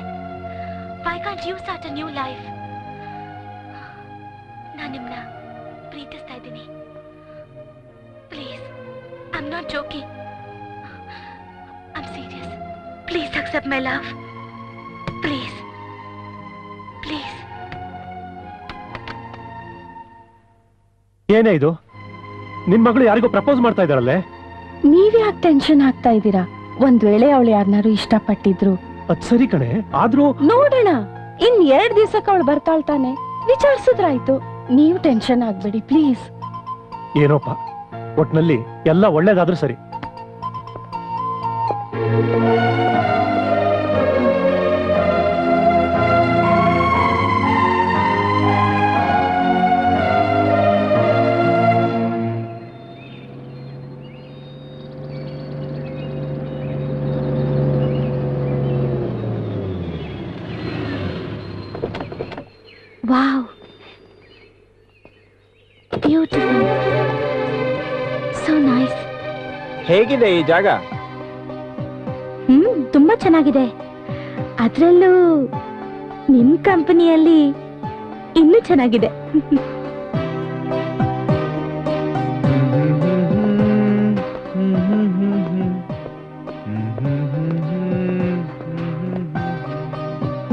I am I'm serious. I am serious love. Accept my love please please ಏನೇ ಇದು? ನಿನ್ ಮಗಳು ಯಾರಿಗೂ ಪ್ರಪೋಸ್ ಮಾಡ್ತಾ ಇದ್ದಾಳಲ್ಲೇ? ನೀವ್ಯಾಕೆ ಟೆನ್ಷನ್ ಆಗ್ತಾ ಇದ್ದೀರಾ? ಒಂದ್ ವೇಳೆ ಅವಳು ಯಾರನ್ನಾರು ಇಷ್ಟಪಟ್ಟಿದ್ರು. ಅದ್ ಸರಿ ಕಣೆ. ಆದ್ರೂ ನೋಡೋಣ. ಇನ್ ಎರಡ್ ದಿವಸಕ್ಕೆ ಅವಳು ಬರ್ತಾಳ್ತಾನೆ. ವಿಚಾರಿಸಿದ್ರಾಯ್ತು. ನೀವು ಟೆನ್ಷನ್ ಆಗ್ಬೇಡಿ ಪ್ಲೀಸ್ ಏನೋಪ್ಪ? ಒಟ್ನಲ್ಲಿ ಎಲ್ಲ ಒಳ್ಳೇದಾದ್ರೂ ಸರಿ. ವಾವ್. ಬ್ಯೂಟಿಫುಲ್ ಸೋ ನೈಸ್ ಹೇಗಿದೆ ಈ ಜಾಗ? ಹ್ಮ್ ತುಂಬಾ ಚೆನ್ನಾಗಿದೆ. ಅದ್ರಲ್ಲೂ ನಿಮ್ ಕಂಪನಿಯಲ್ಲಿ ಇನ್ನೂ ಚೆನ್ನಾಗಿದೆ.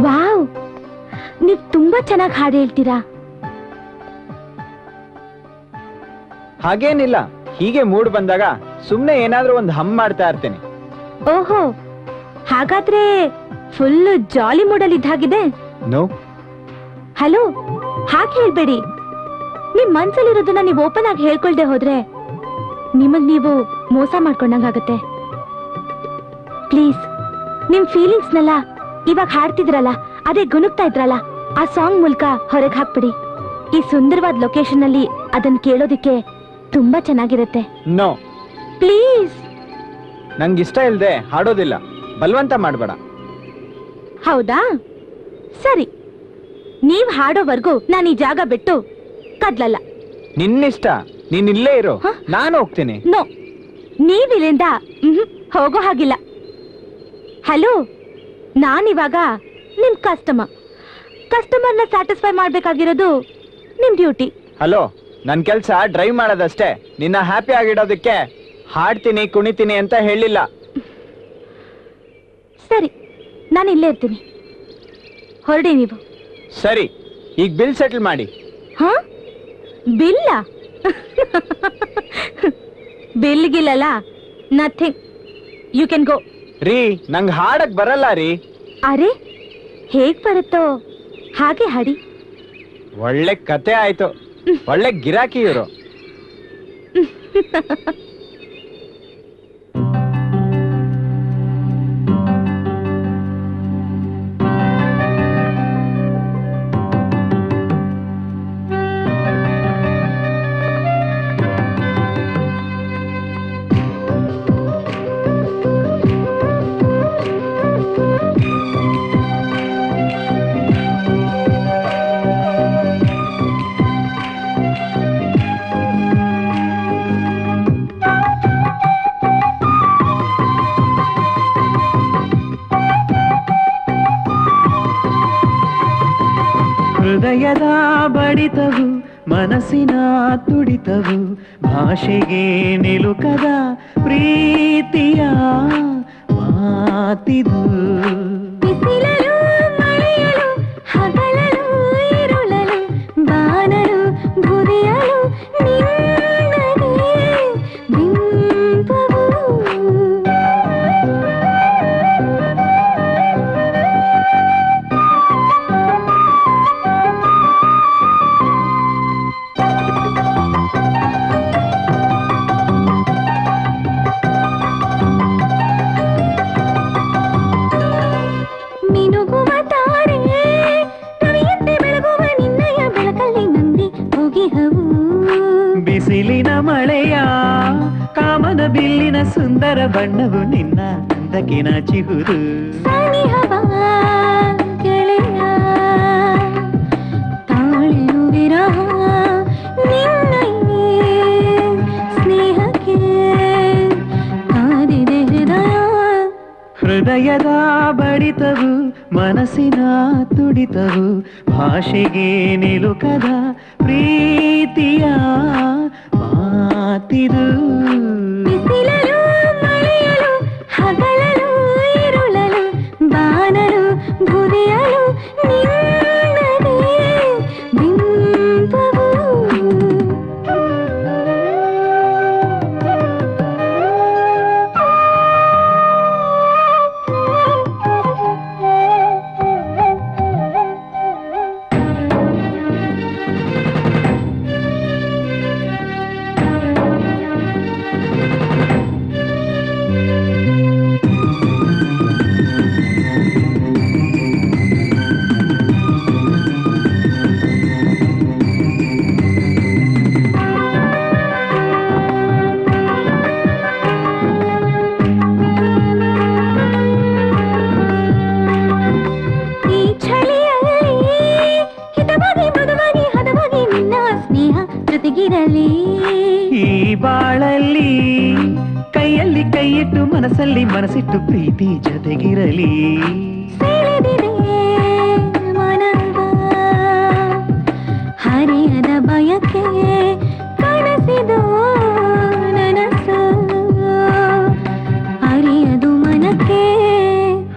ವಾವ್! ನೀವ್ ತುಂಬಾ ಚೆನ್ನಾಗಿ ಹಾಡು ಹೇಳ್ತೀರಾ? ಹಾಗೇನಿಲ್ಲ. ಹೀಗೆ ಮೂಡ್ ಬಂದಾಗ ಸುಮ್ನೆ ಏನಾದ್ರೂ ಒಂದು ಹಮ್ ಮಾಡ್ತಾ ಇರ್ತೇನೆ. ಓಹೋ ಹಾಗಾದ್ರೆ ಫುಲ್ ಜಾಲಿ ಮೂಡಲ್ ಇದ್ದಾಗಿದೆ? ನೋ. ಹಲೋ ಹಾಗೆ ಹೇಳ್ಬೇಡಿ. ನಿಮ್ ಮನ್ಸಲ್ಲಿರೋದನ್ನ ನೀವು ಓಪನ್ ಆಗಿ ಹೇಳ್ಕೊಳ್ದೆ ಹೋದ್ರೆ ನಿಮಗ್ ನೀವು ಮೋಸ ಮಾಡ್ಕೊಂಡಂಗಾಗತ್ತೆ. ಪ್ಲೀಸ್ ನಿಮ್ ಫೀಲಿಂಗ್ಸ್ನೆಲ್ಲ ಇವಾಗ ಹಾಡ್ತಿದ್ರಲ್ಲ ಅದೇ ಗುಣಕ್ತಾ ಇದ್ರಲ್ಲ ಆ ಸಾಂಗ್ ಮೂಲಕ ಹೊರಗೆ ಹಾಕ್ಬಿಡಿ. ಈ ಸುಂದರವಾದ ಲೊಕೇಶನ್ ಅಲ್ಲಿ ಅದನ್ನ ಕೇಳೋದಿಕ್ಕೆ ತುಂಬಾ ಚೆನ್ನಾಗಿರುತ್ತೆ. No please. ನಂಗೆ ಇಷ್ಟ ಇಲ್ಲದೆ ಹಾಡೋದಿಲ್ಲ. ಬಲವಂತ ಮಾಡಬೇಡ. ಹೌದಾ? ಸರಿ. ನೀವ್ ಹಾಡೋವರೆಗೂ ನಾನು ಈ ಜಾಗ ಬಿಟ್ಟು ಕದ್ಲಲ್ಲ. ನಿನ್ನಿಷ್ಟ? ನೀನ್ ಇಲ್ಲೇ ಇರು ನಾನು ಹೋಗ್ತೀನಿ. ನೋ. ನೀವಿಲ್ಲಿಂದ ಮ್ಹೂ, ಹೋಗೋ ಹಾಗಿಲ್ಲ. ಹಲೋ? ನಾನಿವಾಗ ನಿಮ್ ಕಸ್ಟಮರ್ ಕಸ್ಟಮರ್ನ ಸ್ಯಾಟಿಸ್ಫೈ ಮಾಡ್ಬೇಕಾಗಿರೋದು ನಿಮ್ ಡ್ಯೂಟಿ ಹಲೋ? ನನ್ ಕೆಲ್ಸ ಡ್ರೈವ್ ಮಾಡೋದಷ್ಟೇ. ನಿನ್ನ ಹ್ಯಾಪಿ ಆಗಿಡೋದಕ್ಕೆ ಹಾಡ್ತೀನಿ ಕುಣಿತೀನಿ ಅಂತ ಹೇಳಿಲ್ಲ. ಸರಿ ನಾನು ಇಲ್ಲೇ ಇರ್ತೀನಿ. ಹೊರಡಿ ನೀವು. ಸರಿ ಈಗ ಬಿಲ್ ಸೆಟಲ್ ಮಾಡಿ. ಹಾ? ಬಿಲ್ಲ? ಬಿಲ್ ಗಿಲ್ಲಲ್ಲ ನಥಿಂಗ್ ಯು ಕ್ಯಾನ್ ಗೋ ರೀ ನಂಗ್ ಹಾಡಕ್ ಬರಲ್ಲ ರೀ. ಅರೆ ಹೇಗ್ ಬರುತ್ತೋ? ಹಾಗೆ ಹಾಡಿ. ಒಳ್ಳೆ ಕತೆ ಆಯ್ತು. ಒಳ್ಳೆ ಗಿರಾಕಿ ಇವರು [LAUGHS] ಹೃದಯದ ಬಡಿತವು ಮನಸ್ಸಿನ ತುಡಿತವು ಭಾಷೆಗೆ ನಿಲುಕದ ಪ್ರೀತಿಯ ಬಿಸಿಲಿನ ಮಳೆಯ ಕಾಮನ ಬಿಲ್ಲಿನ ಸುಂದರ ಬಣ್ಣವು ನಿನ್ನ ದಕಿನ ಹೃದಯ. ಹೃದಯದ ಬಡಿತವು ಮನಸ್ಸಿನ ತುಡಿತವು ಭಾಷೆಗೆ ನಿಲುಕದ ಪ್ರೀತಿಯ ಮಾತಿದು ಮನಸ್ಸಿಟ್ಟು ಪ್ರೀತಿ ಜೊತೆಗಿರಲಿ. ಹರಿಯದ ಬಯಕೆ ಕಾಣಿಸಿದು ನನಸು. ಅರಿಯದು ಮನಕ್ಕೆ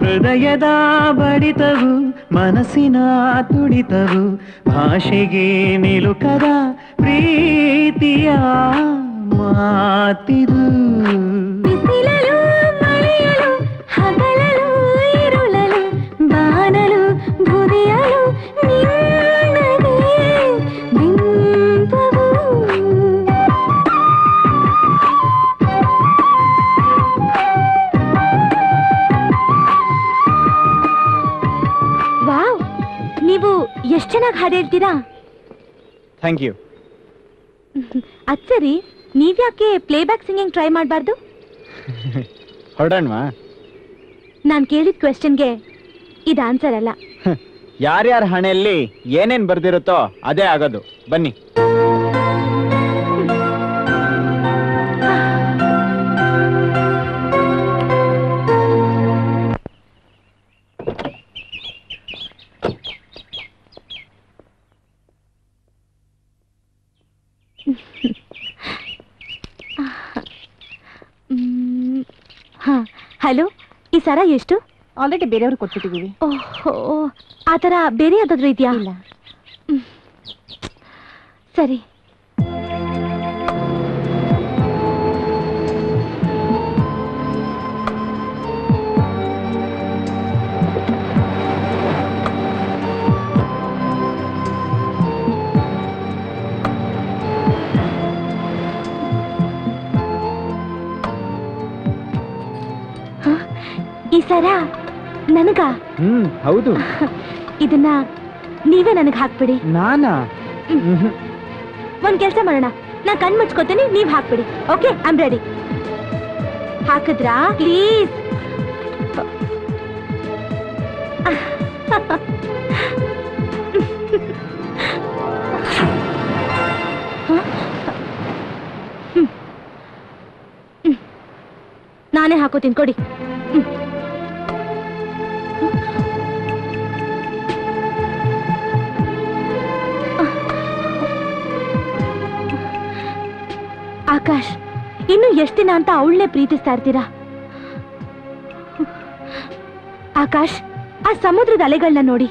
ಹೃದಯದ ಬಡಿತವು ಮನಸ್ಸಿನ ತುಡಿತವು ಭಾಷೆಗೆ ನಿಲುಕದ ಥ್ಯಾಂಕ್ ಯು ಅದ್ ಸರಿ ನೀವ್ಯಾಕೆ ಪ್ಲೇಬ್ಯಾಕ್ ಸಿಂಗಿಂಗ್ ಟ್ರೈ ಮಾಡಬಾರ್ದು? [LAUGHS] ಹೊರಡೋಣವಾ. ನಾನು ಕೇಳಿದ ಕ್ವೆಶನ್ಗೆ ಇದು ಆನ್ಸರ್ ಅಲ್ಲ. [LAUGHS] ಯಾರ್ಯಾರ ಹಣೆಯಲ್ಲಿ ಏನೇನ್ ಬರ್ದಿರುತ್ತೋ ಅದೇ ಆಗೋದು. ಬನ್ನಿ. ಸರ ಎಷ್ಟು? ಆಲ್ರೆಡಿ ಬೇರೆಯವ್ರಿಗೆ ಕೊಟ್ಬಿಟ್ಟಿದೀವಿ ಓಹೋ ಆ ಥರ ಬೇರೆ ಯಾವ್ದಾದ್ರು ಇದೆಯಾ? ಇಲ್ಲ. ಸರಿ. ಸರ ನನಗ? ಹ್ಮ್ ಹೌದು. [LAUGHS] ಇದನ್ನ ನೀವೇ ನನಗೆ ಹಾಕ್ಬಿಡಿ. ನಾನಾ? ಒಂದ್ ಕೆಲಸ ಮಾಡೋಣ. ನಾ ಕಣ್ ಮುಚ್ಕೋತೀನಿ ನೀವ್ ಹಾಕ್ಬಿಡಿ. ಓಕೆ ಐಮ್ ರೆಡಿ ಹಾಕಿದ್ರಾ? ಪ್ಲೀಸ್ ನಾನೇ ಹಾಕೋತೀನಿ ಕೊಡಿ. ಆಕಾಶ್ ಇನ್ನು ಎಷ್ಟು ದಿನ ಅಂತ ಅವಳನ್ನೇ ಪ್ರೀತಿಸ್ತಾ ಇರ್ತೀರಾ? ಆಕಾಶ್, ಆ ಸಮುದ್ರದ ಅಲೆಗಳನ್ನ ನೋಡಿ.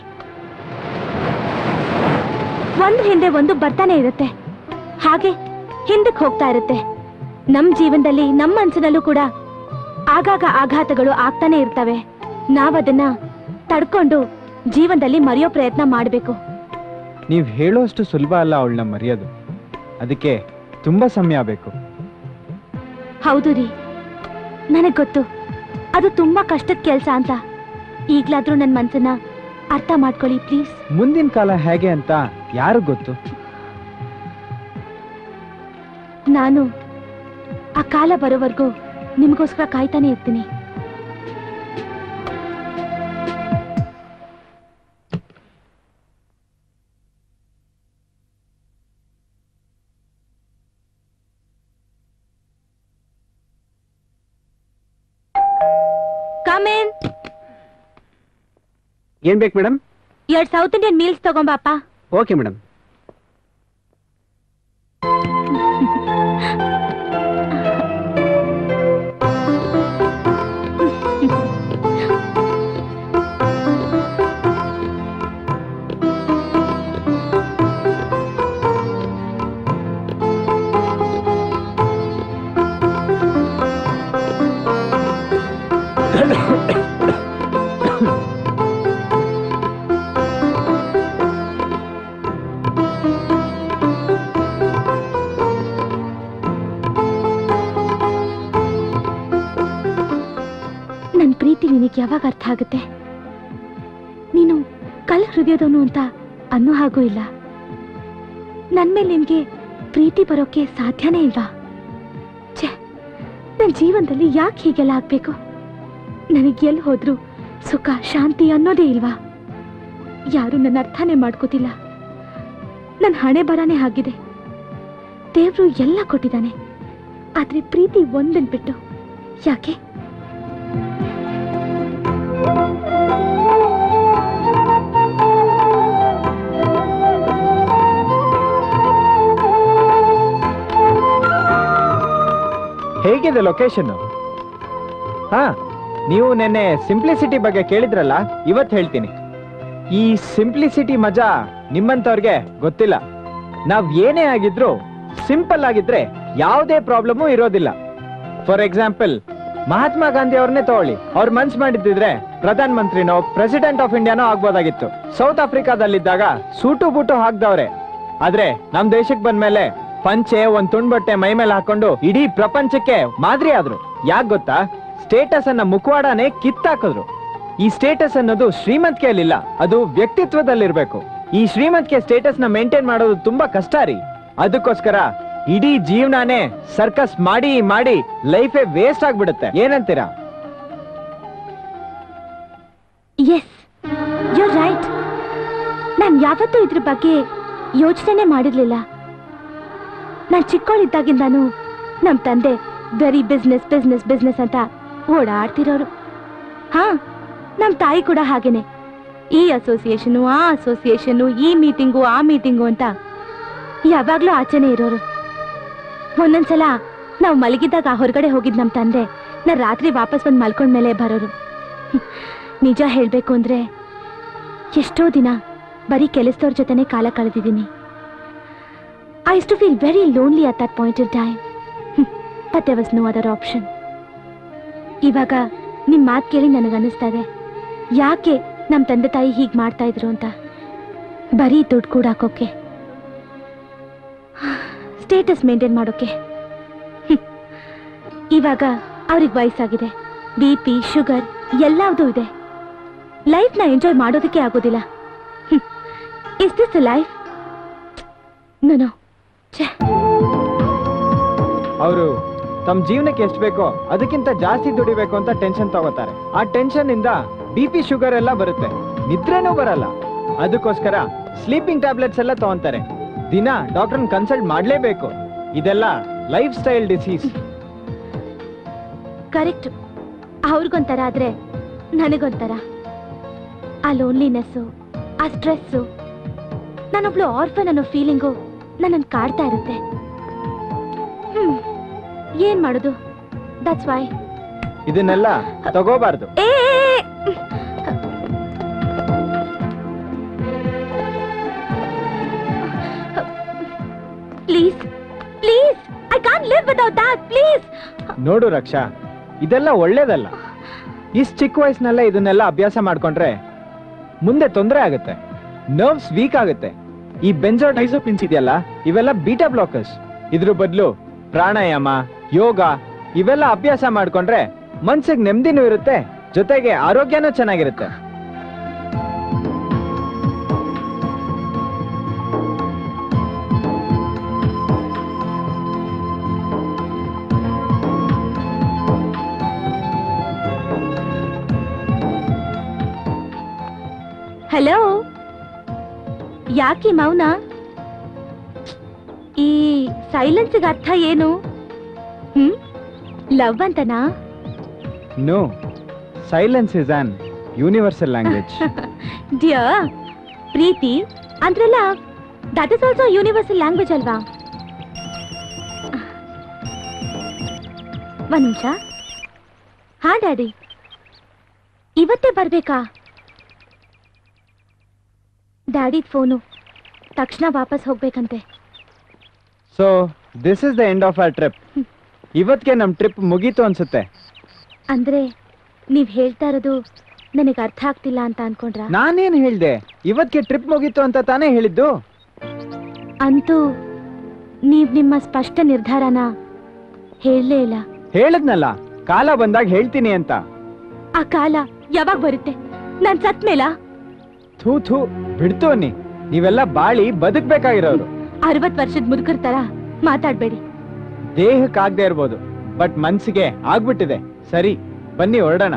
ಒಂದು ಹಿಂದೆ ಒಂದು ಬರ್ತಾನೆ ಇರುತ್ತೆ. ಹಾಗೆ ಹಿಂದಕ್ಕೆ ಹೋಗ್ತಾ ಇರುತ್ತೆ. ನಮ್ ಜೀವನದಲ್ಲಿ ನಮ್ಮ ಮನಸ್ಸಿನಲ್ಲೂ ಕೂಡ ಆಗಾಗ ಆಘಾತಗಳು ಆಗ್ತಾನೆ ಇರ್ತವೆ. ನಾವದನ್ನ ತಡ್ಕೊಂಡು ಜೀವನದಲ್ಲಿ ಮರೆಯೋ ಪ್ರಯತ್ನ ಮಾಡಬೇಕು. ನೀವ್ ಹೇಳೋಷ್ಟು ಸುಲಭ ಅಲ್ಲ ಅವಳನ್ನ ಮರೆಯೋದು. ಅದಕ್ಕೆ ತುಂಬಾ ಸಮಯ ಬೇಕು. ಹೌದು ರೀ. ನನಗ್ ಗೊತ್ತು. ಅದು ತುಂಬಾ ಕಷ್ಟದ ಕೆಲಸ ಅಂತ. ಈಗ್ಲಾದ್ರೂ ನನ್ನ ಮನ್ಸನ್ನ ಅರ್ಥ ಮಾಡ್ಕೊಳ್ಳಿ ಪ್ಲೀಸ್. ಮುಂದಿನ ಕಾಲ ಹೇಗೆ ಅಂತ ಯಾರು ಗೊತ್ತು? ನಾನು ಆ ಕಾಲ ಬರೋವರೆಗೂ ನಿಮಗೋಸ್ಕರ ಕಾಯ್ತಾನೆ ಇರ್ತೀನಿ. ಏನ್ ಬೇಕು ಮೇಡಮ್ ಎರಡ್ ಸೌತ್ ಇಂಡಿಯನ್ ಮೀಲ್ಸ್ ತಗೊಂಬಾಪ ಓಕೆ ಮೇಡಮ್ ಯಾವಾಗ ಅರ್ಥ ಆಗುತ್ತೆ? ನೀನು ಕಲ್ ಹೃದಯದವನು ಅಂತ ಅನ್ನೋ ಹಾಗೂ ಇಲ್ಲ. ನನ್ ಮೇಲೆ ನಿನ್ಗೆ ಪ್ರೀತಿ ಬರೋಕೆ ಸಾಧ್ಯನೇ ಇಲ್ವಾ? ಛೆ, ನನ್ ಜೀವನದಲ್ಲಿ ಯಾಕೆ ಹೀಗೆಲ್ಲ ಆಗ್ಬೇಕು? ನನಗೆ ಎಲ್ಲಿ ಹೋದ್ರು ಸುಖ, ಶಾಂತಿ ಅನ್ನೋದೇ ಇಲ್ವಾ? ಯಾರು ನನ್ನ ಅರ್ಥನೇ ಮಾಡ್ಕೋತಿಲ್ಲ. ನನ್ನ ಹಣೆ ಬರಾನೇ ಆಗಿದೆ. ದೇವ್ರು ಎಲ್ಲ ಕೊಟ್ಟಿದ್ದಾನೆ. ಆದ್ರೆ ಪ್ರೀತಿ ಒಂದನ್ ಬಿಟ್ಟು ಯಾಕೆ? ಹೇಗಿದೆ ಲೊಕೇಶನ್ ಹಾ, ನೀವು ನೆನ್ನೆ ಸಿಂಪ್ಲಿಸಿಟಿ ಬಗ್ಗೆ ಕೇಳಿದ್ರಲ್ಲ ಇವತ್ತು ಹೇಳ್ತೀನಿ. ಈ ಸಿಂಪ್ಲಿಸಿಟಿ ಮಜಾ ನಿಮ್ಮಂತವ್ರಿಗೆ ಗೊತ್ತಿಲ್ಲ. ನಾವ್ ಏನೇ ಆಗಿದ್ರು ಸಿಂಪಲ್ ಆಗಿದ್ರೆ ಯಾವುದೇ ಪ್ರಾಬ್ಲಮು ಇರೋದಿಲ್ಲ. ಫಾರ್ ಎಕ್ಸಾಂಪಲ್ ಮಹಾತ್ಮ ಗಾಂಧಿ ಅವ್ರನ್ನೇ ತಗೊಳ್ಳಿ. ಅವ್ರ ಮನ್ಸ್ ಮಾಡಿದ್ದಿದ್ರೆ ಪ್ರಧಾನ ಮಂತ್ರಿನೋ ಪ್ರೆಸಿಡೆಂಟ್ ಆಫ್ ಇಂಡಿಯಾನೋ ಆಗ್ಬೋದಾಗಿತ್ತು. ಸೌತ್ ಆಫ್ರಿಕಾದಲ್ಲಿದ್ದಾಗ ಸೂಟು ಬೂಟು ಹಾಕ್ದವ್ರೆ. ಆದ್ರೆ ನಮ್ ದೇಶಕ್ಕೆ ಬಂದ್ಮೇಲೆ ಪಂಚೆ ಒಂದ್ ತುಂಡ್ ಬಟ್ಟೆ ಮೈ ಮೇಲೆ ಹಾಕೊಂಡು ಇಡೀ ಪ್ರಪಂಚಕ್ಕೆ ಮಾದರಿ ಆದ್ರು. ಯಾಕ್ ಗೊತ್ತಾ? ಸ್ಟೇಟಸ್ ಅನ್ನ ಮುಖವಾಡನೆ ಕಿತ್ತಾಕಿದ್ರು. ಈ ಸ್ಟೇಟಸ್ ಅನ್ನೋದು ಶ್ರೀಮಂತಿಕೆಯಲ್ಲಿಲ್ಲ ಅದು ವ್ಯಕ್ತಿತ್ವದಲ್ಲಿರ್ಬೇಕು. ಈ ಶ್ರೀಮಂತಿಕೆ ಸ್ಟೇಟಸ್ನ ಮೇಂಟೈನ್ ಮಾಡೋದು ತುಂಬಾ ಕಷ್ಟ ರೀ. ಅದಕ್ಕೋಸ್ಕರ ಇಡೀ ಜೀವನಾನೇ ಸರ್ಕಸ್ ಮಾಡಿ ಮಾಡಿ ಲೈಫೇ ವೇಸ್ಟ್ ಆಗ್ಬಿಡುತ್ತೆ. ಏನಂತೀರಾ? ಯು ರೈಟ್ ನಾನು ಯಾವತ್ತೂ ಇದ್ರ ಬಗ್ಗೆ ಯೋಚನೆ ಮಾಡಿರ್ಲಿಲ್ಲ. ನಾನು ಚಿಕ್ಕವಳಿದ್ದಾಗಿಂದಾನು ನಮ್ಮ ತಂದೆ ಬರೀ ಬಿಸ್ನೆಸ್ ಬಿಸ್ನೆಸ್ ಬಿಸ್ನೆಸ್ ಅಂತ ಓಡಾಡ್ತಿರೋರು. ಹಾ ನಮ್ಮ ತಾಯಿ ಕೂಡ ಹಾಗೇನೆ. ಈ ಅಸೋಸಿಯೇಷನು ಆ ಅಸೋಸಿಯೇಷನು ಈ ಮೀಟಿಂಗು ಆ ಮೀಟಿಂಗು ಅಂತ ಯಾವಾಗ್ಲೂ ಆಚೆನೆ ಇರೋರು. ಒಂದೊಂದ್ಸಲ ನಾವು ಮಲಗಿದ್ದಾಗ ಹೊರಗಡೆ ಹೋಗಿದ್ ನಮ್ಮ ತಂದೆ ನಾ ರಾತ್ರಿ ವಾಪಸ್ ಬಂದು ಮಲ್ಕೊಂಡ್ಮೇಲೆ ಬರೋರು. ನಿಜ ಹೇಳ್ಬೇಕು ಅಂದ್ರೆ ಎಷ್ಟೋ ದಿನ ಬರೀ ಕೆಲಸದವ್ರ ಜೊತೆನೆ ಕಾಲ ಕಳೆದಿದ್ದೀನಿ. I too feel very lonely at that point in time. [LAUGHS] But there was no other option ಇವಾಗ ನಿಮ್ ಮಾತು ಕೇಳಿ ನನಗನ್ನಿಸ್ತಾ ಇದೆ ಯಾಕೆ ನಮ್ಮ ತಂದೆ ತಾಯಿ ಹೀಗೆ ಮಾಡ್ತಾ ಇದ್ರು ಅಂತ? ಬರೀ ದುಡ್ಡು ಕೂಡ ಹಾಕೋಕೆ ಸ್ಟೇಟಸ್ ಮೇಂಟೈನ್ ಮಾಡೋಕೆ. [LAUGHS] ಇವಾಗ ಅವ್ರಿಗೆ ವಯಸ್ಸಾಗಿದೆ. ಬಿ ಪಿ, ಶುಗರ್ ಎಲ್ಲದೂ ಇದೆ. ಲೈಫ್ನ ಎಂಜಾಯ್ ಮಾಡೋದಕ್ಕೆ ಆಗೋದಿಲ್ಲ. ಇಸ್ ದಿಸ್ ಲೈಫ್ ನೋ ಅವರು ತಮ್ಮ ಜೀವನಕ್ಕೆ ಎಷ್ಟು ಬೇಕೋ ಅದಕ್ಕಿಂತ ಜಾಸ್ತಿ ದುಡಿಬೇಕು ಅಂತ ಟೆನ್ಷನ್ ತಗೋತಾರೆ. ಆ ಟೆನ್ಷನ್ ಇಂದ ಬಿ ಪಿ ಶುಗರ್ ಎಲ್ಲ ಬರುತ್ತೆ. ನಿದ್ರೆನೂ ಬರಲ್ಲ. ಅದಕ್ಕೋಸ್ಕರ ಸ್ಲೀಪಿಂಗ್ ಟ್ಯಾಬ್ಲೆಟ್ಸ್ ಎಲ್ಲ ತಗೊಂತಾರೆ. ದಿನ ಡಾಕ್ಟರ್ ಕನ್ಸಲ್ಟ್ ಮಾಡ್ಲೇಬೇಕು. ಇದೆಲ್ಲ ಲೈಫ್ ಸ್ಟೈಲ್ ಡಿಸೀಸ್. ಕರೆಕ್ಟ್. ಅವ್ರಿಗೊಂಥರ ಆದ್ರೆ ನನಗೊಂಥರ. ಆ ಲೋನ್ಲಿನೆಸ್ಸು ಆ ಸ್ಟ್ರೆಸ್ಸು. ನಾನೊಬ್ಳು ಆರ್ಫನ್ ಅನ್ನೋ ಫೀಲಿಂಗು. ನನ್ನನ್ನು ಕಾಡ್ತಾ ಇರುತ್ತೆ. ಹ್ಮ್. ಏನ್ ಮಾಡೋದು? ದಟ್ಸ್ ವೈ ಇದನ್ನೆಲ್ಲ ತಗೋಬಾರ್ದು. ಏ please please I can't live without that please ನೋಡು ರಕ್ಷಾ ಇದೆಲ್ಲ ಒಳ್ಳೇದಲ್ಲ. ಇಷ್ಟು ಚಿಕ್ಕ ವಯಸ್ಸಿನಲ್ಲೇ ಇದನ್ನೆಲ್ಲ ಅಭ್ಯಾಸ ಮಾಡ್ಕೊಂಡ್ರೆ ಮುಂದೆ ತೊಂದರೆ ಆಗುತ್ತೆ. ನರ್ವ್ಸ್ ವೀಕ್ ಆಗುತ್ತೆ. ಈ ಬೆಂಜೋಡೈಸೋಪಿನ್ಸ್ ಇದೆಯಲ್ಲ? ಇವೆಲ್ಲ ಬೀಟಾ ಬ್ಲಾಕರ್ಸ್. ಇದ್ರ ಬದಲು ಪ್ರಾಣಾಯಾಮ, ಯೋಗ, ಇವೆಲ್ಲ ಅಭ್ಯಾಸ ಮಾಡ್ಕೊಂಡ್ರೆ ಮನ್ಸಿಗೆ ನೆಮ್ಮದಿನೂ ಇರುತ್ತೆ, ಜೊತೆಗೆ ಆರೋಗ್ಯನೂ ಚೆನ್ನಾಗಿರುತ್ತೆ. ಹಲೋ ಯಾಕೆ ಮೌನ? ಈ ಸೈಲೆನ್ಸ್ಗೆ ಅರ್ಥ ಏನು? ಹ್ಮ್? ಲವ್ ಅಂತನಾ? No silence is an universal language dear ಪ್ರೀತಿ ಅಂದ್ರಲ್ಲ that is also universal language ಅಲ್ವಾ? ಒಂದ್ ನಿಮಿಷ. ಹಾ ಡ್ಯಾಡಿ. ಇವತ್ತೇ ಬರ್ಬೇಕಾ? Daddy phone. ತಕ್ಷಣ ವಾಪಸ್ ಹೋಗ್ಬೇಕಂತೆ. So this is the end of our trip ಇವತ್ತಿಗೆ ನಮ್ಮ ಟ್ರಿಪ್ ಮುಗೀತು ಅನ್ಸುತ್ತೆ. ಅಂದ್ರೆ ನೀವ್ ಹೇಳ್ತಾ ಇರೋದು ನನಗೆ ಅರ್ಥ ಆಗ್ತಿಲ್ಲ ಅಂತ ಅನ್ಕೊಂಡ್ರ? ನಾನೇನ್ ಹೇಳ್ದೆ? ಇವತ್ತಿಗೆ ಟ್ರಿಪ್ ಮುಗೀತು ಅಂತ ತಾನೇ ಹೇಳಿದ್ದು? ಅಂತೂ ನೀವ್ ನಿಮ್ಮ ಸ್ಪಷ್ಟ ನಿರ್ಧಾರನ ಹೇಳಲೇ ಇಲ್ಲ. ಹೇಳದ್ನಲ್ಲ ಕಾಲ ಬಂದಾಗ ಹೇಳ್ತೀನಿ ಅಂತ. ಆ ಕಾಲ ಯಾವಾಗ ಬರುತ್ತೆ? ನಾನ್ ಸತ್ ಮೇಲ ಥೂ ಥೂ ಬಿಡ್ತು ಅನ್ನಿ. ನೀವೆಲ್ಲ ಬಾಳಿ ಬದುಕ್ಬೇಕಾಗಿರೋರು. ಅರವತ್ ವರ್ಷದ ಮುದುಕರ್ ತರ ಮಾತಾಡ್ಬೇಡಿ. ದೇಹಕ್ಕಾಗದೆ ಇರ್ಬೋದು ಬಟ್ ಮನ್ಸಿಗೆ ಆಗ್ಬಿಟ್ಟಿದೆ. ಸರಿ ಬನ್ನಿ ಹೊರಡೋಣ.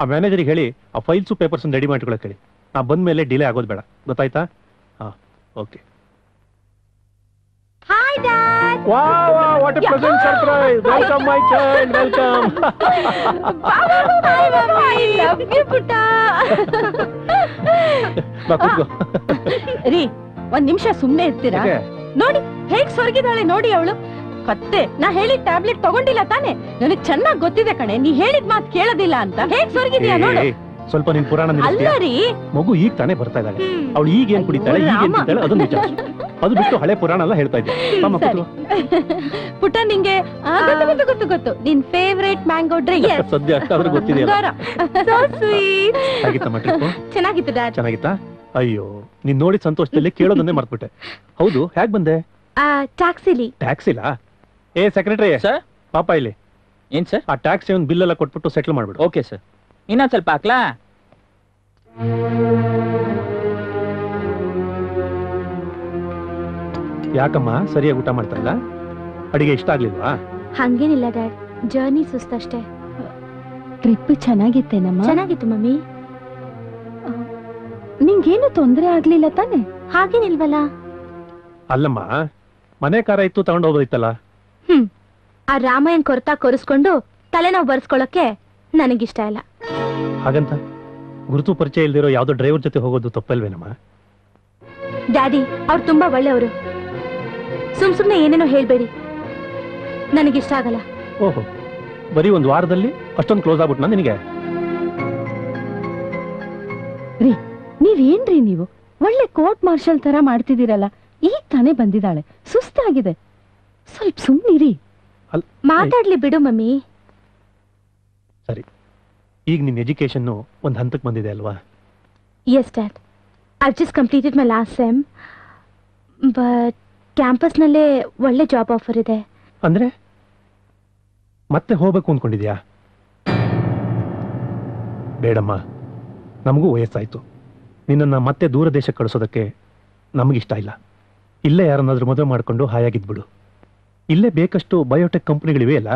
ಆ ಮ್ಯಾನೇಜರಿಗೆ ಹೇಳಿ ಆ ಫೈಲ್ಸು ಪೇಪರ್ಸ್ ರೆಡಿ ಮಾಡ್ಕೊಳಕ್ ಹೇಳಿ. ನಾ ಬಂದ ಮೇಲೆ ಡಿಲೇ ಆಗೋದು ಬೇಡ. ಗೊತ್ತಾಯ್ತಾ? ಹಾ okay hi dad what a present surprise welcome my child welcome I love you ಪುಟ್ಟ ಬಾ ಕೂತ್ಕೋ ರೀ ಒಂದ್ ನಿಮಿಷ ಸುಮ್ಮನೆ ಇರ್ತೀರಾ ಯಾಕೆ? ನೋಡಿ ಹೇಗ್ ಸೊರಗಿದಾಳೆ ನೋಡಿ ಅವಳು ಕತ್ತೆ ನಾ ಹೇಳಿದ ಟ್ಯಾಬ್ಲೆಟ್ ತಗೊಂಡಿಲ್ಲ ತಾನೆ ನನಗ್ ಚೆನ್ನಾಗ್ ಗೊತ್ತಿದೆ ಕಣೆ ನೀ ಹೇಳಿದ ಮಾತ್ ಕೇಳೋದಿಲ್ಲ ಅಂತ ಹೇಗ್ ಸೊರಗಿದ್ಯಾ ನೋಡು ಏ, ಸ್ವಲ್ಪ ನಿನ್ ಪುರಾಣ ನಿಲ್ಲಿಸ್ತೀಯಾ? ಅಲ್ಲ ರೀ. ಮಗು ಈಗ ತಾನೇ ಬರ್ತಾ ಇದ್ದಾಳೆ. ಅವಳು ಈಗ ಏನ್ ಕುಡಿತಾಳೆ ಈಗ ಏನ್ ರಾಮ. ತಿಂತಾಳೆ ಅದನ್ನ ವಿಚಾರಿಸು. ಅದು ಬಿಟ್ಟು ಹಳೆ ಪುರಾಣ ಎಲ್ಲ ಹೇಳ್ತಾ ಇದ್ದೆ. ತಮ್ಮ. [LAUGHS] ಪುಟ್ಟ ನಿಂಗೆ ಆ, ಗೊತ್ತು ಗೊತ್ತು ಗೊತ್ತು ಗೊತ್ತು. ನಿನ್ ಫೇವ್ರೇಟ್ ಮ್ಯಾಂಗೋ ಡ್ರಿಂಕ್ ಸದ್ಯ ಅಷ್ಟಾದ್ರೂ ಗೊತ್ತಿದೆಯಲ್ಲ. ಹೇಗಿತ್ತಮ್ಮ ಟ್ರಿಪ್ ಚೆನ್ನಾಗಿತ್ತು ಡ್ಯಾಡ್ ಚೆನ್ನಾಗಿತ್ತಾ? ಅಯ್ಯೋ ನೀನ್ ನೋಡಿ ಸಂತೋಷದಲ್ಲಿ ಕೇಳೋದನ್ನೇ ಮರ್ತ್ಬಿಟ್ಟೆ. ಹೌದು ಹೇಗ್ ಬಂದೆ? ಟ್ಯಾಕ್ಸಿಲಿ ಟ್ಯಾಕ್ಸಿಲಾ ಏ ಸೆಕ್ರೆಟರಿ ಸರ್ ಪಾಪ ಇಲ್ಲಿ. ಏನ್ ಸರ್ ಆ ಟ್ಯಾಕ್ಸಿ ಒಂದು ಬಿಲ್ ಎಲ್ಲ ಕೊಟ್ಬಿಟ್ಟು ಸೆಟ್ಲ್ ಮಾಡ್ಬಿಡು. ಓಕೆ ಸರ್ ಇನ್ನೊಂದ್ ಸ್ವಲ್ಪ ಹಾಕ್ಲಾ? ಯಾಕಮ್ಮ ಸರಿಯಾಗಿ ಊಟ ಮಾಡ್ತಾರಲ್ಲ ಅಡಿಗೆ ಇಷ್ಟ ಆಗ್ಲಿಲ್ವಾ? ಹಂಗೇನಿಲ್ಲ ಡ್ಯಾಡ್ ಜರ್ನಿ ಸುಸ್ತಷ್ಟೇ ಟ್ರಿಪ್ ಚೆನ್ನಾಗಿತ್ತೇನಮ್ಮ ಚೆನ್ನಾಗಿತ್ತು ಮಮ್ಮಿ. ನಿಂಗೇನು ತೊಂದರೆ ಆಗ್ಲಿಲ್ಲ ತಾನೆ? ಹಾಗೇನಿಲ್ವಲ್ಲ? ಅಲ್ಲಮ್ಮ ಮನೆ ಕಾರ ಇತ್ತು ತಗೊಂಡೋಗ್ಬೋದಿತ್ತಲ್ಲ ಹೋಗೋದಿತ್ತಲ್ಲ? ಹ್ಮ್. ಆ ರಾಮಾಯಣ್ ಕೊರತಾ ಕೊರಿಸ್ಕೊಂಡು ತಲೆನೋವು ಬರ್ಸ್ಕೊಳಕ್ಕೆ ನನಗಿಷ್ಟ ಇಲ್ಲ. ಹಾಗಂತ ಗುರುತು ಪರಿಚಯ ಇಲ್ದಿರೋ ಯಾವ್ದೋ ಡ್ರೈವರ್ ಜೊತೆ ಹೋಗೋದು ತಪ್ಪಲ್ವೇನಮ್ಮ? ಡ್ಯಾಡಿ ಅವ್ರು ತುಂಬಾ ಒಳ್ಳೆಯವರು. ಸುಮ್ ಸುಮ್ನೆ ಏನೇನೋ ಹೇಳ್ಬೇಡಿ. ನನಗಿಷ್ಟ ಆಗಲ್ಲ. ಓಹೋ ಬರೀ ಒಂದು ವಾರದಲ್ಲಿ ಅಷ್ಟೊಂದು ಕ್ಲೋಸ್ ಆಗ್ಬಿಟ್ನಾ ನಿನಗೆ? ರೀ ನೀವೇನ್ರಿ ನೀವು? ಒಳ್ಳೆ ಕೋರ್ಟ್ ಮಾರ್ಷಲ್ ತರ ಮಾಡ್ತಿದ್ದೀರಲ್ಲ ಈಗ ತಾನೇ ಬಂದಿದ್ದಾಳೆ ಸುಸ್ತಾಗಿದೆ. ಸ್ವಲ್ಪ ಸುಮ್ಮನಿರಿ ಮಾತಾಡ್ಲಿ ಬಿಡು ಮಮ್ಮಿ. ಸರಿ. ಈಗ ನಿಮ್ಮ ಎಜುಕೇಶನ್ ಒಂದು ಹಂತಕ್ಕೆ ಬಂದಿದೆ ಅಲ್ವಾ? Yes dad I just completed my last sem but ಕ್ಯಾಂಪಸ್ನಲ್ಲೇ ಒಳ್ಳೆ ಜಾಬ್ ಆಫರ್ ಇದೆ. ಅಂದ್ರೆ? ಮತ್ತೆ ಹೋಗ್ಬೇಕು ಅಂದ್ಕೊಂಡಿದ್ಯಾ ಬೇಡಮ್ಮ ನಮಗೂ ವಯಸ್ಸಾಯ್ತು. ನಿನ್ನನ್ನ ಮತ್ತೆ ದೂರ ದೇಶಕ್ಕೆ ಕಳಿಸೋದಕ್ಕೆ ನಮಗಿಷ್ಟ ಇಲ್ಲ. ಇಲ್ಲೇ ಯಾರನ್ನಾದ್ರೂ ಮದುವೆ ಮಾಡ್ಕೊಂಡು ಹಾಯಾಗಿದ್ಬಿಡು. ಇಲ್ಲೇ ಬೇಕಷ್ಟು ಬಯೋಟೆಕ್ ಕಂಪನಿಗಳಿವೆ ಅಲ್ಲ?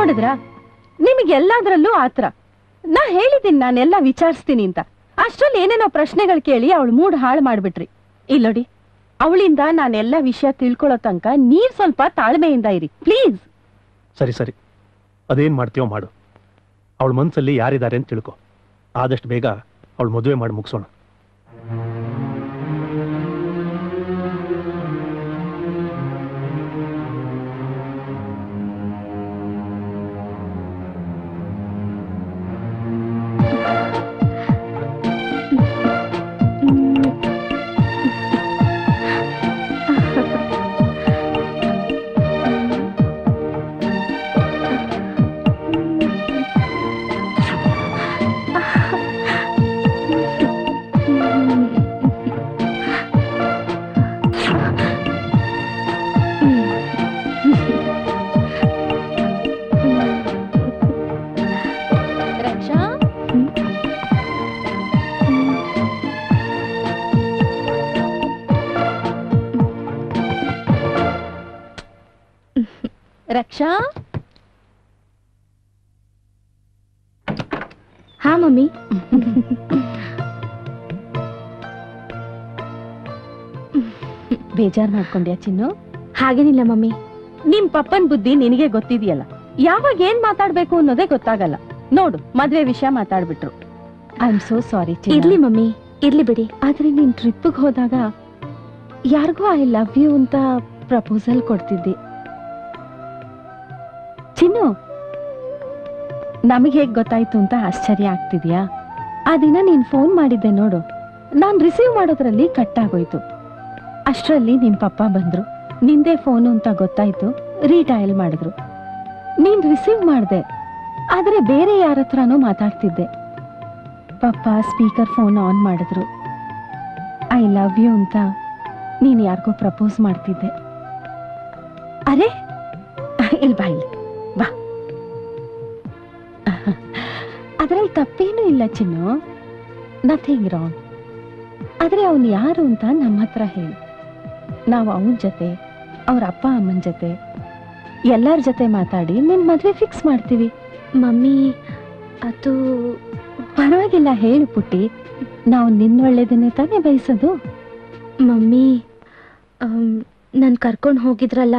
ನೋಡಿದ್ರ? ನಿಮಗೆಲ್ಲಾದ್ರಲ್ಲೂ ಆತ್ರ. ನಾ ಹೇಳಿದ್ದೀನಿ ನಾನೆಲ್ಲ ವಿಚಾರಿಸ್ತೀನಿ ಅಂತ. ಅಷ್ಟ್ರಲ್ಲಿ ಏನೇನೋ ಪ್ರಶ್ನೆಗಳು ಕೇಳಿ ಅವಳು ಮೂಡ್ ಹಾಳು ಮಾಡ್ಬಿಟ್ರಿ. ಇಲ್ಲೋಡಿ ಅವಳಿಂದ ನಾನೆಲ್ಲ ವಿಷಯ ತಿಳ್ಕೊಳ್ಳೋ ತನಕ ನೀವ್ ಸ್ವಲ್ಪ ತಾಳ್ಮೆಯಿಂದ ಇರಿ. ಪ್ಲೀಸ್ ಸರಿ ಸರಿ. ಅದೇನ್ ಮಾಡ್ತೀಯೋ ಮಾಡು. ಅವಳ ಮನ್ಸಲ್ಲಿ ಯಾರಿದ್ದಾರೆ ಅಂತ ತಿಳ್ಕೊ. ಆದಷ್ಟು ಬೇಗ ಅವಳು ಮದುವೆ ಮಾಡಿ ಮುಗಿಸೋಣ. ಮಾಡ್ಕೊಂಡ್ಯಾ ಚಿನ್ನು? ಹಾಗೇನಿಲ್ಲ ಮಮ್ಮಿ. ನಿಮ್ ಪಪ್ಪನ್ ಬುದ್ಧಿ ನಿನಗೆ ಗೊತ್ತಿದೆಯಲ್ಲ. ಯಾವಾಗ ಏನ್ ಮಾತಾಡ್ಬೇಕು ಅನ್ನೋದೇ ಗೊತ್ತಾಗಲ್ಲ. ನೋಡು ಮದ್ವೆ ವಿಷಯ ಮಾತಾಡ್ಬಿಟ್ರು. ಐ ಆಮ್ ಸೋ ಸಾರಿ ಇರ್ಲಿ ಮಮ್ಮಿ ಇರ್ಲಿ ಬಿಡಿ. ಆದ್ರೆ ನೀನ್ ಟ್ರಿಪ್ಗೆ ಹೋದಾಗ ಯಾರಿಗೂ ಐ ಲವ್ ಯು ಅಂತ ಪ್ರಪೋಸಲ್ ಕೊಡ್ತಿದ್ದೆ. ಚಿನ್ನು ನಮಗೆ ಹೇಗ್ ಗೊತ್ತಾಯ್ತು ಅಂತ ಆಶ್ಚರ್ಯ ಆಗ್ತಿದ್ಯಾ? ಆ ದಿನ ನೀನ್ ಫೋನ್ ಮಾಡಿದ್ದೆ ನೋಡು. ನಾನ್ ರಿಸೀವ್ ಮಾಡೋದ್ರಲ್ಲಿ ಕಟ್ ಆಗೋಯ್ತು ಅಷ್ಟರಲ್ಲಿ ನಿಮ್ಮ ಪಪ್ಪ ಬಂದರು. ನಿಂದೇ ಫೋನು ಅಂತ ಗೊತ್ತಾಯ್ತು. ರೀಡಯಲ್ ಮಾಡಿದ್ರು. ನೀನ್ ರಿಸೀವ್ ಮಾಡಿದೆ. ಆದ್ರೆ ಬೇರೆ ಯಾರ ಹತ್ರನೋ ಮಾತಾಡ್ತಿದ್ದೆ. ಪಪ್ಪ ಸ್ಪೀಕರ್ ಫೋನ್ ಆನ್ ಮಾಡಿದ್ರು. ಐ ಲವ್ ಯು ಅಂತ ನೀನ್ ಯಾರಿಗೋ ಪ್ರಪೋಸ್ ಮಾಡ್ತಿದ್ದೆ. ಅರೆ, ಇಲ್ಲಿ ಬಾ ಇಲ್ಲಿ. ಬಾ. ಅದ್ರಲ್ಲಿ ತಪ್ಪೇನೂ ಇಲ್ಲ ಚಿನ್ನು. ನಥಿಂಗ್ ರಾಂಗ್ ಆದ್ರೆ ಅವನು ಯಾರು ಅಂತ ನಮ್ಮ ಹತ್ರ ಹೇಳು. ನಾವು ಅವನ ಜೊತೆ ಅವ್ರ ಅಪ್ಪ ಅಮ್ಮನ ಜೊತೆ ಎಲ್ಲರ ಜೊತೆ ಮಾತಾಡಿ ನಿಮ್ ಮದ್ವೆ ಫಿಕ್ಸ್ ಮಾಡ್ತೀವಿ. ಮಮ್ಮಿ ಅದು ಪರವಾಗಿಲ್ಲ ಹೇಳಿ ಪುಟ್ಟಿ. ನಾವು ನಿನ್ನ ಒಳ್ಳೇದನ್ನೇ ತಾನೇ ಬಯಸೋದು? ಮಮ್ಮಿ ನಾನು ಕರ್ಕೊಂಡು ಹೋಗಿದ್ರಲ್ಲ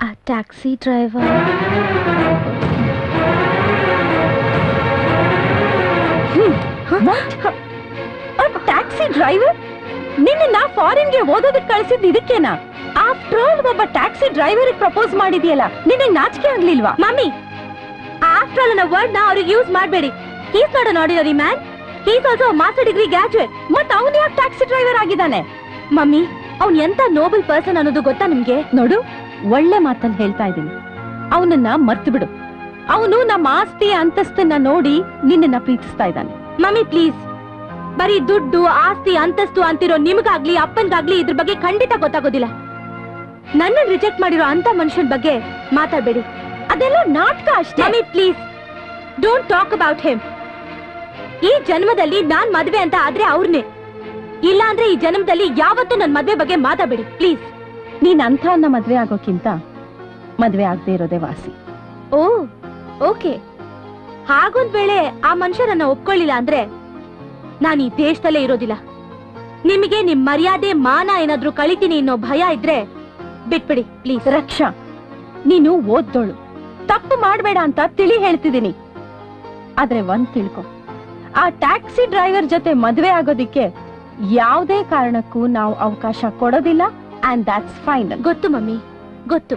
ಆ ಟ್ಯಾಕ್ಸಿ ಡ್ರೈವರ್. Taxi driver? ನಿನ್ನ ಫಾರಿನ್ಗೆ ಓದೋದಕ್ಕೆ ಕಳಿಸಿದ್ ಇದಕ್ಕೇನಾ? ಆಫ್ಟರ್ ಆಲ್ ಒಬ್ಬ ಟ್ಯಾಕ್ಸಿ ಡ್ರೈವರ್ ಪ್ರಪೋಸ್ ಮಾಡಿದ್ಯಲ್ಲ, ನಿನಗೆ ನಾಚಿಕೆ ಆಗ್ಲಿಲ್ವಾ? ಮಮ್ಮಿ ಆಫ್ಟರ್ ಆಲ್ ಅನ್ನೋ ವರ್ಡ್ನ ಅವ್ರಿಗೆ ಯೂಸ್ ಮಾಡಬೇಡಿ. He's not an ordinary man he's also master degree graduate ಮತ್ತೆ ಅವನು ಯಾಕೆ ಟ್ಯಾಕ್ಸಿ ಡ್ರೈವರ್ ಆಗಿದ್ದಾನೆ? ಮಮ್ಮಿ, ಅವ್ನ್ ಎಂತ ನೋಬಲ್ ಪರ್ಸನ್ ಅನ್ನೋದು ಗೊತ್ತಾ ನಿಮ್ಗೆ? ನೋಡು, ಒಳ್ಳೆ ಮಾತಲ್ಲಿ ಹೇಳ್ತಾ ಇದ್ದೀನಿ. ಅವನನ್ನ ಮರ್ತು ಬಿಡು. ಅವನು ನಮ್ಮ ಆಸ್ತಿ ಅಂತಸ್ತನ್ನ ನೋಡಿ ನಿನ್ನನ್ನ ಪ್ರೀತಿಸ್ತಾ ಇದ್ದಾನೆ. ಮಮ್ಮಿ ಪ್ಲೀಸ್ ಬರೀ ದುಡ್ಡು ಆಸ್ತಿ ಅಂತಸ್ತು ಅಂತಿರೋ ನಿಮ್ಗಾಗ್ಲಿ ಅಪ್ಪನ್ಗಾಗ್ಲಿ ಇದ್ರ ಬಗ್ಗೆ ಖಂಡಿತ ಗೊತ್ತಾಗೋದಿಲ್ಲ. ನನ್ನ ರಿಜೆಕ್ಟ್ ಮಾಡಿರೋ ಅಂತ ಮನುಷ್ಯನ ಬಗ್ಗೆ ಮಾತಾಡ್ಬೇಡಿ. ಅದೆಲ್ಲ ನಾಟಕ ಅಷ್ಟೇ. Please don't talk about him ಈ ಜನ್ಮದಲ್ಲಿ ನಾನ್ ಮದ್ವೆ ಅಂತ ಆದ್ರೆ ಅವ್ರನ್ನೇ ಇಲ್ಲ ಅಂದ್ರೆ ಈ ಜನ್ಮದಲ್ಲಿ ಯಾವತ್ತೂ ನನ್ನ ಮದ್ವೆ ಬಗ್ಗೆ ಮಾತಾಡ್ಬೇಡಿ ಪ್ಲೀಸ್ ನೀನ್ ಅಂಥವನ್ನ ಮದ್ವೆ ಆಗೋಕ್ಕಿಂತ ಮದ್ವೆ ಆಗದೆ ಇರೋದೇ ವಾಸಿ. ಓ ಓಕೆ. ಹಾಗೊಂದ್ ವೇಳೆ ಆ ಮನುಷ್ಯ ನನ್ನ ಒಪ್ಕೊಳ್ಳಿಲ್ಲ ಅಂದ್ರೆ ನಾನು ಈ ದೇಶದಲ್ಲೇ ಇರೋದಿಲ್ಲ. ನಿಮಗೆ ನಿಮ್ ಮರ್ಯಾದೆ ಮಾನ ಏನಾದ್ರೂ ಕಳಿತೀನಿ ಅನ್ನೋ ಭಯ ಇದ್ರೆ ಬಿಟ್ಬಿಡಿ ಪ್ಲೀಸ್ ರಕ್ಷಾ ನೀನು ಓದ್ದೋಳು. ತಪ್ಪು ಮಾಡಬೇಡ ಅಂತ ತಿಳಿ ಹೇಳ್ತಿದ್ದೀನಿ. ಆದ್ರೆ ಒಂದ್ ತಿಳ್ಕೊ. ಆ ಟ್ಯಾಕ್ಸಿ ಡ್ರೈವರ್ ಜೊತೆ ಮದುವೆ ಆಗೋದಿಕ್ಕೆ ಯಾವುದೇ ಕಾರಣಕ್ಕೂ ನಾವು ಅವಕಾಶ ಕೊಡೋದಿಲ್ಲ ಅಂಡ್ ದಟ್ಸ್ ಫೈನ್ ಗೊತ್ತು ಮಮ್ಮಿ ಗೊತ್ತು.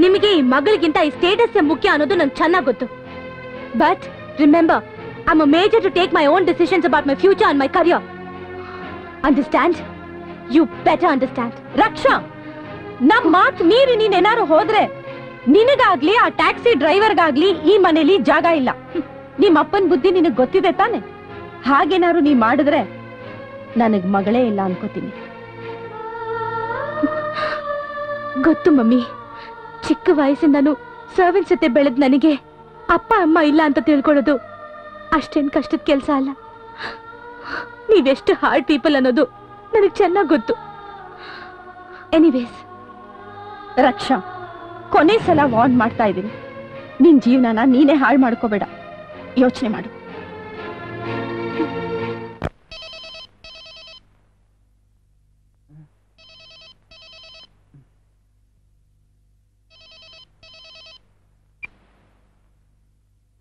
ನಿಮಗೆ ಈ ಮಗಳಿಗಿಂತ ಈ ಸ್ಟೇಟಸ್ ಮುಖ್ಯ ಅನ್ನೋದು ನಂಗೆ ಚೆನ್ನಾಗ್ ಗೊತ್ತು. But remember I a major to take my own decisions about my future and my career Understand? You better understand. Raksha ನಮ್ ಮಾತ್ ಮೀರಿ ನೀನ್ ಏನಾರು ಹೋದ್ರೆ ನಿನಗಾಗ್ಲಿ, ಆ ಟ್ಯಾಕ್ಸಿ ಡ್ರೈವರ್ಗಾಗ್ಲಿ ಈ ಮನೇಲಿ ಜಾಗ ಇಲ್ಲ ನಿಮ್ ಅಪ್ಪನ್ ಬುದ್ಧಿ ನಿನಗ್ ಗೊತ್ತಿದೆ ತಾನೆ ಹಾಗೇನಾರು ನೀ ಮಾಡಿದ್ರೆ ನನಗ್ ಮಗಳೇ ಇಲ್ಲ ಅನ್ಕೋತೀನಿ ಗೊತ್ತು ಮಮ್ಮಿ, ಚಿಕ್ಕ ವಯಸ್ಸಿಂದನೂ ಸರ್ವೆಂಟ್ಸ್ ಜೊತೆ ಬೆಳೆದ್ ನನಗೆ ಅಪ್ಪ, ಅಮ್ಮ ಇಲ್ಲ ಅಂತ ತಿಳ್ಕೊಳ್ಳೋದು ಅಷ್ಟೇನ್ ಕಷ್ಟದ ಕೆಲಸ ಅಲ್ಲ. ನೀವೆಷ್ಟು ಹಾರ್ಡ್ ಪೀಪಲ್ ಅನ್ನೋದು ನನಗೆ ಚೆನ್ನಾಗಿ ಗೊತ್ತು. ಎನಿವೇಸ್ ರಕ್ಷಾ, ಕೊನೆ ಸಲ ವಾರ್ನ್ ಮಾಡ್ತಾ ಇದ್ದೀನಿ. ನಿನ್ ಜೀವನನ ನೀನೇ ಹಾಳು ಮಾಡ್ಕೋಬೇಡ. ಯೋಚನೆ ಮಾಡು.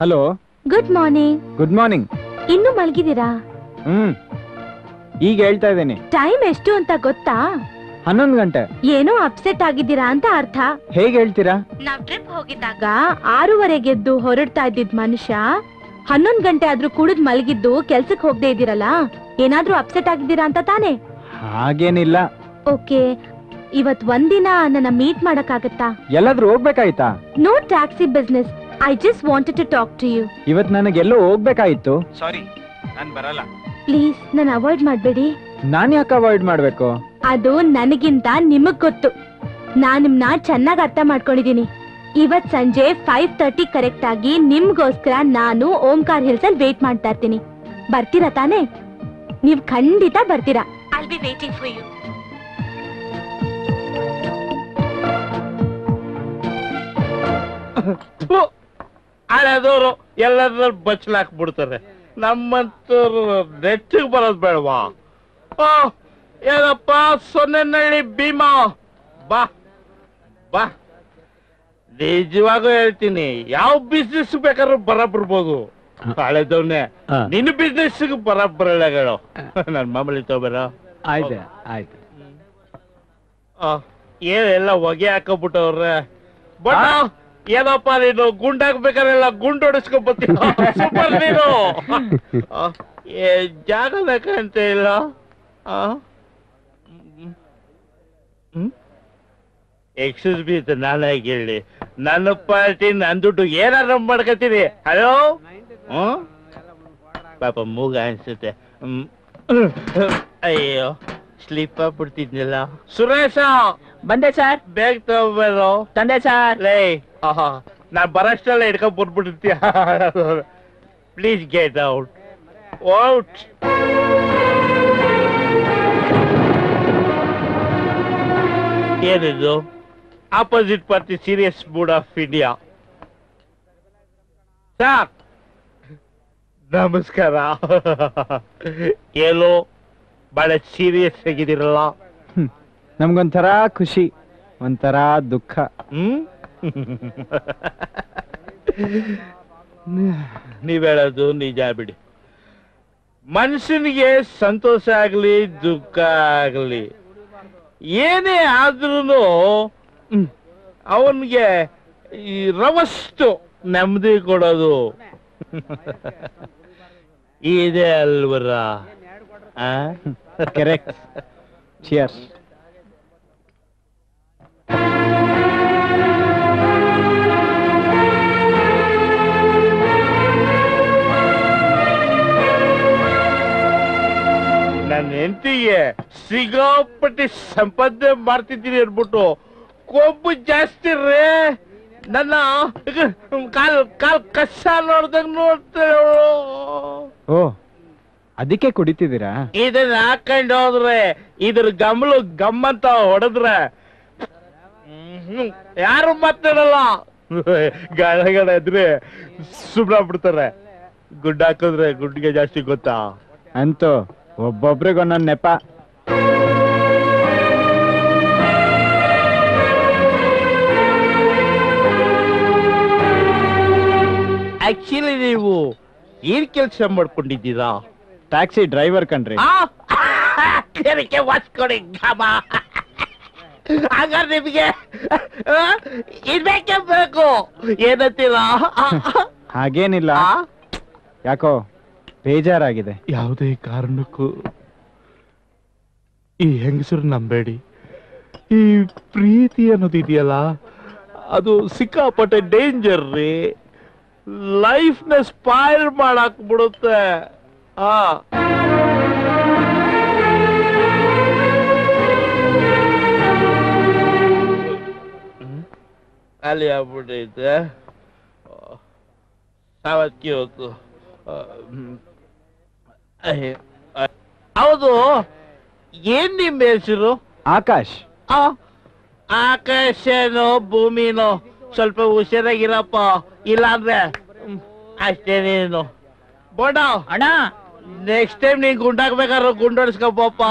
Hello good morning good morning ಇನ್ನು ಮಲಗಿದೀರಾ ಹ್ಮ್. ಈಗ ಹೇಳ್ತಾ ಇದ್ದೇನೆ. ಟೈಮ್ ಎಷ್ಟು ಅಂತ ಗೊತ್ತಾ? ಹನ್ನೊಂದು ಗಂಟೆ. ಏನೋ ಅಪ್ಸೆಟ್ ಆಗಿದ್ದೀರಾ ಅಂತ ಅರ್ಥ. ಹೇಗೆ ಹೇಳ್ತೀರಾ? ನಾವ್ ಟ್ರಿಪ್ ಹೋಗಿದ್ದಾಗ ಆರೂವರೆಗೆದ್ದು ಹೊರಡ್ತಾ ಇದ್ದಿದ್ ಮನುಷ್ಯ ಹನ್ನೊಂದ್ ಗಂಟೆ ಆದ್ರೂ ಕುಡಿದ್ ಮಲಗಿದ್ದು ಕೆಲ್ಸಕ್ ಹೋಗದೆ ಇದ್ದೀರಲ್ಲ? ಏನಾದ್ರೂ ಅಪ್ಸೆಟ್ ಆಗಿದ್ದೀರಾ ಅಂತ ತಾನೇ? ಹಾಗೇನಿಲ್ಲ. ಓಕೆ ಇವತ್ ಒಂದಿನ ನನ್ನ ಮೀಟ್ ಮಾಡಕ್ಕಾಗತ್ತಾ? ಎಲ್ಲಾದ್ರೂ ಹೋಗ್ಬೇಕಾಯ್ತಾ? No taxi business I just wanted to talk to you ಇವತ್ ನನಗೆಲ್ಲೋ ಹೋಗ್ಬೇಕಾಗಿತ್ತು. ಸಾರಿ ನಾನು ಬರಲ್ಲ. ಪ್ಲೀಸ್ ನಾನು ಅವಾಯ್ಡ್ ಮಾಡಬೇಡಿ. ನಾನ್ ಯಾಕೆ ಅವಾಯ್ಡ್ ಮಾಡಬೇಕು? ಅದು ನನಗಿಂತ ನಿಮಗೆ ಗೊತ್ತು. ನಾನ್ ನಿಮ್ನ ಚೆನ್ನಾಗಿ ಅರ್ಥ ಮಾಡ್ಕೊಂಡಿದೀನಿ. ಇವತ್ ಸಂಜೆ ಫೈವ್ ತರ್ಟಿ ಕರೆಕ್ಟ್ ಆಗಿ ನಿಮ್ಗೋಸ್ಕರ ನಾನು ಓಂಕಾರ್ ಹಿಲ್ಸ್ ಅಲ್ಲಿ ವೇಟ್ ಮಾಡ್ತಾ ಇರ್ತೀನಿ. ಬರ್ತೀರಾ ತಾನೇ? ನೀವ್ ಖಂಡಿತ ಬರ್ತೀರಾ. I'll be waiting for you ಹಳೆದವರು ಎಲ್ಲರ ಬಚ್ಚಲಾಕ್ಬಿಡ್ತಾರೆ ನಮ್ಮಂತರು ನೆಚ್ಚಿಗೆ ಬರೋದು ಬೇಡವಾ? ಓ ಏನಪ್ಪ ಸೊನ್ನೆನಳ್ಳಿ ಭೀಮಾ? ಬಾ ಬಾ. ನಿಜವಾಗೂ ಹೇಳ್ತೀನಿ ಯಾವ ಬಿಸ್ನೆಸ್ ಬೇಕಾದ್ರೂ ಬರಬಿಡ್ಬೋದು ಹಳೆದವ್ನೆ ನಿನ್ ನಿನ್ನ ಬಿಸ್ನೆಸ್ ಬರಬರಲ್ಲ ಹೇಳು. ನನ್ ಮಾಮೂಲಿ ತಗೋಬೇರ ಆಯ್ತು ಆಯ್ತು. ಏನೆಲ್ಲ ಹೊಗೆ ಹಾಕೋಬಿಟ್ಟವ್ರೆ. ಬಟ್ ಏನಪ್ಪ ನೀನು? ಗುಂಡಾಗ್ಬೇಕಾರೆಲ್ಲ ಗುಂಡು ಹೊಡಿಸ್ಕೊಂಡ್ ಬರ್ತೀಯ? ಸೂಪರ್ ನೀನು. ಏ, ಜಾಗ ಬೇಕಂತ ಇಲ್ಲ? ಎಕ್ಸ್ಕ್ಯೂಸ್ ಬಿ ಅಂತ ನಾನೇ ಹೇಳಿ. ನನ್ನ ಪಾರ್ಟಿ ನನ್ ದುಡ್ಡು ಏನಾದ್ರು ಮಾಡ್ಕೊತೀನಿ. ಹಲೋ ಹ್ಮ್? ಪಾಪ ಮೂಗ ಅನ್ಸುತ್ತೆ. ಹ್ಮ್. ಅಯ್ಯೋ ಸ್ಲೀಪ್ ಆಗ್ಬಿಡ್ತಿದ್ನಲ್ಲ. ಸುರೇಶ! ಬಂದೆ ಸರ್ ಬೇಗ ತಗೋಬೇರು ತಂದೆ ಸರ್ ಲೇ ನಾನ್ ಬರಷ್ಟೆಲ್ಲ ಹಿಡ್ಕೊಂಡ್ ಬಂದ್ಬಿಟ್ಟಿರ್ತೀಯ. ಪ್ಲೀಸ್ ಗೆಟ್ ಔಟ್ ಔಟ್ ಏನಿದು? Opposite party serious mood of India sir ನಮಸ್ಕಾರ. ಏನು? ಬಹಳ ಸೀರಿಯಸ್ ಆಗಿದ್ದೀರಲ್ಲ. ನಮ್ಗೊಂಥರ ಖುಷಿ ಒಂಥರ ದುಃಖ. ಹ್ಮ್? ನೀವ್ ಹೇಳೋದು ನಿಜ ಬಿಡಿ. ಮನುಷ್ಯನಿಗೆ ಸಂತೋಷ ಆಗ್ಲಿ, ದುಃಖ ಆಗ್ಲಿ, ಏನೇ ಆದ್ರೂ ಅವನಿಗೆ ಈ ರವಷ್ಟು ನೆಮ್ಮದಿ ಕೊಡೋದು. ಇದೆ ಅಲ್ವರ. ಕರೆಕ್ಟ್ ಚಿಯರ್ಸ್ ನನ್ನ ಹೆಂಡತಿಗೆ ಸಿಗಾಪಟ್ಟಿ ಸಂಪಾದನೆ ಮಾಡ್ತಿದ್ದೀನಿ ಅನ್ಬಿಟ್ಟು ಕೊಬ್ಬು ಜಾಸ್ತಿ ರೇ. ನನ್ನ ಕಾಲ್ ಕಾಲ್ ಕಸ ನೋಡ್ದಂಗ್ ನೋಡ್ತೇವೆ. ಓ ಅದಕ್ಕೆ ಕುಡಿತಿದ್ದೀರಾ? ಇದನ್ನ ಹಾಕೊಂಡ್ ಹೋದ್ರೆ ಇದ್ರ ಗಮಲು ಗಮ್ಮಂತ ಹೊಡೆದ್ರೆ. ಹ್ಮ್, ಯಾರು ಮಾತಾಡಲ್ಲ. ಗಾಳಗಳ ಇದ್ರೆ ಸುಮ್ಮನೆ ಬಿಡ್ತಾರೆ ಗುಡ್ಡ ಹಾಕಿದ್ರೆ ಗುಡ್ಡಿಗೆ ಜಾಸ್ತಿ ಗೊತ್ತಾ? ಅಂತೂ ಒಬ್ಬೊಬ್ರಿಗೆ ಒಂದೊಂದು ನೆಪ. ಆಕ್ಚುಲಿ ನೀವು ಏನ್ ಕೆಲಸ ಮಾಡ್ಕೊಂಡಿದ್ದೀರಾ? ಟ್ಯಾಕ್ಸಿ ಡ್ರೈವರ್ ಕಣ್ರಿ. ಕೆರಕ್ಕೆ ವಾಸ್ಕೊಡಿ ಗಾಮ ಹಾಗಾದ್ರೆ ನಿಮಗೆ ಆ, ಇದ್ಬೇಕೇ ಬೇಕು ಏನಂತೀರಾ? ಹಾಗೇನಿಲ್ಲ. ಯಾಕೋ? ಬೇಜಾರಾಗಿದೆ. ಯಾವುದೇ ಕಾರಣಕ್ಕೂ ಈ ಹೆಂಗಸರು ನಂಬೇಡಿ. ಈ ಪ್ರೀತಿ ಅನ್ನೋದಿದೆಯಲ್ಲ ಅದು ಸಿಕ್ಕಾಪಟ್ಟೆ ಡೇಂಜರ್ ರೀ. ಲೈಫ್ನ ಸ್ಪಾಯ್ಲ್ ಮಾಡಾಕ್ ಬಿಡುತ್ತೆ ಆ ಅಲ್ಲಿ ಆಗ್ಬಿಟ್ಟೈತೆ ಸಾವತ್ತಿ ಹೊತ್ತು ಹೌದು. ಏನ್ ನಿಮ್ ಹೆಸರು? ಆಕಾಶ್. ಆ, ಆಕಾಶನೋ ಭೂಮಿನೋ ಸ್ವಲ್ಪ ಹುಷಾರಾಗಿರಪ್ಪ. ಇಲ್ಲ ಅಂದ್ರೆ ಅಷ್ಟೇನೇನು ಬೋಡ. ಅಣ್ಣ. ನೆಕ್ಸ್ಟ್ ಟೈಮ್ ನೀನ್ ಗುಂಡಾಗ್ಬೇಕಾದ್ರೆ ಗುಂಡೋಡ್ಸ್ಕೊಪ್ಪ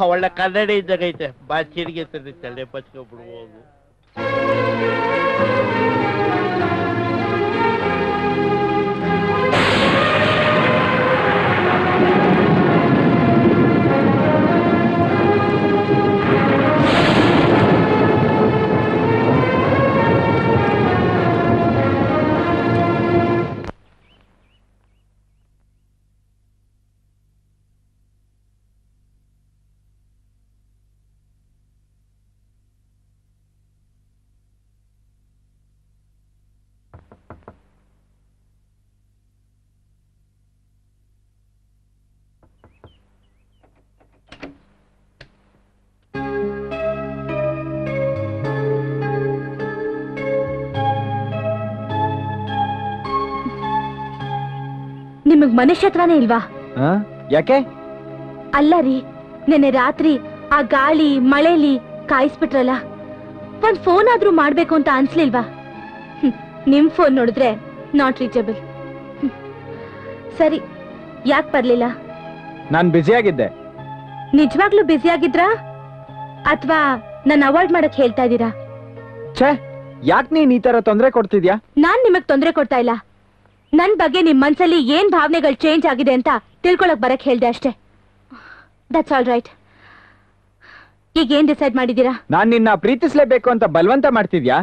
ಒಳ್ಳೆ ಕನ್ನಡಿ ಇದ್ದಾಗೈತೆ ಬಾ ಚಿರಿಗೆ ತಲೆ ಪಚ್ಕೊಬಿಡ್ಬೋದು ನಿಮಗ್ ಮನುಷ್ಯತ್ವನೇ ಇಲ್ವಾ? ಆ? ಯಾಕೆ? ಅಲ್ಲ ರೀ ನೆನ್ನೆ ರಾತ್ರಿ ಆ ಗಾಳಿ ಮಳೆಲಿ ಕಾಯಿಸ್ಬಿಟ್ರಲ್ಲ ಒಂದ್ ಫೋನ್ ಆದ್ರೂ ಮಾಡ್ಬೇಕು ಅಂತ ಅನ್ಸ್ಲಿಲ್ವಾ? ಹ್ಮ್, ನಿಮ್ ಫೋನ್ ನೋಡಿದ್ರೆ ನಾಟ್ ರೀಚಬಲ್ ಸರಿ ಯಾಕ್ ಬರ್ಲಿಲ್ಲ? ನಾನ್ ಬ್ಯುಸಿ ಆಗಿದ್ದೆ. ನಿಜವಾಗ್ಲೂ ಬ್ಯುಸಿ ಆಗಿದ್ರಾ? ಅಥವಾ ನನ್ನ ಅವಾಯ್ಡ್ ಮಾಡಕ್ ಹೇಳ್ತಾ ಇದ್ದೀರಾ? ಛೇ ಯಾಕ್ ನೀನ್ ಈ ತರ ತೊಂದ್ರೆ ಕೊಡ್ತಿದ್ಯಾ? ನಾನ್ ನಿಮಗ್ ತೊಂದ್ರೆ ಕೊಡ್ತಾ ಇಲ್ಲ. ನನ್ ಬಗ್ಗೆ ನಿಮ್ ಮನ್ಸಲ್ಲಿ ಏನ್ ಭಾವನೆಗಳು ಚೇಂಜ್ ಆಗಿದೆ ಅಂತ ತಿಳ್ಕೊಳಕ್ ಬರಕ್ ಹೇಳ್ದೆ ಅಷ್ಟೇ. ದಟ್ಸ್ ಆಲ್ ರೈಟ್ ಈಗ ಏನ್ ಡಿಸೈಡ್ ಮಾಡಿದೀರಾ ನಾನ್ ನಿನ್ನ ಪ್ರೀತಿಸ್ಲೇಬೇಕು ಅಂತ ಬಲವಂತ ಮಾಡ್ತಿದ್ಯಾ?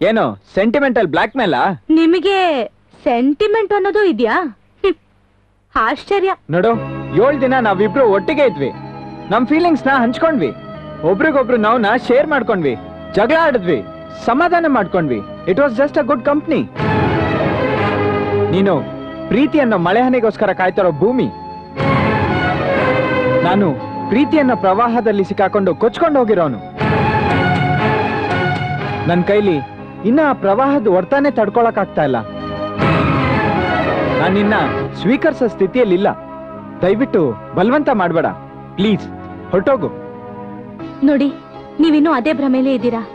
ಏನು ಸೆಂಟಿಮೆಂಟಲ್ ಬ್ಲಾಕ್ ಮೇಲ ನಿಮಗೆ ಸೆಂಟಿಮೆಂಟ್ ಅನ್ನೋದು ಇದ್ಯಾ? ಹ್ಮ್. ಆಶ್ಚರ್ಯ. ನೋಡು ಏಳ್ ದಿನ ನಾವಿಬ್ರು ಒಟ್ಟಿಗೆ ಇದ್ವಿ. ನಮ್ ಫೀಲಿಂಗ್ಸ್ನ ಹಂಚ್ಕೊಂಡ್ವಿ. ಒಬ್ರಿಗೊಬ್ರು ನಾವ್ನ ಶೇರ್ ಮಾಡ್ಕೊಂಡ್ವಿ. ಜಗಳ ಆಡಿದ್ವಿ. ಸಮಾಧಾನ ಮಾಡ್ಕೊಂಡ್ವಿ. It was just a good company ನೀನು ಪ್ರೀತಿಯನ್ನ ಮಳೆಹನಿಗೋಸ್ಕರ ಮಳೆ ಹನಿಗೋಸ್ಕರ ಕಾಯ್ತಿರೋ ಭೂಮಿ? ನಾನು ಪ್ರೀತಿಯನ್ನ ಪ್ರವಾಹದಲ್ಲಿ ಸಿಕ್ಕಾಕೊಂಡು ಕೊಚ್ಕೊಂಡು ಹೋಗಿರೋನು. ನನ್ ಕೈಲಿ ಇನ್ನ ಆ ಪ್ರವಾಹದ ಒಡ್ತಾನೆ ತಡ್ಕೊಳಕ್ ಆಗ್ತಾ ಇಲ್ಲ. ನಾನಿನ್ನ ನಿನ್ನ ಸ್ವೀಕರಿಸೋ ಸ್ಥಿತಿಯಲ್ಲಿಲ್ಲ. ದಯವಿಟ್ಟು ಬಲವಂತ ಮಾಡ್ಬೇಡ. ಪ್ಲೀಸ್, ಹೊರಟೋಗು. ನೋಡಿ, ನೀವಿನ್ನೂ ಅದೇ ಭ್ರಮೆಲೇ ಇದ್ದೀರಾ?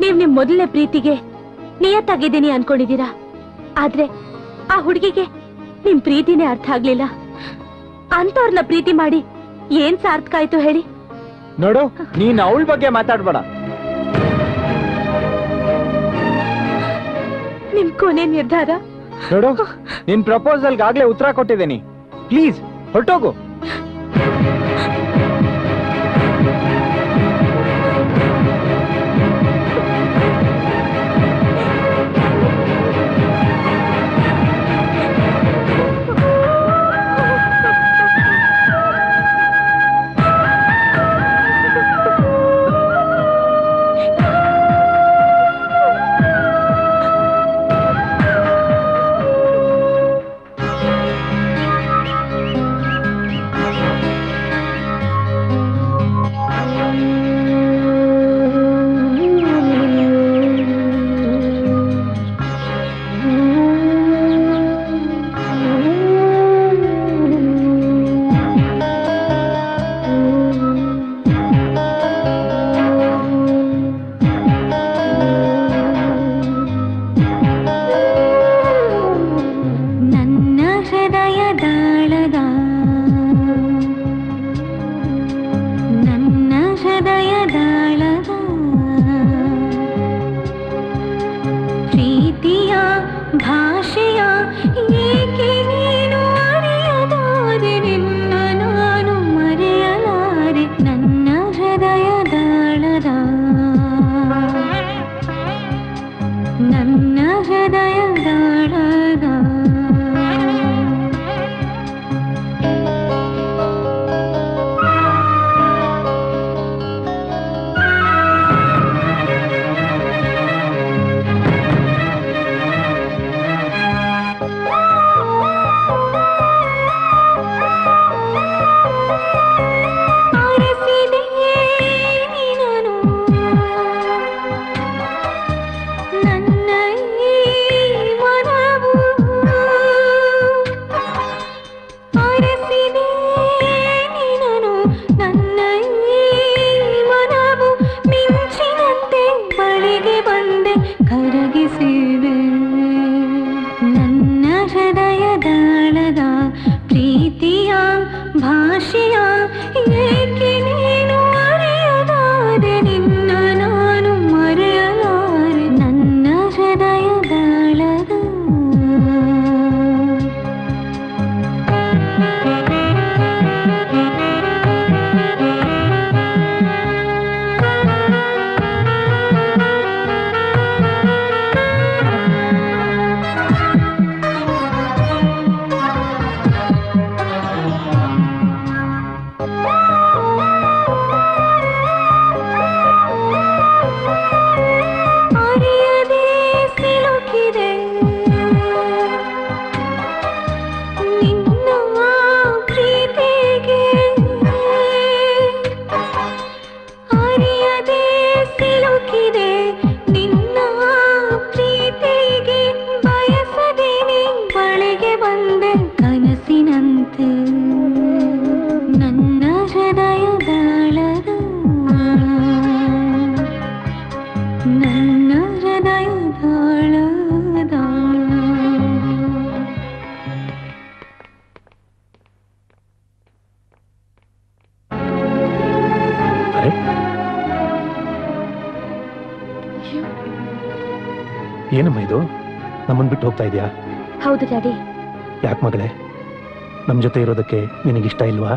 ನೀವ್ ನಿಮ್ ಮೊದಲನೇ ಪ್ರೀತಿಗೆ ನಿಯತ್ತಾಗಿದ್ದೀನಿ ಅನ್ಕೊಂಡಿದ್ದೀರಾ? ಆದ್ರೆ ಆ ಹುಡುಗಿಗೆ ನಿಮ್ ಪ್ರೀತಿನೇ ಅರ್ಥ ಆಗ್ಲಿಲ್ಲ. ಅಂತವ್ರನ್ನ ಪ್ರೀತಿ ಮಾಡಿ ಏನ್ ಸಾರ್ಥಕ ಆಯ್ತು ಹೇಳಿ? ನೋಡು ನೀನ್ ಅವಳ ಬಗ್ಗೆ ಮಾತಾಡ್ಬೇಡ. ನಿಮ್ ಕೊನೆ ನಿರ್ಧಾರ? ನೋಡು ನಿನ್ ಪ್ರಪೋಸಲ್ಗಾಗ್ಲೇ ಉತ್ತರ ಕೊಟ್ಟಿದ್ದೀನಿ. ಪ್ಲೀಸ್ ಹೊರಟೋಗು. ಹೋಗ್ತಾ ಇದೆಯಾ? ಹೌದು ಡ್ಯಾಡಿ. ಯಾಕೆ ಮಗಳೇ? ನಮ್ಮ ಜೊತೆ ಇರೋದಕ್ಕೆ ನಿನಗಿಷ್ಟ ಇಲ್ವಾ?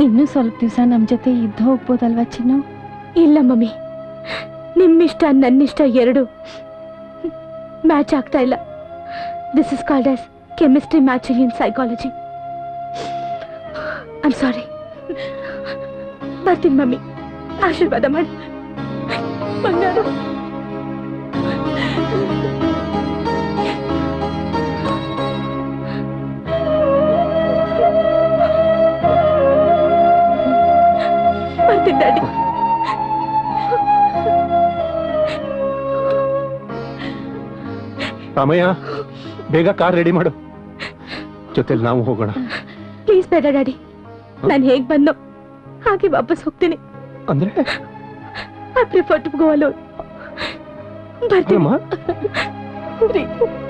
ಇನ್ನೂ ಸ್ವಲ್ಪ ದಿವಸ ನಮ್ ಜೊತೆ ಇದ್ದು ಹೋಗ್ಬೋದಲ್ವಾ ಚಿನ್ನು? ಇಲ್ಲ ಮಮ್ಮಿ. ನಿಮ್ಮಿಷ್ಟ ನನ್ನಿಷ್ಟ ಎರಡು ಮ್ಯಾಚ್ ಆಗ್ತಾ ಇಲ್ಲ. This is called as chemistry matching in psychology am sorry ಬರ್ತೀನಿ ಮಮ್ಮಿ. ಆಶೀರ್ವಾದ ಮಾಡಿ. ರಾಮಯ್ಯ ಬೇಗ ಕಾರ್ ರೆಡಿ ಮಾಡು. ಜೊತೆಲಿ ನಾವು ಹೋಗೋಣ. ಪ್ಲೀಸ್ ಬೇಡ ಡ್ಯಾಡಿ. ನಾನು ಹೇಗ್ ಬಂದು ಹಾಗೆ ವಾಪಸ್ ಹೋಗ್ತೀನಿ. ಅಂದ್ರೆ? I prefer to go alone ಬರ್ತೀನಿ.